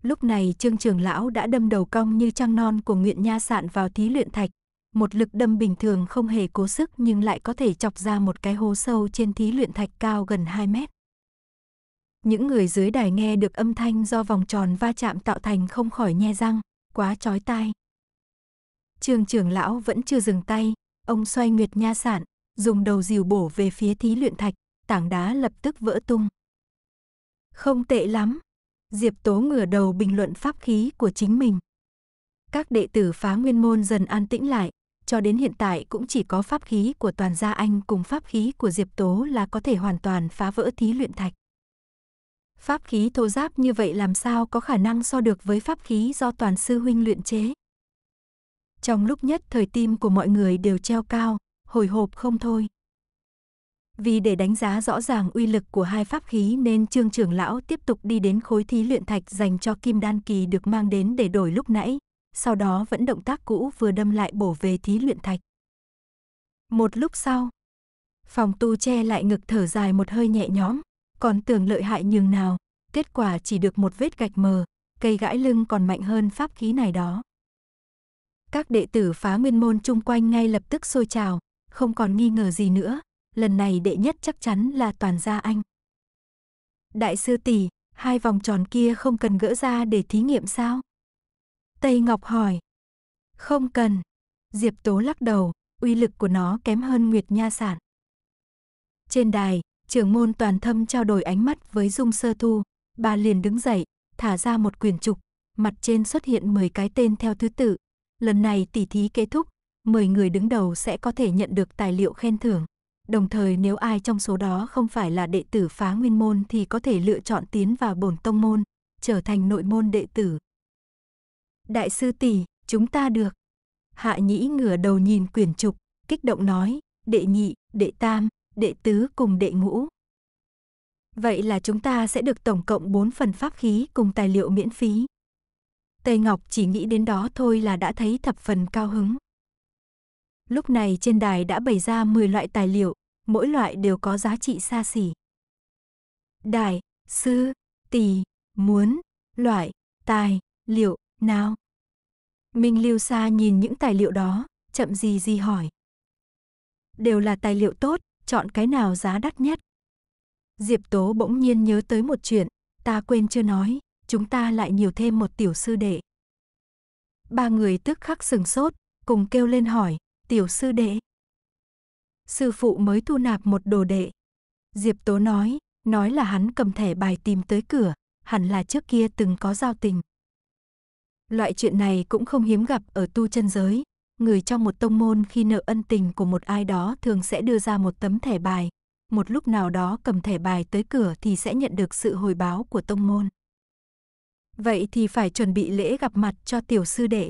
Lúc này Trương Trường Lão đã đâm đầu cong như trăng non của Nguyện Nha Sạn vào thí luyện thạch. Một lực đâm bình thường không hề cố sức nhưng lại có thể chọc ra một cái hố sâu trên thí luyện thạch cao gần 2 mét. Những người dưới đài nghe được âm thanh do vòng tròn va chạm tạo thành không khỏi nhe răng, quá chói tai. Trường trưởng lão vẫn chưa dừng tay, ông xoay nguyệt nha sản, dùng đầu dìu bổ về phía thí luyện thạch, tảng đá lập tức vỡ tung. Không tệ lắm. Diệp Tố ngửa đầu bình luận pháp khí của chính mình. Các đệ tử phá nguyên môn dần an tĩnh lại, cho đến hiện tại cũng chỉ có pháp khí của toàn gia anh cùng pháp khí của Diệp Tố là có thể hoàn toàn phá vỡ thí luyện thạch. Pháp khí thô giáp như vậy làm sao có khả năng so được với pháp khí do toàn sư huynh luyện chế. Trong lúc nhất thời tim của mọi người đều treo cao, hồi hộp không thôi. Vì để đánh giá rõ ràng uy lực của hai pháp khí nên Trương trưởng lão tiếp tục đi đến khối thí luyện thạch dành cho Kim Đan Kỳ được mang đến để đổi lúc nãy, sau đó vẫn động tác cũ vừa đâm lại bổ về thí luyện thạch. Một lúc sau, phòng tu che lại ngực thở dài một hơi nhẹ nhõm, còn tưởng lợi hại nhường nào, kết quả chỉ được một vết gạch mờ, cây gãi lưng còn mạnh hơn pháp khí này đó. Các đệ tử phá nguyên môn chung quanh ngay lập tức sôi trào, không còn nghi ngờ gì nữa, lần này đệ nhất chắc chắn là toàn gia anh. Đại sư tỷ, hai vòng tròn kia không cần gỡ ra để thí nghiệm sao? Tây Ngọc hỏi. Không cần. Diệp Tố lắc đầu, uy lực của nó kém hơn Nguyệt Nha Sản. Trên đài, trưởng môn toàn thâm trao đổi ánh mắt với Dung Sơ Thu, bà liền đứng dậy, thả ra một quyển trục, mặt trên xuất hiện 10 cái tên theo thứ tự. Lần này tỉ thí kết thúc, 10 người đứng đầu sẽ có thể nhận được tài liệu khen thưởng. Đồng thời nếu ai trong số đó không phải là đệ tử phá nguyên môn thì có thể lựa chọn tiến vào bổn tông môn, trở thành nội môn đệ tử. Đại sư tỷ, chúng ta được. Hạ nhĩ ngửa đầu nhìn quyển trục, kích động nói, đệ nhị, đệ tam, đệ tứ cùng đệ ngũ. Vậy là chúng ta sẽ được tổng cộng 4 phần pháp khí cùng tài liệu miễn phí. Tây Ngọc chỉ nghĩ đến đó thôi là đã thấy thập phần cao hứng. Lúc này trên đài đã bày ra 10 loại tài liệu, mỗi loại đều có giá trị xa xỉ. Đài, sư, tỷ, muốn, loại, tài, liệu, nào. Minh Lưu Sa nhìn những tài liệu đó, chậm gì gì hỏi. Đều là tài liệu tốt, chọn cái nào giá đắt nhất. Diệp Tố bỗng nhiên nhớ tới một chuyện, ta quên chưa nói, chúng ta lại nhiều thêm một tiểu sư đệ. Ba người tức khắc sừng sốt, cùng kêu lên hỏi, tiểu sư đệ. Sư phụ mới thu nạp một đồ đệ. Diệp Tố nói, nói là hắn cầm thẻ bài tìm tới cửa, hẳn là trước kia từng có giao tình. Loại chuyện này cũng không hiếm gặp ở tu chân giới, người trong một tông môn khi nợ ân tình của một ai đó thường sẽ đưa ra một tấm thẻ bài, một lúc nào đó cầm thẻ bài tới cửa thì sẽ nhận được sự hồi báo của tông môn. Vậy thì phải chuẩn bị lễ gặp mặt cho tiểu sư đệ.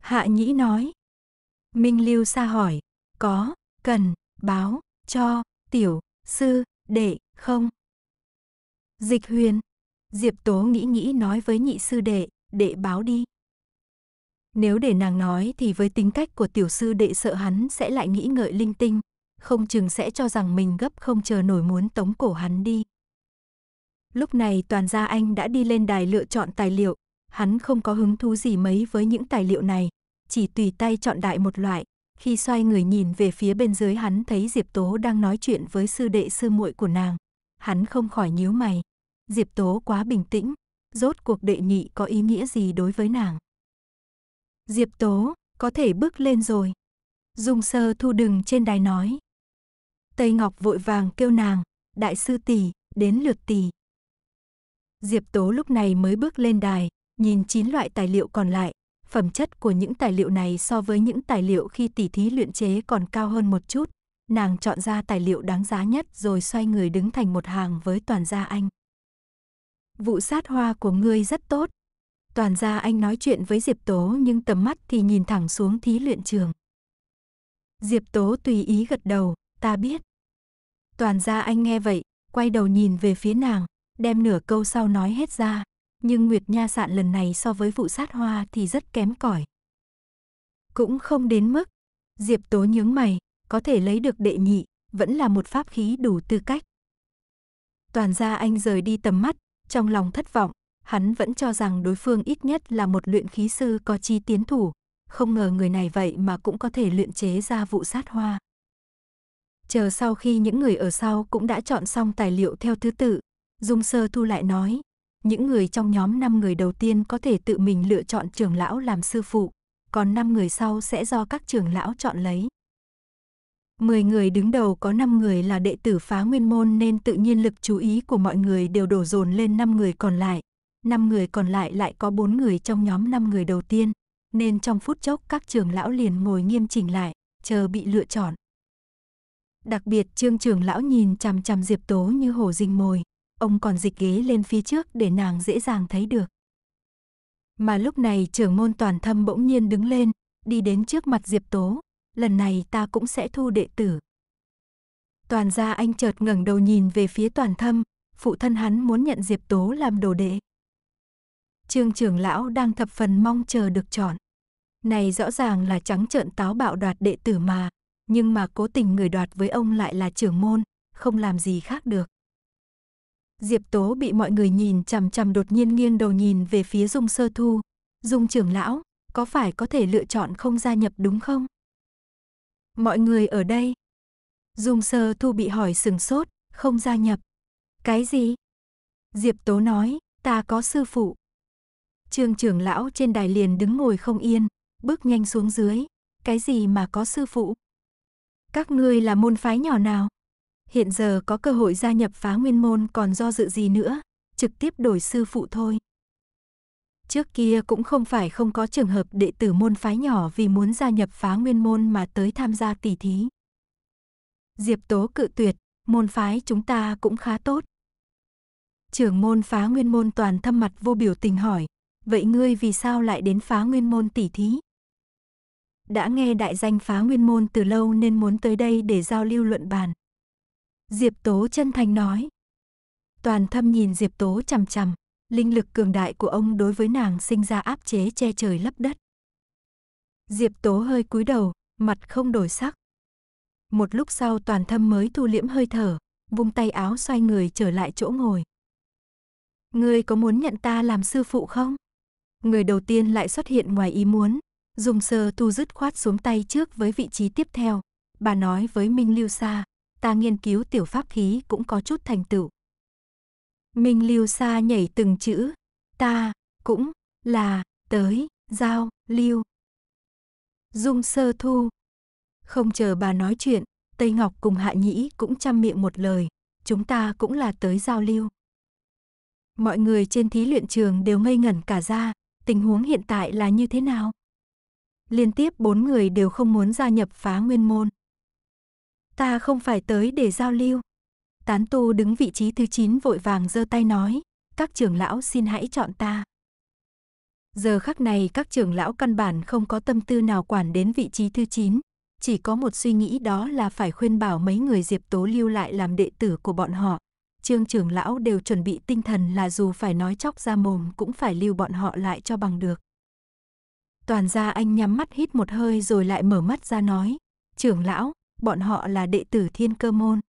Hạ Nhĩ nói. Minh Lưu Sa hỏi, có, cần, báo, cho, tiểu, sư, đệ, không? Dịch huyền. Diệp Tố nghĩ nghĩ nói với nhị sư đệ, đệ báo đi. Nếu để nàng nói thì với tính cách của tiểu sư đệ sợ hắn sẽ lại nghĩ ngợi linh tinh, không chừng sẽ cho rằng mình gấp không chờ nổi muốn tống cổ hắn đi. Lúc này toàn gia anh đã đi lên đài lựa chọn tài liệu, hắn không có hứng thú gì mấy với những tài liệu này, chỉ tùy tay chọn đại một loại. Khi xoay người nhìn về phía bên dưới hắn thấy Diệp Tố đang nói chuyện với sư đệ sư muội của nàng. Hắn không khỏi nhíu mày. Diệp Tố quá bình tĩnh, rốt cuộc đệ nhị có ý nghĩa gì đối với nàng. Diệp Tố, có thể bước lên rồi. Dung sơ thu đừng trên đài nói. Tây Ngọc vội vàng kêu nàng, đại sư tỷ, đến lượt tỷ. Diệp Tố lúc này mới bước lên đài, nhìn chín loại tài liệu còn lại, phẩm chất của những tài liệu này so với những tài liệu khi tỉ thí luyện chế còn cao hơn một chút. Nàng chọn ra tài liệu đáng giá nhất rồi xoay người đứng thành một hàng với toàn gia anh. Vụ sát hoa của ngươi rất tốt. Toàn gia anh nói chuyện với Diệp Tố nhưng tầm mắt thì nhìn thẳng xuống thí luyện trường. Diệp Tố tùy ý gật đầu, ta biết. Toàn gia anh nghe vậy, quay đầu nhìn về phía nàng, đem nửa câu sau nói hết ra. Nhưng Nguyệt Nha Sạn lần này so với vụ sát hoa thì rất kém cỏi. Cũng không đến mức. Diệp Tố nhướng mày, có thể lấy được đệ nhị, vẫn là một pháp khí đủ tư cách. Toàn gia anh rời đi tầm mắt, trong lòng thất vọng, hắn vẫn cho rằng đối phương ít nhất là một luyện khí sư có chi tiến thủ, không ngờ người này vậy mà cũng có thể luyện chế ra vụ sát hoa. Chờ sau khi những người ở sau cũng đã chọn xong tài liệu theo thứ tự, Dung Sơ Thu lại nói, những người trong nhóm 5 người đầu tiên có thể tự mình lựa chọn trưởng lão làm sư phụ, còn 5 người sau sẽ do các trưởng lão chọn lấy. 10 người đứng đầu có 5 người là đệ tử phá nguyên môn nên tự nhiên lực chú ý của mọi người đều đổ dồn lên 5 người còn lại, năm người còn lại lại có bốn người trong nhóm năm người đầu tiên, nên trong phút chốc các trường lão liền ngồi nghiêm chỉnh lại, chờ bị lựa chọn. Đặc biệt trương trường lão nhìn chằm chằm Diệp Tố như hổ rình mồi, ông còn dịch ghế lên phía trước để nàng dễ dàng thấy được. Mà lúc này trưởng môn toàn thâm bỗng nhiên đứng lên, đi đến trước mặt Diệp Tố, lần này ta cũng sẽ thu đệ tử. Toàn gia anh chợt ngẩng đầu nhìn về phía toàn thâm, phụ thân hắn muốn nhận Diệp Tố làm đồ đệ. Trương trưởng lão đang thập phần mong chờ được chọn. Này rõ ràng là trắng trợn táo bạo đoạt đệ tử mà, nhưng mà cố tình người đoạt với ông lại là trưởng môn, không làm gì khác được. Diệp Tố bị mọi người nhìn chằm chằm đột nhiên nghiêng đầu nhìn về phía Dung Sơ Thu. Dung trưởng lão, có phải có thể lựa chọn không gia nhập đúng không? Mọi người ở đây. Dung Sơ Thu bị hỏi sừng sốt, không gia nhập. Cái gì? Diệp Tố nói, ta có sư phụ. Trương trưởng lão trên đài liền đứng ngồi không yên, bước nhanh xuống dưới. Cái gì mà có sư phụ? Các ngươi là môn phái nhỏ nào? Hiện giờ có cơ hội gia nhập phá nguyên môn còn do dự gì nữa, trực tiếp đổi sư phụ thôi. Trước kia cũng không phải không có trường hợp đệ tử môn phái nhỏ vì muốn gia nhập phá nguyên môn mà tới tham gia tỷ thí. Diệp Tố cự tuyệt, môn phái chúng ta cũng khá tốt. Trưởng môn phá nguyên môn toàn thâm mặt vô biểu tình hỏi, vậy ngươi vì sao lại đến phá nguyên môn tỷ thí? Đã nghe đại danh phá nguyên môn từ lâu nên muốn tới đây để giao lưu luận bàn. Diệp Tố chân thành nói. Toàn thâm nhìn Diệp Tố chằm chằm, linh lực cường đại của ông đối với nàng sinh ra áp chế che trời lấp đất. Diệp Tố hơi cúi đầu, mặt không đổi sắc. Một lúc sau toàn thâm mới thu liễm hơi thở, vung tay áo xoay người trở lại chỗ ngồi. Ngươi có muốn nhận ta làm sư phụ không? Người đầu tiên lại xuất hiện ngoài ý muốn, dùng sơ tu dứt khoát xuống tay trước với vị trí tiếp theo. Bà nói với Minh Lưu Sa, ta nghiên cứu tiểu pháp khí cũng có chút thành tựu. Minh Lưu Sa nhảy từng chữ, ta, cũng, là, tới, giao, lưu. Dung sơ thu. Không chờ bà nói chuyện, Tây Ngọc cùng Hạ Nhĩ cũng chăm miệng một lời, chúng ta cũng là tới giao lưu. Mọi người trên thí luyện trường đều ngây ngẩn cả ra, tình huống hiện tại là như thế nào? Liên tiếp bốn người đều không muốn gia nhập phá nguyên môn. Ta không phải tới để giao lưu. Tán tu đứng vị trí thứ 9 vội vàng giơ tay nói, các trưởng lão xin hãy chọn ta. Giờ khắc này các trưởng lão căn bản không có tâm tư nào quản đến vị trí thứ 9, chỉ có một suy nghĩ đó là phải khuyên bảo mấy người Diệp Tố lưu lại làm đệ tử của bọn họ. Trương trưởng lão đều chuẩn bị tinh thần là dù phải nói chóc ra mồm cũng phải lưu bọn họ lại cho bằng được. Toàn gia anh nhắm mắt hít một hơi rồi lại mở mắt ra nói, trưởng lão, bọn họ là đệ tử thiên cơ môn.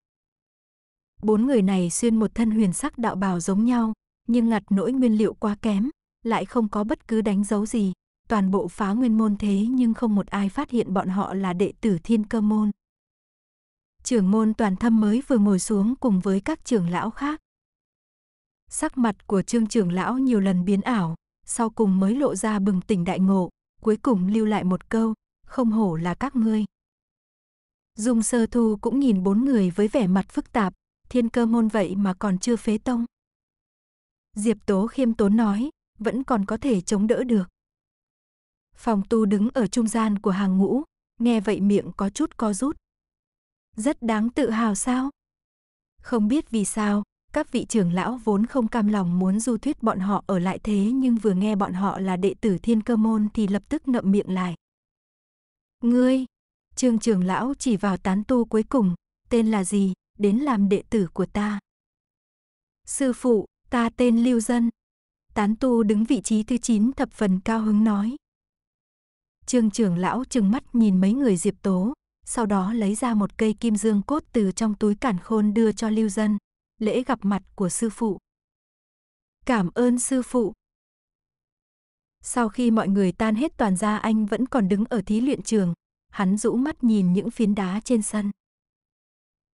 Bốn người này xuyên một thân huyền sắc đạo bào giống nhau, nhưng ngặt nỗi nguyên liệu quá kém, lại không có bất cứ đánh dấu gì, toàn bộ phá nguyên môn thế nhưng không một ai phát hiện bọn họ là đệ tử thiên cơ môn. Trưởng môn toàn thâm mới vừa ngồi xuống cùng với các trưởng lão khác. Sắc mặt của trương trưởng lão nhiều lần biến ảo, sau cùng mới lộ ra bừng tỉnh đại ngộ, cuối cùng lưu lại một câu, không hổ là các ngươi. Dung sơ thu cũng nhìn bốn người với vẻ mặt phức tạp, thiên cơ môn vậy mà còn chưa phế tông. Diệp Tố khiêm tốn nói, vẫn còn có thể chống đỡ được. Phòng tu đứng ở trung gian của hàng ngũ, nghe vậy miệng có chút co rút. Rất đáng tự hào sao? Không biết vì sao, các vị trưởng lão vốn không cam lòng muốn du thuyết bọn họ ở lại thế nhưng vừa nghe bọn họ là đệ tử thiên cơ môn thì lập tức ngậm miệng lại. Ngươi, trương trưởng lão chỉ vào tán tu cuối cùng, tên là gì, đến làm đệ tử của ta. Sư phụ, ta tên Lưu Dân. Tán tu đứng vị trí thứ 9 thập phần cao hứng nói. Trương trưởng lão trừng mắt nhìn mấy người Diệp Tố, sau đó lấy ra một cây kim dương cốt từ trong túi cản khôn đưa cho Lưu Dân, lễ gặp mặt của sư phụ. Cảm ơn sư phụ. Sau khi mọi người tan hết toàn ra anh vẫn còn đứng ở thí luyện trường, hắn rũ mắt nhìn những phiến đá trên sân.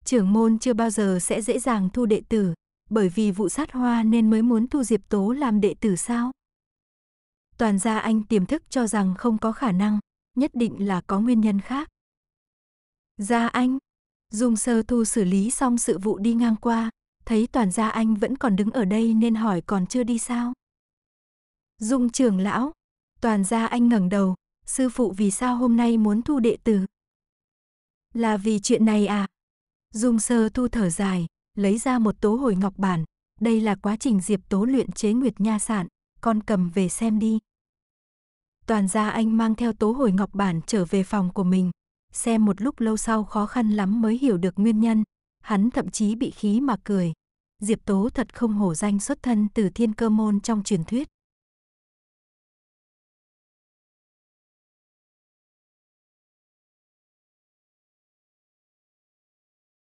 Trưởng môn chưa bao giờ sẽ dễ dàng thu đệ tử, bởi vì vụ sát hoa nên mới muốn thu Diệp Tố làm đệ tử sao? Toàn gia anh tiềm thức cho rằng không có khả năng, nhất định là có nguyên nhân khác. Gia anh, Dung sơ thu xử lý xong sự vụ đi ngang qua, thấy toàn gia anh vẫn còn đứng ở đây nên hỏi còn chưa đi sao? Dung trưởng lão, toàn gia anh ngẩng đầu, sư phụ vì sao hôm nay muốn thu đệ tử? Là vì chuyện này à? Dung sơ thu thở dài, lấy ra một tố hồi ngọc bản, đây là quá trình Diệp Tố luyện chế nguyệt nha sản, con cầm về xem đi. Toàn gia anh mang theo tố hồi ngọc bản trở về phòng của mình, xem một lúc lâu sau khó khăn lắm mới hiểu được nguyên nhân, hắn thậm chí bị khí mà cười. Diệp Tố thật không hổ danh xuất thân từ thiên cơ môn trong truyền thuyết,